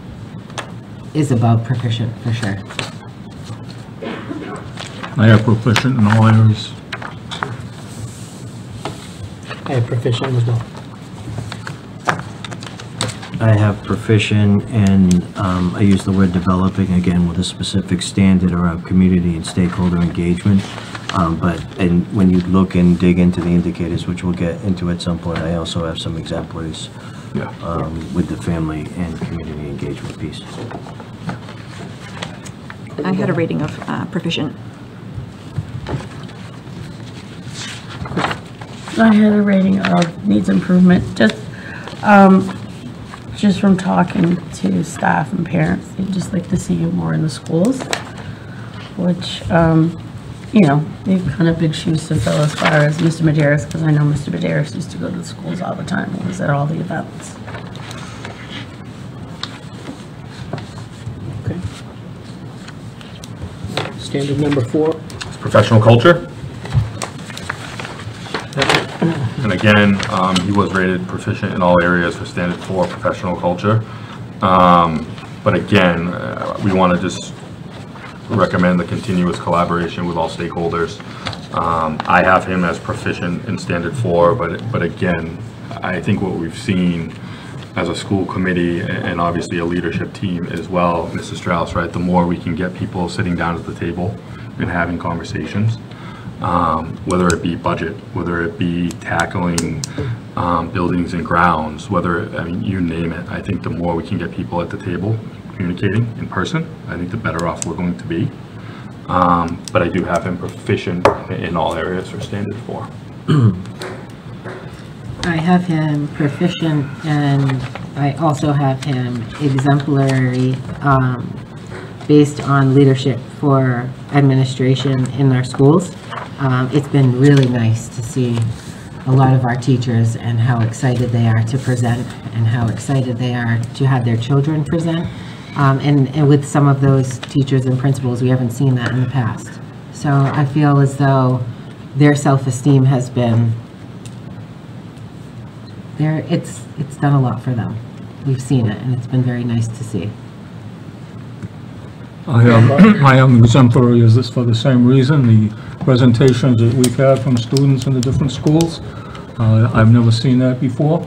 S9: is above proficient, for sure.
S10: I have proficient in all areas.
S1: I have proficient as well.
S7: I have proficient and um, I use the word developing again with a specific standard around community and stakeholder engagement. Um, But, and when you look and dig into the indicators, which we'll get into at some point, I also have some exemplaries
S2: Yeah.
S7: um, with the family and community engagement piece.
S5: I had a rating of uh, proficient.
S8: I had a rating of needs improvement, just, um, just from talking to staff and parents, they'd just like to see you more in the schools, which, um, you know, they've kind of big shoes to fill as far as Mr. Medeiros, because I know Mr. Medeiros used to go to the schools all the time, he was at all the events.
S1: Okay. Standard number four?
S2: professional culture. And again, um, he was rated proficient in all areas for standard four professional culture. Um, But again, uh, we want to just recommend the continuous collaboration with all stakeholders. Um, I have him as proficient in standard four, but, but again, I think what we've seen as a school committee and obviously a leadership team as well, Mrs. Strauss, right? The more we can get people sitting down at the table and having conversations, um, whether it be budget, whether it be tackling um, buildings and grounds, whether, I mean, you name it. I think the more we can get people at the table communicating in person, I think the better off we're going to be. Um, But I do have him proficient in all areas for standard four.
S9: I have him proficient and I also have him exemplary, um, based on leadership for administration in our schools. Um, it's been really nice to see a lot of our teachers and how excited they are to present and how excited they are to have their children present. Um, and, and with some of those teachers and principals, we haven't seen that in the past. So I feel as though their self-esteem has been there, it's, it's done a lot for them. We've seen it, and it's been very nice to see.
S10: I am, I am exemplary as this for the same reason. The presentations that we've had from students in the different schools, uh, I've never seen that before.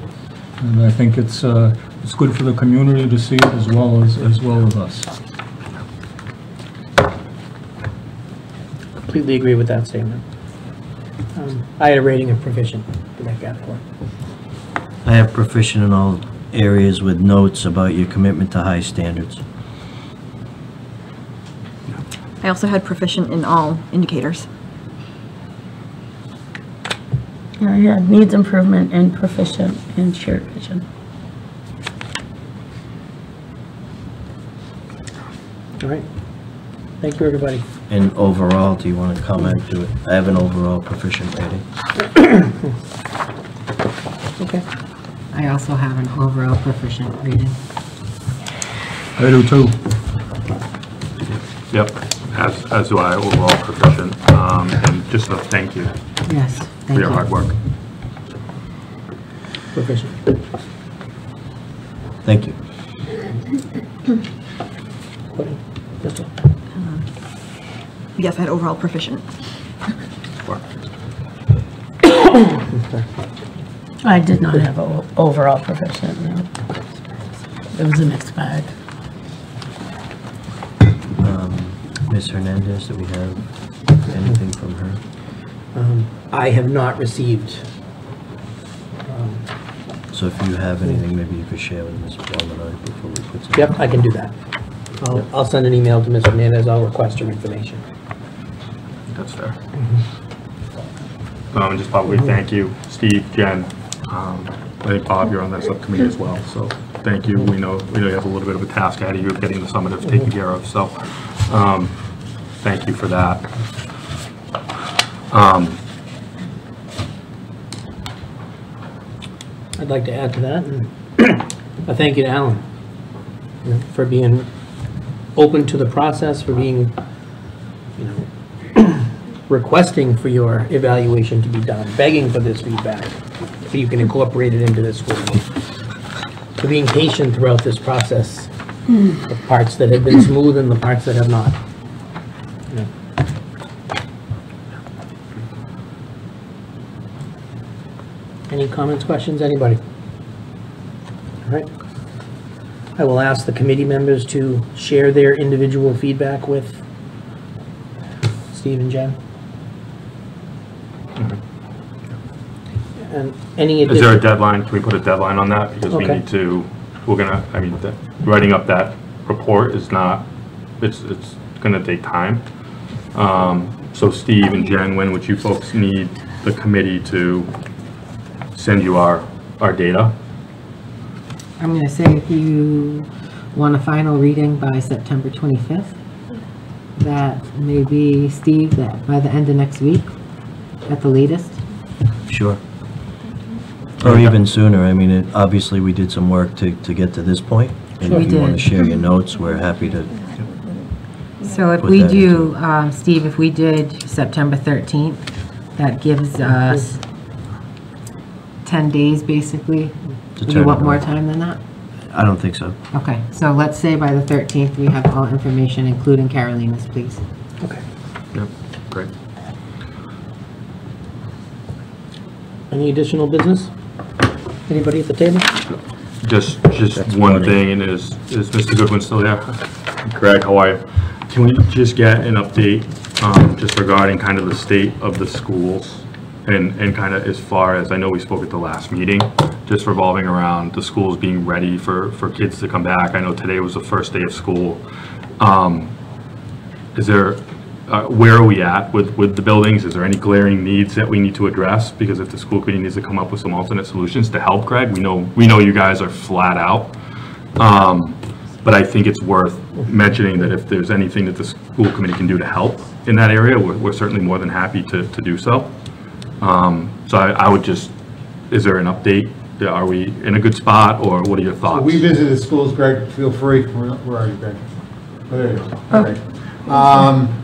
S10: And I think it's, uh, it's good for the community to see it as well as, as well as us.
S1: Completely agree with that statement. Um, I had a rating of proficient for that category.
S7: I have proficient in all areas with notes about your commitment to high standards.
S5: I also had proficient in all indicators.
S8: Yeah, yeah, needs improvement and proficient in shared vision.
S1: All right. Thank you, everybody.
S7: And overall, do you want to comment to it? I have an overall proficient rating.
S1: Okay.
S9: I also have an overall proficient reading.
S10: I do too.
S2: Yep, as, as do I, overall proficient. Um, And just a thank you
S9: Yes,
S2: for your hard work.
S1: Proficient.
S7: Thank you.
S1: Courtney,
S5: Yes, I had overall proficient.
S8: I did not have a overall proficient, no. It was a mixed bag.
S7: Um, Ms. Hernandez, do we have anything from her?
S1: Um, I have not received, um,
S7: So if you have anything, maybe you could share with Ms. Wallenberg before we put some.
S1: yep, I can do that. I'll, I'll send an email to Ms. Hernandez, I'll request her information.
S2: That's fair. Um, just probably thank you, Steve, Jen. Um, I think Bob, you're on that subcommittee as well, so thank you. We know, we know you have a little bit of a task ahead of you of getting the summative taken care of, so, um, thank you for that. Um,
S1: I'd like to add to that, and a thank you to Alan for being open to the process, for being, you know, requesting for your evaluation to be done, begging for this feedback, so you can incorporate it into this school. For being patient throughout this process, the parts that have been smooth and the parts that have not. You know. Any comments, questions, anybody? All right. I will ask the committee members to share their individual feedback with Steve and Jen. And any
S2: Is there a deadline? Can we put a deadline on that? Because we
S1: Okay.
S2: need to, we're gonna, I mean, the- writing up that report is not, it's, it's gonna take time. Um, So Steve and Jen, when would you folks need the committee to send you our, our data?
S9: I'm gonna say if you want a final reading by September 25th, that may be, Steve, that by the end of next week, at the latest.
S7: Sure. Or even sooner. I mean, it, obviously, we did some work to, to get to this point. And
S9: We
S7: if you want to share your notes, we're happy to,
S9: So if
S7: Put
S9: we
S7: that
S9: do, um, Steve, if we did September 13th, that gives us 10 days, basically.
S7: To
S9: Do you
S7: turn
S9: want
S7: it
S9: more
S7: around.
S9: time than that?
S7: I don't think so.
S9: Okay, so let's say by the 13th, we have all information, including Carolina's, please.
S1: okay.
S2: Yep, great.
S1: Any additional business? Anybody at the table?
S2: Just, just one thing, and is, is Mr. Goodwin still there? Greg, how are you? Can we just get an update um, just regarding kind of the state of the schools and, and kind of as far as, I know we spoke at the last meeting, just revolving around the schools being ready for, for kids to come back. I know today was the first day of school. Um, Is there, uh, where are we at with, with the buildings? Is there any glaring needs that we need to address? Because if the school committee needs to come up with some alternate solutions to help Greg, we know, we know you guys are flat out. Um, But I think it's worth mentioning that if there's anything that the school committee can do to help in that area, we're, we're certainly more than happy to, to do so. Um, So I, I would just, is there an update? Are we in a good spot, or what are your thoughts?
S4: We visited schools, Greg, feel free. Where where are you, Greg? Oh, there you go. All right. Um,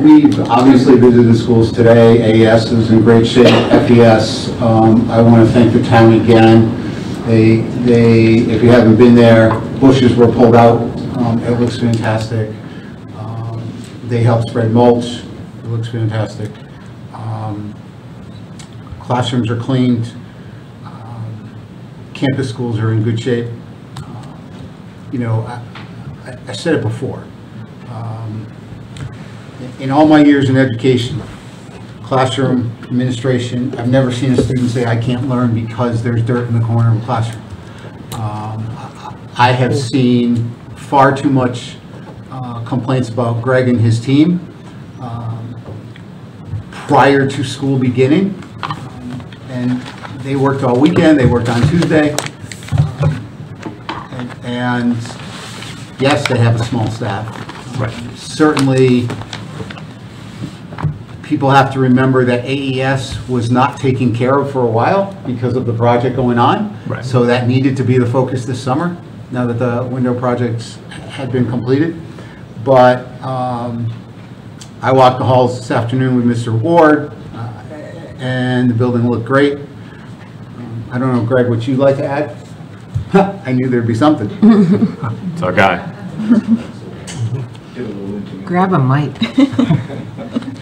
S4: We've obviously visited schools today. AES is in great shape, FES. um, I want to thank the town again. They, they, if you haven't been there, bushes were pulled out. Um, It looks fantastic. Um, They helped spread mulch. It looks fantastic. Classrooms are cleaned. Um, Campus schools are in good shape. Uh, You know, I- I said it before. Um, In all my years in education, classroom administration, I've never seen a student say, I can't learn because there's dirt in the corner of a classroom. Um, I I have seen far too much uh, complaints about Greg and his team um, prior to school beginning. And they worked all weekend, they worked on Tuesday. And- And yes, they have a small staff.
S2: Right.
S4: Certainly, people have to remember that AES was not taken care of for a while because of the project going on.
S2: Right.
S4: So that needed to be the focus this summer, now that the window projects had been completed. But um, I walked the halls this afternoon with Mr. Ward, and the building looked great. Um, I don't know, Greg, would you like to add? I knew there'd be something.
S2: It's our guy.
S9: Grab a mic.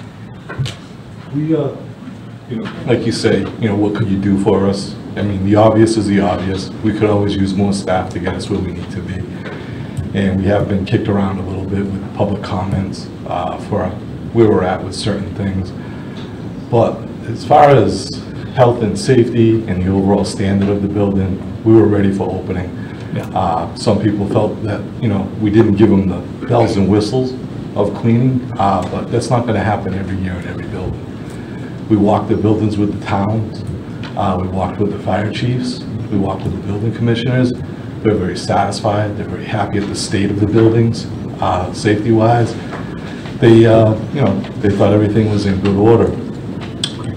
S11: We, uh, you know, like you say, you know, what could you do for us? I mean, the obvious is the obvious. We could always use more staff to get us where we need to be. And we have been kicked around a little bit with public comments uh, for where we're at with certain things. But as far as health and safety and the overall standard of the building, we were ready for opening. Uh, Some people felt that, you know, we didn't give them the bells and whistles of cleaning, uh, but that's not gonna happen every year in every building. We walked the buildings with the towns, uh, we walked with the fire chiefs, we walked with the building commissioners. They're very satisfied, they're very happy at the state of the buildings, uh, safety-wise. They, uh, you know, they thought everything was in good order.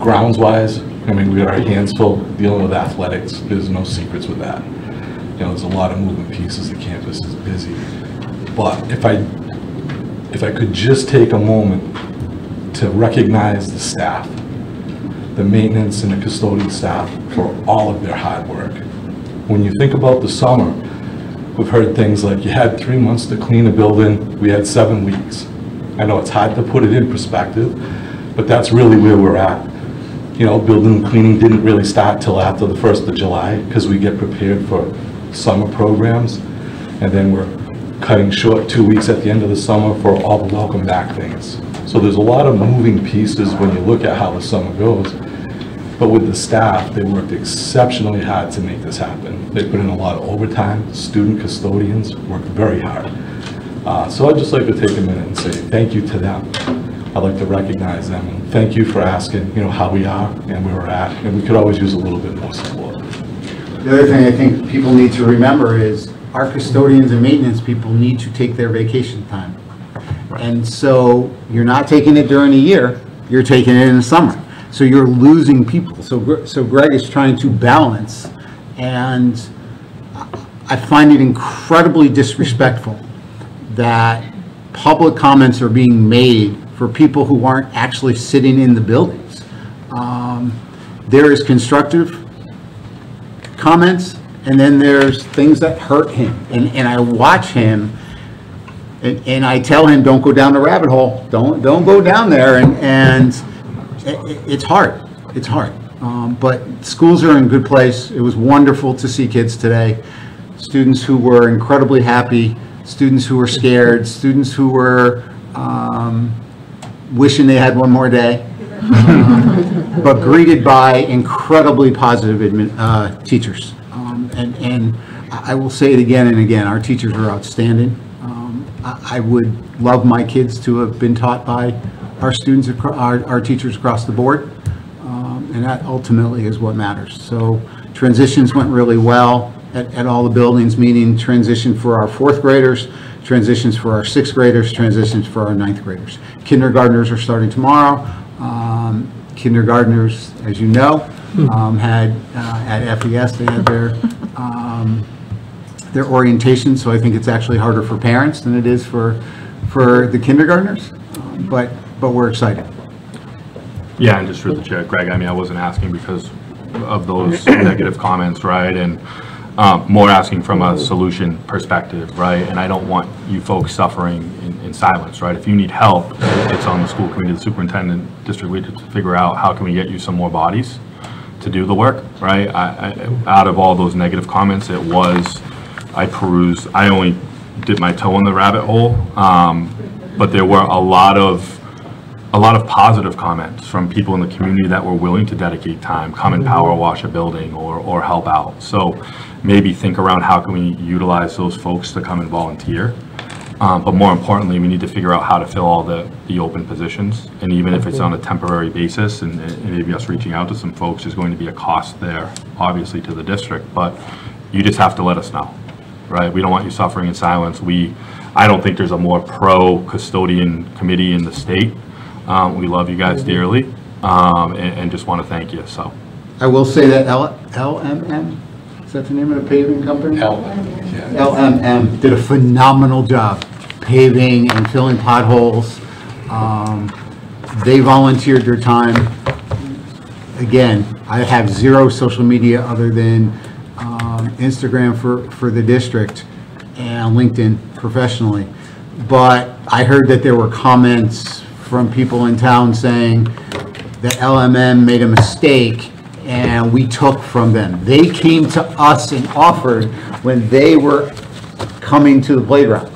S11: Grounds-wise, I mean, we got our hands full dealing with athletics, there's no secrets with that. You know, there's a lot of moving pieces, the campus is busy. But if I, if I could just take a moment to recognize the staff, the maintenance and the custodial staff for all of their hard work. When you think about the summer, we've heard things like, you had three months to clean a building, we had seven weeks. I know it's hard to put it in perspective, but that's really where we're at. You know, building cleaning didn't really start till after the first of July, because we get prepared for summer programs, and then we're cutting short two weeks at the end of the summer for all the welcome back things. So there's a lot of moving pieces when you look at how the summer goes. But with the staff, they worked exceptionally hard to make this happen. They put in a lot of overtime, student custodians worked very hard. Uh, So I'd just like to take a minute and say thank you to them. I'd like to recognize them, and thank you for asking, you know, how we are and where we're at, and we could always use a little bit more support.
S4: The other thing I think people need to remember is our custodians and maintenance people need to take their vacation time. And so you're not taking it during the year, you're taking it in the summer. So you're losing people. So, so Greg is trying to balance. And I find it incredibly disrespectful that public comments are being made for people who aren't actually sitting in the buildings. Um, There is constructive comments, and then there's things that hurt him. And, and I watch him, and, and I tell him, don't go down the rabbit hole. Don't, don't go down there, and, and i- i- it's hard. It's hard. Um, But schools are in good place. It was wonderful to see kids today. Students who were incredibly happy, students who were scared, students who were um, wishing they had one more day, but greeted by incredibly positive admin, uh, teachers. Um, And, and I will say it again and again, our teachers are outstanding. Um, I I would love my kids to have been taught by our students, our, our teachers across the board. Um, And that ultimately is what matters. So transitions went really well at, at all the buildings, meaning transition for our fourth graders, transitions for our sixth graders, transitions for our ninth graders. Kindergartners are starting tomorrow. Um, Kindergartners, as you know, um, had, uh, at FES, they had their, um, their orientation, so I think it's actually harder for parents than it is for, for the kindergartners. Um, But, but we're excited.
S2: Yeah, and just for the chair, Greg, I mean, I wasn't asking because of those negative comments, right? And um, more asking from a solution perspective, right? And I don't want you folks suffering in, in silence, right? If you need help, it's on the school committee, the superintendent, district leader to figure out how can we get you some more bodies to do the work, right? I, I, out of all those negative comments, it was, I perused, I only did my toe in the rabbit hole, um, but there were a lot of, a lot of positive comments from people in the community that were willing to dedicate time, come and power wash a building or, or help out. So maybe think around how can we utilize those folks to come and volunteer. Um, but more importantly, we need to figure out how to fill all the, the open positions. And even if it's on a temporary basis and, and maybe us reaching out to some folks, is going to be a cost there, obviously to the district, but you just have to let us know, right? We don't want you suffering in silence. We, I don't think there's a more pro custodian committee in the state. Um, we love you guys dearly, um, and, and just want to thank you, so.
S4: I will say that L- LMM, is that the name of the paving company? LMM did a phenomenal job paving and filling potholes. Um, They volunteered their time. Again, I have zero social media other than um, Instagram for, for the district and LinkedIn professionally. But I heard that there were comments from people in town saying that LMM made a mistake and we took from them. They came to us and offered when they were coming to the playground.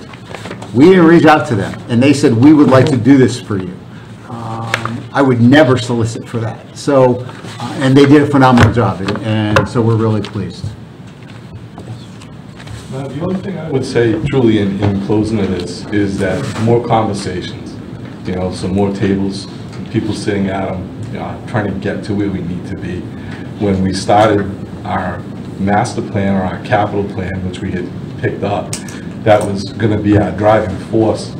S4: We didn't reach out to them, and they said, "We would like to do this for you." Um, I would never solicit for that. So, uh, and they did a phenomenal job, and- and so we're really pleased.
S11: Now, the only thing I would say truly in, in closing of this is that more conversations, you know, some more tables, people sitting at them, know, trying to get to where we need to be. When we started our master plan or our capital plan, which we had picked up, that was gonna be our driving force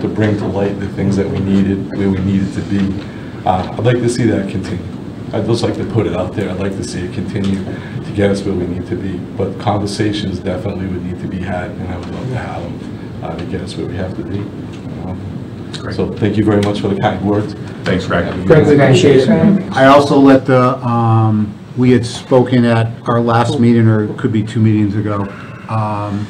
S11: to bring to light the things that we needed, where we needed to be. Uh, I'd like to see that continue. I'd just like to put it out there, I'd like to see it continue to get us where we need to be. But conversations definitely would need to be had, and I would love to have them, uh, to get us where we have to be. Um, So thank you very much for the kind words.
S2: Thanks, Greg.
S4: I also let the, um, we had spoken at our last meeting, or it could be two meetings ago. Um,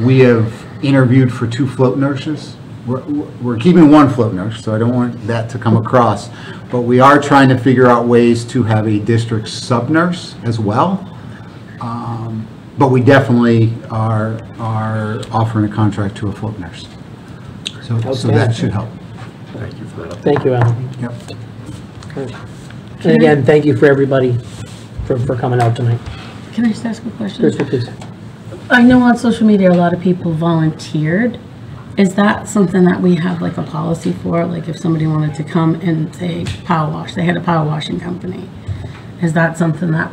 S4: We have interviewed for two float nurses. We're, we're keeping one float nurse, so I don't want that to come across. But we are trying to figure out ways to have a district sub-nurse as well. Um, But we definitely are, are offering a contract to a float nurse. So, so that should help.
S1: Thank you, for that. Thank you, Alan.
S4: Yep.
S1: And again, thank you for everybody for, for coming out tonight.
S8: Can I just ask a question?
S1: Krista, please.
S8: I know on social media, a lot of people volunteered. Is that something that we have like a policy for? Like if somebody wanted to come and say power wash, they had a power washing company. Is that something that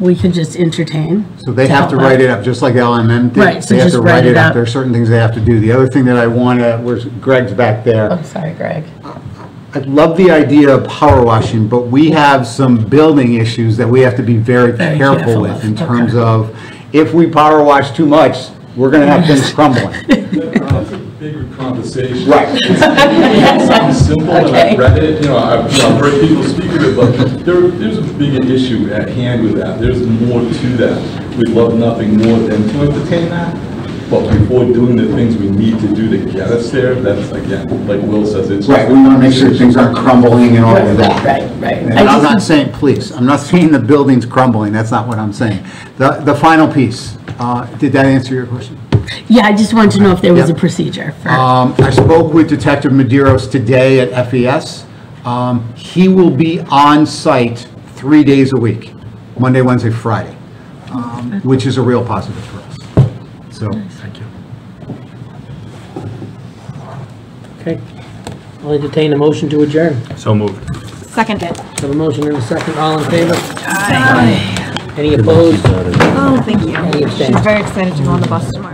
S8: we could just entertain?
S4: So they have to
S8: help
S4: write
S8: out?
S4: it up, just like LMM did.
S8: Right, so
S4: They have
S8: just
S4: to
S8: write it up.
S4: There are certain things they have to do. The other thing that I want to, where's Greg's back there.
S8: I'm sorry, Greg.
S4: I love the idea of power washing, but we have some building issues that we have to be very
S8: Very
S4: careful
S8: careful
S4: with in
S8: with,
S4: terms of, if we power wash too much, we're going to have things crumbling.
S11: That's a bigger conversation.
S4: Right.
S11: It sounds simple, and I've
S8: Okay.
S11: read it, you know, I've, you know, I've heard people speak of it, but there, there's a bigger issue at hand with that. There's more to that. We'd love nothing more than to entertain that, but before doing the things we need to do to get us there, that's, again, like Will says, it's.
S4: Right, we want to make sure things aren't crumbling and all of that.
S8: Right, right.
S4: And
S8: I
S4: I'm not saying, please, I'm not saying the building's crumbling, that's not what I'm saying. The, the final piece, uh, did that answer your question?
S8: Yeah, I just wanted to know if there was a
S4: Yep.
S8: procedure for,
S4: Um, I spoke with Detective Medeiros today at FES. Um, He will be on site three days a week, Monday, Wednesday, Friday, um, which is a real positive for us. So, thank you.
S1: Okay. I'll entertain a motion to adjourn.
S2: So moved.
S5: Second.
S1: So a motion and a second, all in favor? Aye. Any opposed?
S5: Oh, thank you.
S1: Any abstained?
S5: She's very excited to go on the bus tomorrow.